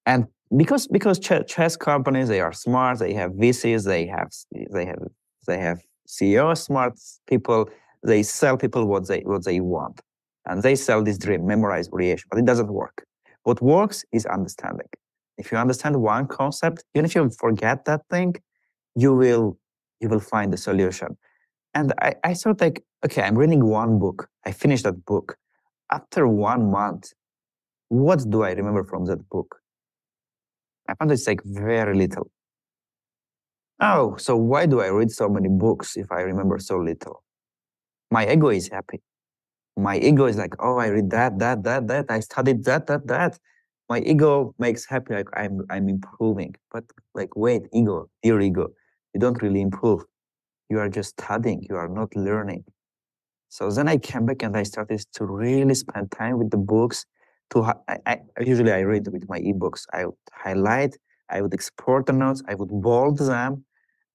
And because because ch- chess companies they are smart, they have VCs, they have they have they have CEOs, smart people. They sell people what they what they want, and they sell this dream, memorize variation. But it doesn't work. What works is understanding. If you understand one concept, even if you forget that thing, you will you will find the solution. And I, I thought like, okay, I'm reading one book. I finished that book. After one month, what do I remember from that book? I found it's like very little. Oh, so why do I read so many books if I remember so little? My ego is happy. My ego is like, oh, I read that, that, that, that. I studied that, that, that. My ego makes happy like I'm I'm improving. But like, wait, ego, dear ego, you don't really improve. You are just studying, you are not learning. So then I came back and I started to really spend time with the books. To I, I, usually I read with my ebooks. I would highlight, I would export the notes, I would bold them,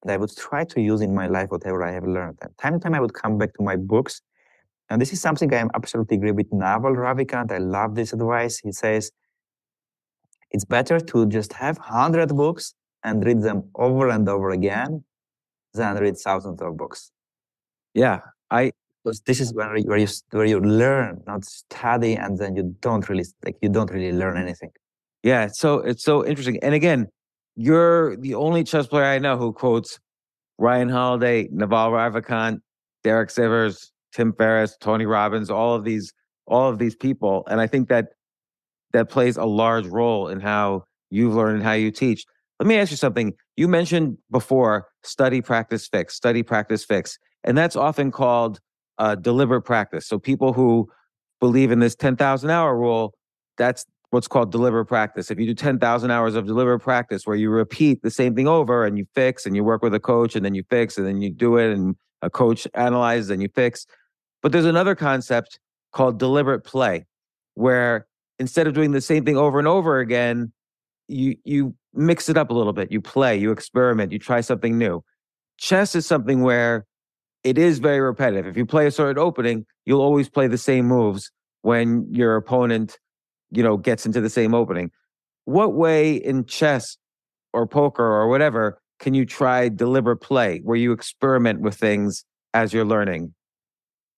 and I would try to use in my life whatever I have learned. And time to time I would come back to my books. And this is something I am absolutely agree with Naval Ravikant. I love this advice. He says it's better to just have 100 books and read them over and over again than read thousands of books. Yeah, I this is where you, where you where you learn, not study, and then you don't really like you don't really learn anything. Yeah, so it's so interesting. And again, you're the only chess player I know who quotes Ryan Holiday, Naval Ravikant, Derek Sivers, Tim Ferriss, Tony Robbins, all of these, all of these people. And I think that that plays a large role in how you've learned and how you teach. Let me ask you something. You mentioned before study, practice, fix, study, practice, fix. And that's often called uh, deliberate practice. So people who believe in this 10,000 hour rule, that's what's called deliberate practice. If you do 10,000 hours of deliberate practice where you repeat the same thing over and you fix and you work with a coach and then you fix and then you do it and a coach analyzes and you fix. But there's another concept called deliberate play where instead of doing the same thing over and over again, you you mix it up a little bit. You play, you experiment, you try something new. Chess is something where it is very repetitive. If you play a certain opening, you'll always play the same moves when your opponent, you know, gets into the same opening. What way in chess or poker or whatever can you try deliberate play where you experiment with things as you're learning?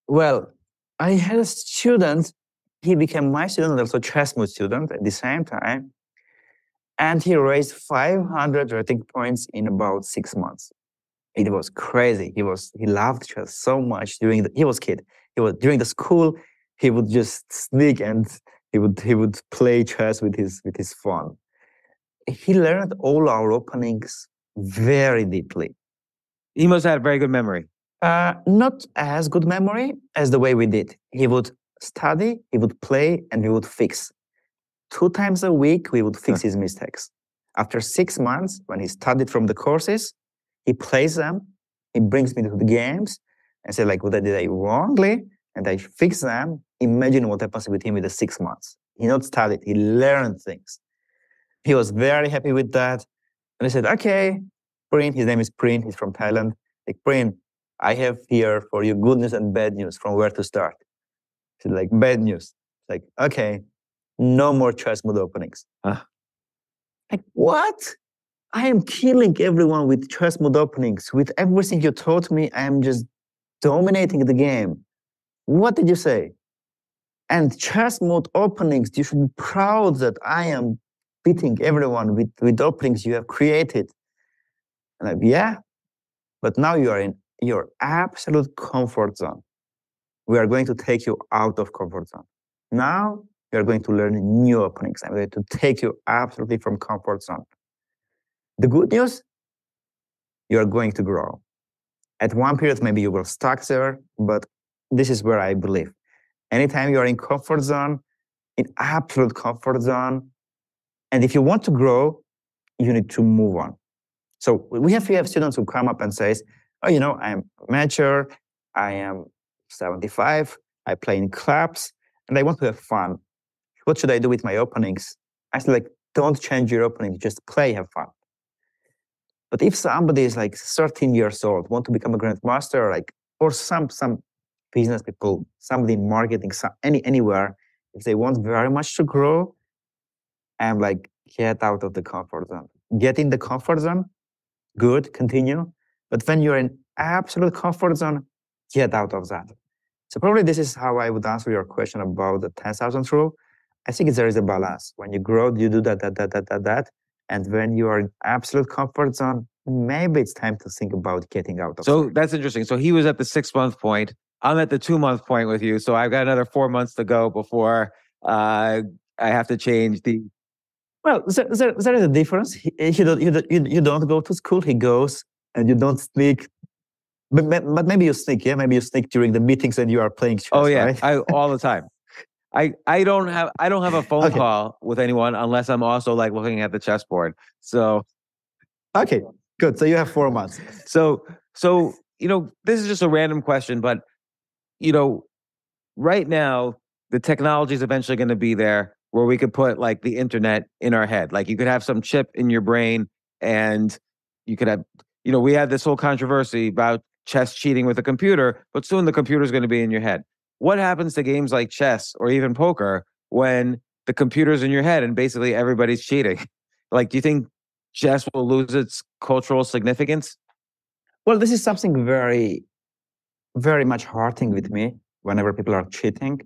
Well, I had a student, he became my student, also chess mood student at the same time and he raised 500 rating points in about six months. It was crazy. He was he loved chess so much during the he was kid. He was during the school. He would just sneak and he would he would play chess with his with his phone. He learned all our openings very deeply. He must have had very good memory. Uh, not as good memory as the way we did. He would study, he would play, and we would fix two times a week, we would fix his mistakes. After six months, when he studied from the courses, he plays them, he brings me to the games and say like, what I did I wrongly? And I fix them. Imagine what happens with him in the six months. He not studied, he learned things. He was very happy with that. And I said, okay, Prin, his name is Prin, he's from Thailand. Like, Prin, I have here for you good news and bad news from where to start. He said, like, bad news. Like, okay, no more Chess Mood openings. Uh. Like, what? I am killing everyone with Chess Mood openings. With everything you taught me, I am just dominating the game. What did you say? And Chess Mood openings, you should be proud that I am beating everyone with, with openings you have created. And like, yeah, but now you are in your absolute comfort zone. We are going to take you out of comfort zone. Now you're going to learn new openings. I'm going to take you absolutely from comfort zone. The good news, you're going to grow. At one period, maybe you will stuck there, but this is where I believe. Anytime you are in comfort zone, in absolute comfort zone, and if you want to grow, you need to move on. So we have we have students who come up and says, "Oh, you know, I'm mature, I am 75, I play in clubs, and I want to have fun. What should I do with my openings?" I say, like, don't change your openings, just play, have fun. But if somebody is like 13 years old, want to become a grandmaster, like, or some some business people, somebody in marketing, some, any anywhere, if they want very much to grow, I'm like, get out of the comfort zone. Get in the comfort zone, good, continue. But when you're in absolute comfort zone, get out of that. So probably this is how I would answer your question about the 10,000 rule. I think there is a balance. When you grow, you do that, that, that, that, that, that. And when you are in absolute comfort zone, maybe it's time to think about getting out of So it. that's interesting. So he was at the six month point. I'm at the two month point with you. So I've got another four months to go before uh, I have to change the. Well, there, there, there is a difference. He, he don't, you, don't, you, you don't go to school, he goes, and you don't sneak. But, but maybe you sneak, yeah? Maybe you sneak during the meetings and you are playing chess, Oh yeah, right? I all the time. I I don't have I don't have a phone Okay. call with anyone unless I'm also like looking at the chessboard. So Okay, good. So you have four months. so so you know this is just a random question, but you know right now the technology is eventually going to be there where we could put like the internet in our head. Like you could have some chip in your brain and you could have you know we had this whole controversy about chess cheating with a computer, but soon the computer is going to be in your head. What happens to games like chess or even poker when the computer's in your head and basically everybody's cheating? Like, do you think chess will lose its cultural significance? Well, this is something very, very much hurting with me whenever people are cheating.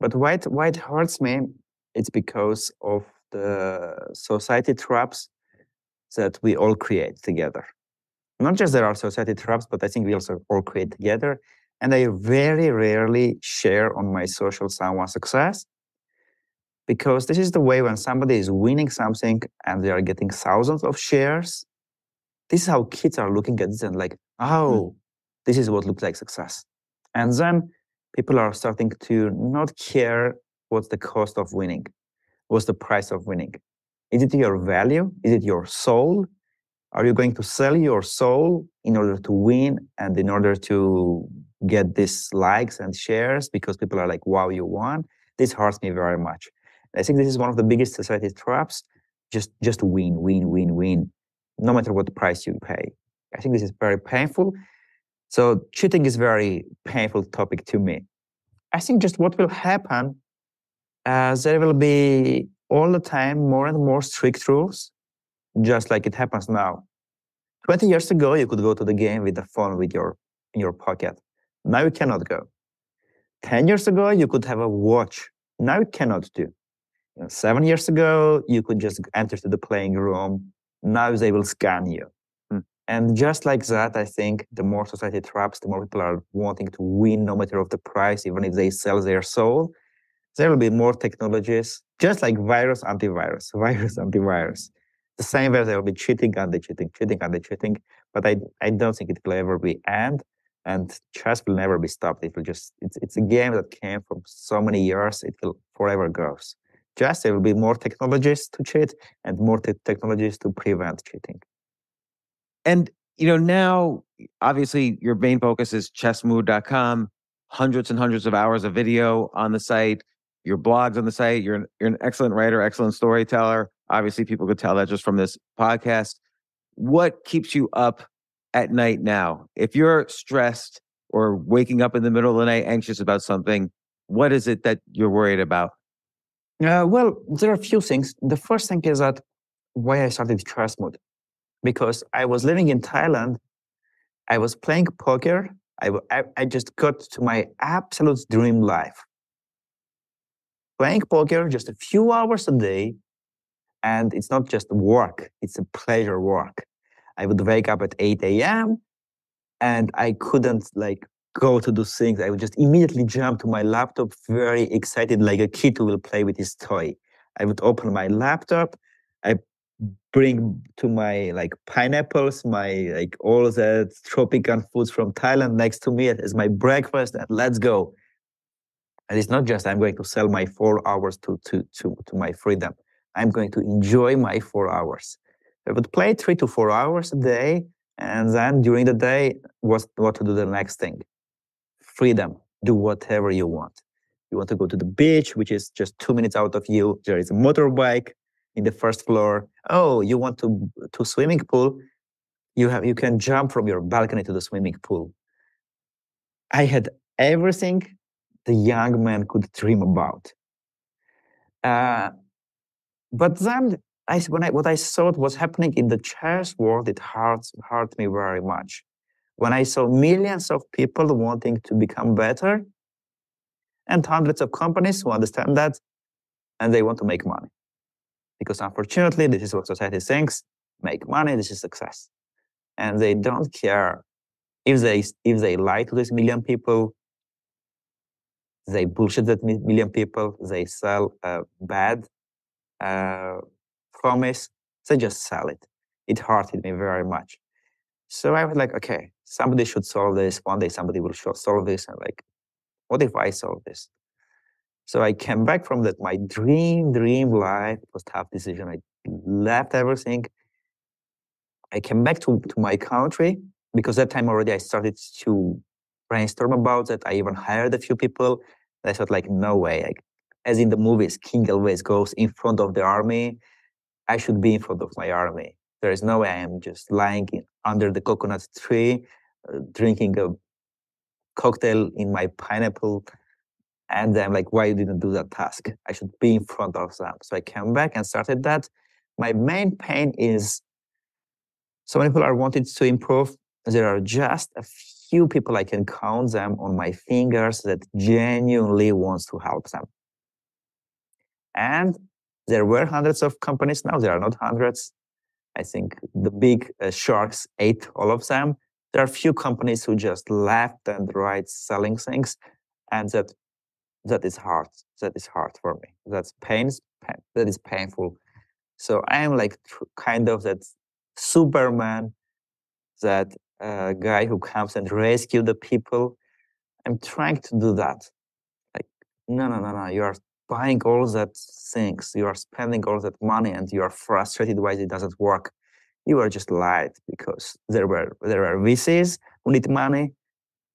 But why it, why it hurts me, it's because of the society traps that we all create together. Not just there are society traps, but I think we also all create together. And I very rarely share on my social someone's success because this is the way when somebody is winning something and they are getting thousands of shares this is how kids are looking at this and like, oh, hmm. this is what looks like success. And then people are starting to not care what's the cost of winning, what's the price of winning. Is it your value? Is it your soul? Are you going to sell your soul in order to win and in order to get these likes and shares because people are like, wow, you won? This hurts me very much. I think this is one of the biggest society traps. Just just win, win, win, win no matter what price you pay. I think this is very painful. So cheating is very painful topic to me. I think just what will happen, uh, there will be all the time more and more strict rules, just like it happens now. 20 years ago, you could go to the game with the phone with your in your pocket. Now you cannot go. 10 years ago, you could have a watch. Now you cannot do. You know, seven years ago, you could just enter to the playing room now they will scan you. Hmm. And just like that, I think the more society traps, the more people are wanting to win no matter of the price, even if they sell their soul. There will be more technologies, just like virus, antivirus, virus, antivirus. The same way there will be cheating, anti-cheating, cheating, anti-cheating. But I, I don't think it will ever be end. And chess will never be stopped. It will just, it's, it's a game that came from so many years. It will forever goes. Just there will be more technologies to cheat and more te- technologies to prevent cheating. And, you know, now obviously your main focus is chessmood.com, hundreds and hundreds of hours of video on the site, your blogs on the site. You're an, you're an excellent writer, excellent storyteller. Obviously, people could tell that just from this podcast. What keeps you up at night now? If you're stressed or waking up in the middle of the night anxious about something, what is it that you're worried about? Uh, well, there are a few things. The first thing is that why I started Chess Mood, because I was living in Thailand, I was playing poker. I I just got to my absolute dream life. Playing poker just a few hours a day, and it's not just work; it's a pleasure work. I would wake up at 8 a.m. and I couldn't like go to do things. I would just immediately jump to my laptop, very excited, like a kid who will play with his toy. I would open my laptop, I bring to my like pineapples, my like all the tropical foods from Thailand next to me as my breakfast, and let's go. And it's not just I'm going to sell my four hours to to to, to my freedom. I'm going to enjoy my four hours. I would play three to four hours a day, and then during the day, what what to do the next thing? Freedom. Do whatever you want. You want to go to the beach, which is just two minutes out of you. There is a motorbike in the first floor. Oh, you want to to swimming pool? You have you can jump from your balcony to the swimming pool. I had everything the young man could dream about. Uh, but then I, when I, what I thought was happening in the chess world, it hurt, hurt me very much. When I saw millions of people wanting to become better and hundreds of companies who understand that and they want to make money. Because unfortunately, this is what society thinks make money, this is success. And they don't care if they, if they lie to these million people, they bullshit that million people, they sell uh, bad uh, promise, they just sell it. It hurted me very much. So I was like, okay, somebody should solve this. One day somebody will solve this. And like, what if I solve this? So I came back from that, my dream, dream life. Was tough decision. I left everything. I came back to, to my country because that time already I started to brainstorm about that. I even hired a few people. I thought like, no way. Like, as in the movies, king always goes in front of the army. I should be in front of my army. There is no way I am just lying in, under the coconut tree, uh, drinking a cocktail in my pineapple. And I'm like, why you didn't do that task? I should be in front of them. So I came back and started that. My main pain is so many people are wanting to improve. There are just a few people I can count them on my fingers that genuinely wants to help them. And there were hundreds of companies. Now there are not hundreds. I think the big uh, sharks ate all of them. There are few companies who just left and right selling things, and that that is hard. That is hard for me. That's. Pain, that is painful. So I am like kind of that Superman, that uh, guy who comes and rescue the people. I'm trying to do that. Like, no, no, no, no. You are buying all that things, you are spending all that money, and you are frustrated why it doesn't work. You are just lied because there were there are VCs who need money,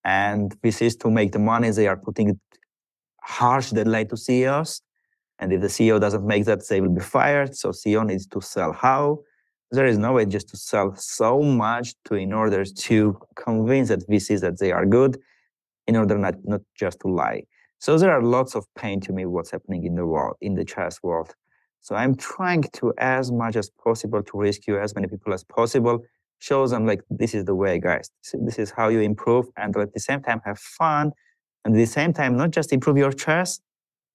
and VCs to make the money they are putting harsh deadline to CEOs, and if the CEO doesn't make that, they will be fired. So CEO needs to sell how. There is no way just to sell so much to in order to convince that VCs that they are good, in order not not just to lie. So there are lots of pain to me what's happening in the world, in the chess world. So I'm trying to, as much as possible, to rescue as many people as possible, show them like this is the way, guys. This is how you improve, and at the same time have fun, and at the same time not just improve your chess,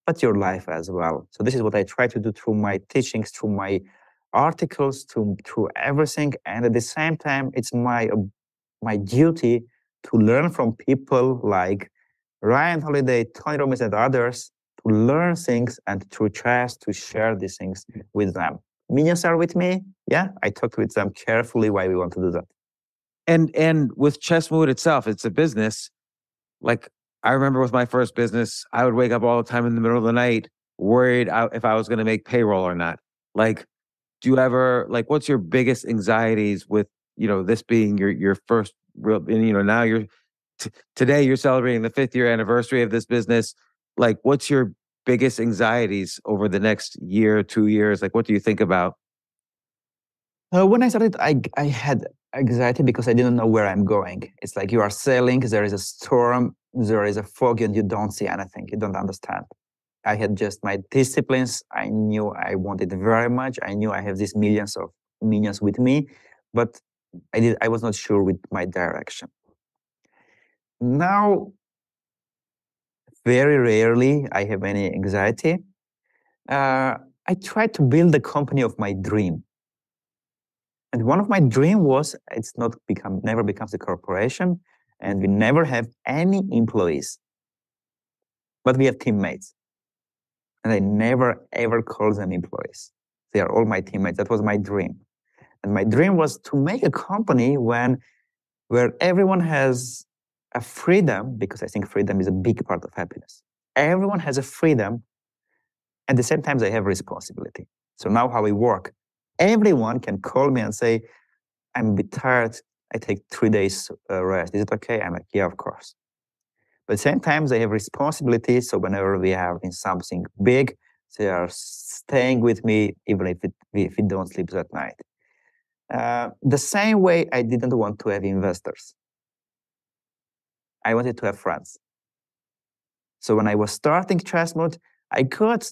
but your life as well. So this is what I try to do through my teachings, through my articles, through through everything, and at the same time, it's my uh, my duty to learn from people like Ryan Holiday, Tony Robbins, and others to learn things and to trust to share these things with them. Minions are with me. Yeah, I talked with them carefully why we want to do that. And and with chess Chessmood itself, it's a business. Like I remember with my first business, I would wake up all the time in the middle of the night, worried if I was going to make payroll or not. Like, do you ever like what's your biggest anxieties with you know this being your your first real and you know now you're t- today you're celebrating the fifth year anniversary of this business. Like, what's your biggest anxieties over the next year, two years? Like, what do you think about? Uh, when I started, I, I had anxiety because I didn't know where I'm going. It's like you are sailing, there is a storm, there is a fog, and you don't see anything. You don't understand. I had just my disciplines. I knew I wanted very much. I knew I have these millions of minions with me, but I did. I was not sure with my direction. Now, very rarely I have any anxiety. Uh, I try to build the company of my dream. And one of my dream was it's not become never becomes a corporation, and we never have any employees, but we have teammates, and I never ever call them employees. They are all my teammates. That was my dream. And my dream was to make a company when where everyone has a freedom, because I think freedom is a big part of happiness. Everyone has a freedom. At the same time, they have responsibility. So now how we work, everyone can call me and say, I'm a bit tired. I take three days uh, rest. Is it okay? I'm like, yeah, of course. But at the same time, they have responsibilities. So whenever we have in something big, they are staying with me, even if it, if we don't sleep that night. Uh, the same way I didn't want to have investors. I wanted to have friends. So when I was starting Chess Mood, I got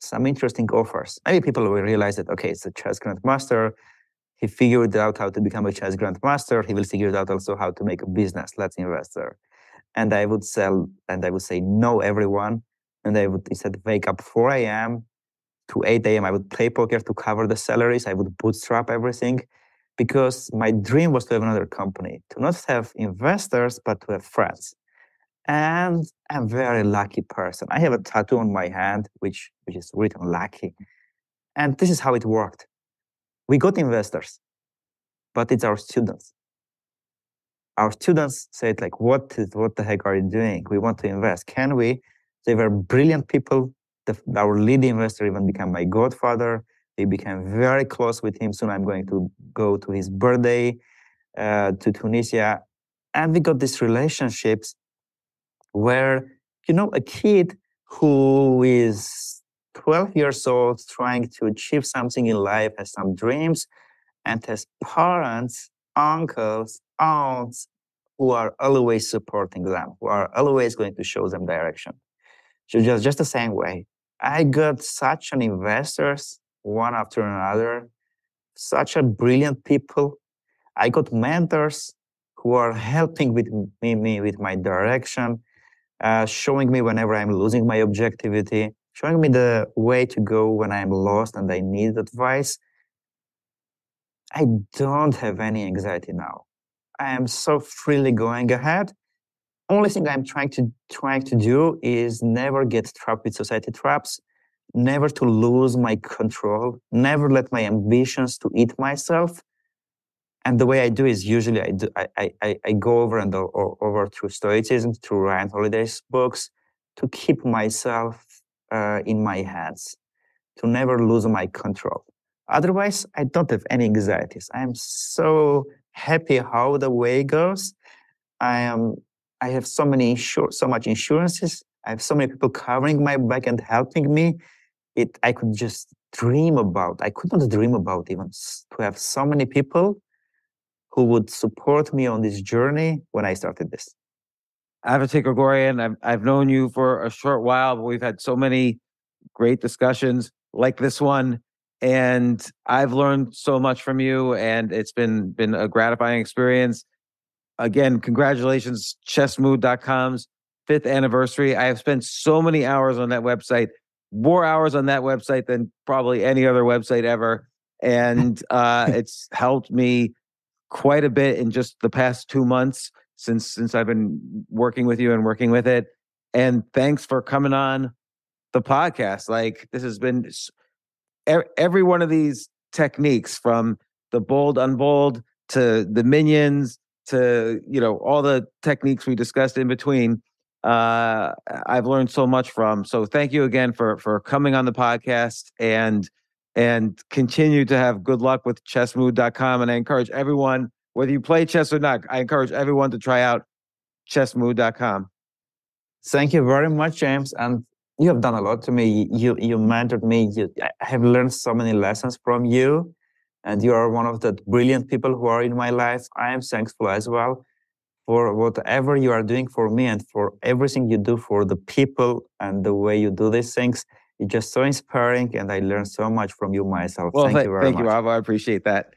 some interesting offers. Maybe people will realize that, okay, it's a chess grandmaster. He figured out how to become a chess grandmaster. He will figure out also how to make a business. Let's invest there. And I would sell, and I would say no, everyone. And I would instead wake up 4 a.m. to 8 a.m. I would play poker to cover the salaries. I would bootstrap everything because my dream was to have another company, to not have investors, but to have friends. And I'm a very lucky person. I have a tattoo on my hand, which, which is written lucky. And this is how it worked. We got investors, but it's our students. Our students said, like, what, is, what the heck are you doing? We want to invest. Can we? They were brilliant people. The, our lead investor even became my godfather. We became very close with him. Soon I'm going to go to his birthday uh, to Tunisia. And we got these relationships where, you know, a kid who is 12 years old trying to achieve something in life, has some dreams, and has parents, uncles, aunts who are always supporting them, who are always going to show them direction. So just, just the same way, I got such an investors one after another, such a brilliant people. I got mentors who are helping with me, me with my direction, uh, showing me whenever I'm losing my objectivity, showing me the way to go when I'm lost and I need advice. I don't have any anxiety now. I am so freely going ahead. Only thing I'm trying to trying to do is never get trapped with society traps never to lose my control, never let my ambitions to eat myself. And the way I do is usually I do I I, I go over and over through Stoicism, through Ryan Holiday's books, to keep myself uh, in my hands, to never lose my control. Otherwise, I don't have any anxieties. I am so happy how the way goes. I am. I have so many insur- so much insurances. I have so many people covering my back and helping me it I could just dream about. I could not dream about even to have so many people who would support me on this journey when I started this. Avetik Grigoryan, I've I've known you for a short while, but we've had so many great discussions like this one. And I've learned so much from you, and it's been been a gratifying experience. Again, congratulations, chessmood.com's fifth anniversary. I have spent so many hours on that website more hours on that website than probably any other website ever. And uh, it's helped me quite a bit in just the past two months since since I've been working with you and working with it. And thanks for coming on the podcast. Like this has been every one of these techniques from the bold unbold to the minions to you know all the techniques we discussed in between uh, I've learned so much from. So thank you again for for coming on the podcast and and continue to have good luck with chessmood.com. And I encourage everyone, whether you play chess or not, I encourage everyone to try out chessmood.com. Thank you very much, James. And you have done a lot to me. You you mentored me. You, I have learned so many lessons from you, and you are one of the brilliant people who are in my life. I am thankful as well for whatever you are doing for me and for everything you do for the people and the way you do these things. It's just so inspiring, and I learned so much from you myself. Well, thank th- you very thank much. Thank you, Rob. I appreciate that.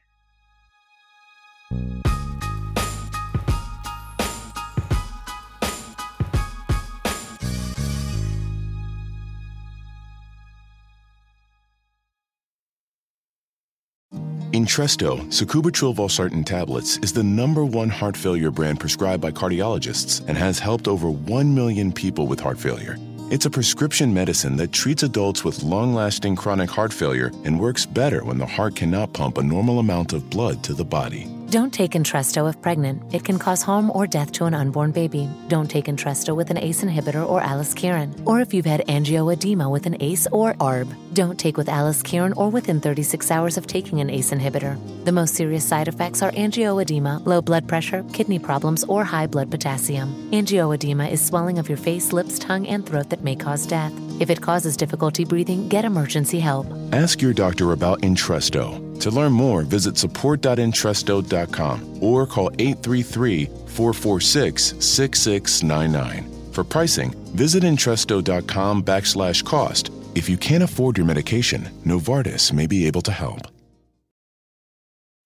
Entresto, sacubitril valsartan tablets, is the number one heart failure brand prescribed by cardiologists and has helped over 1 million people with heart failure It's a prescription medicine that treats adults with long lasting chronic heart failure and works better when the heart cannot pump a normal amount of blood to the body. Don't take Entresto if pregnant. It can cause harm or death to an unborn baby. Don't take Entresto with an ACE inhibitor or aliskiren, or if you've had angioedema with an ACE or ARB. Don't take with aliskiren or within 36 hours of taking an ACE inhibitor. The most serious side effects are angioedema, low blood pressure, kidney problems, or high blood potassium. Angioedema is swelling of your face, lips, tongue, and throat that may cause death. If it causes difficulty breathing, get emergency help. Ask your doctor about Entresto. To learn more, visit support.entresto.com or call 833 446 6699. For pricing, visit Entresto.com backslash cost. If you can't afford your medication, Novartis may be able to help.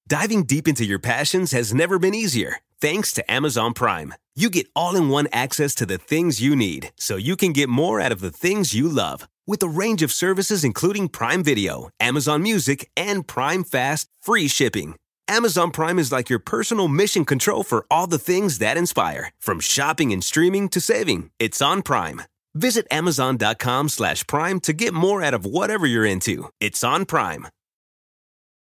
Diving deep into your passions has never been easier. Thanks to Amazon Prime. You get all in one access to the things you need so you can get more out of the things you love. With a range of services including Prime Video, Amazon Music, and Prime Fast free shipping. Amazon Prime is like your personal mission control for all the things that inspire. From shopping and streaming to saving, it's on Prime. Visit Amazon.com slash Prime to get more out of whatever you're into. It's on Prime.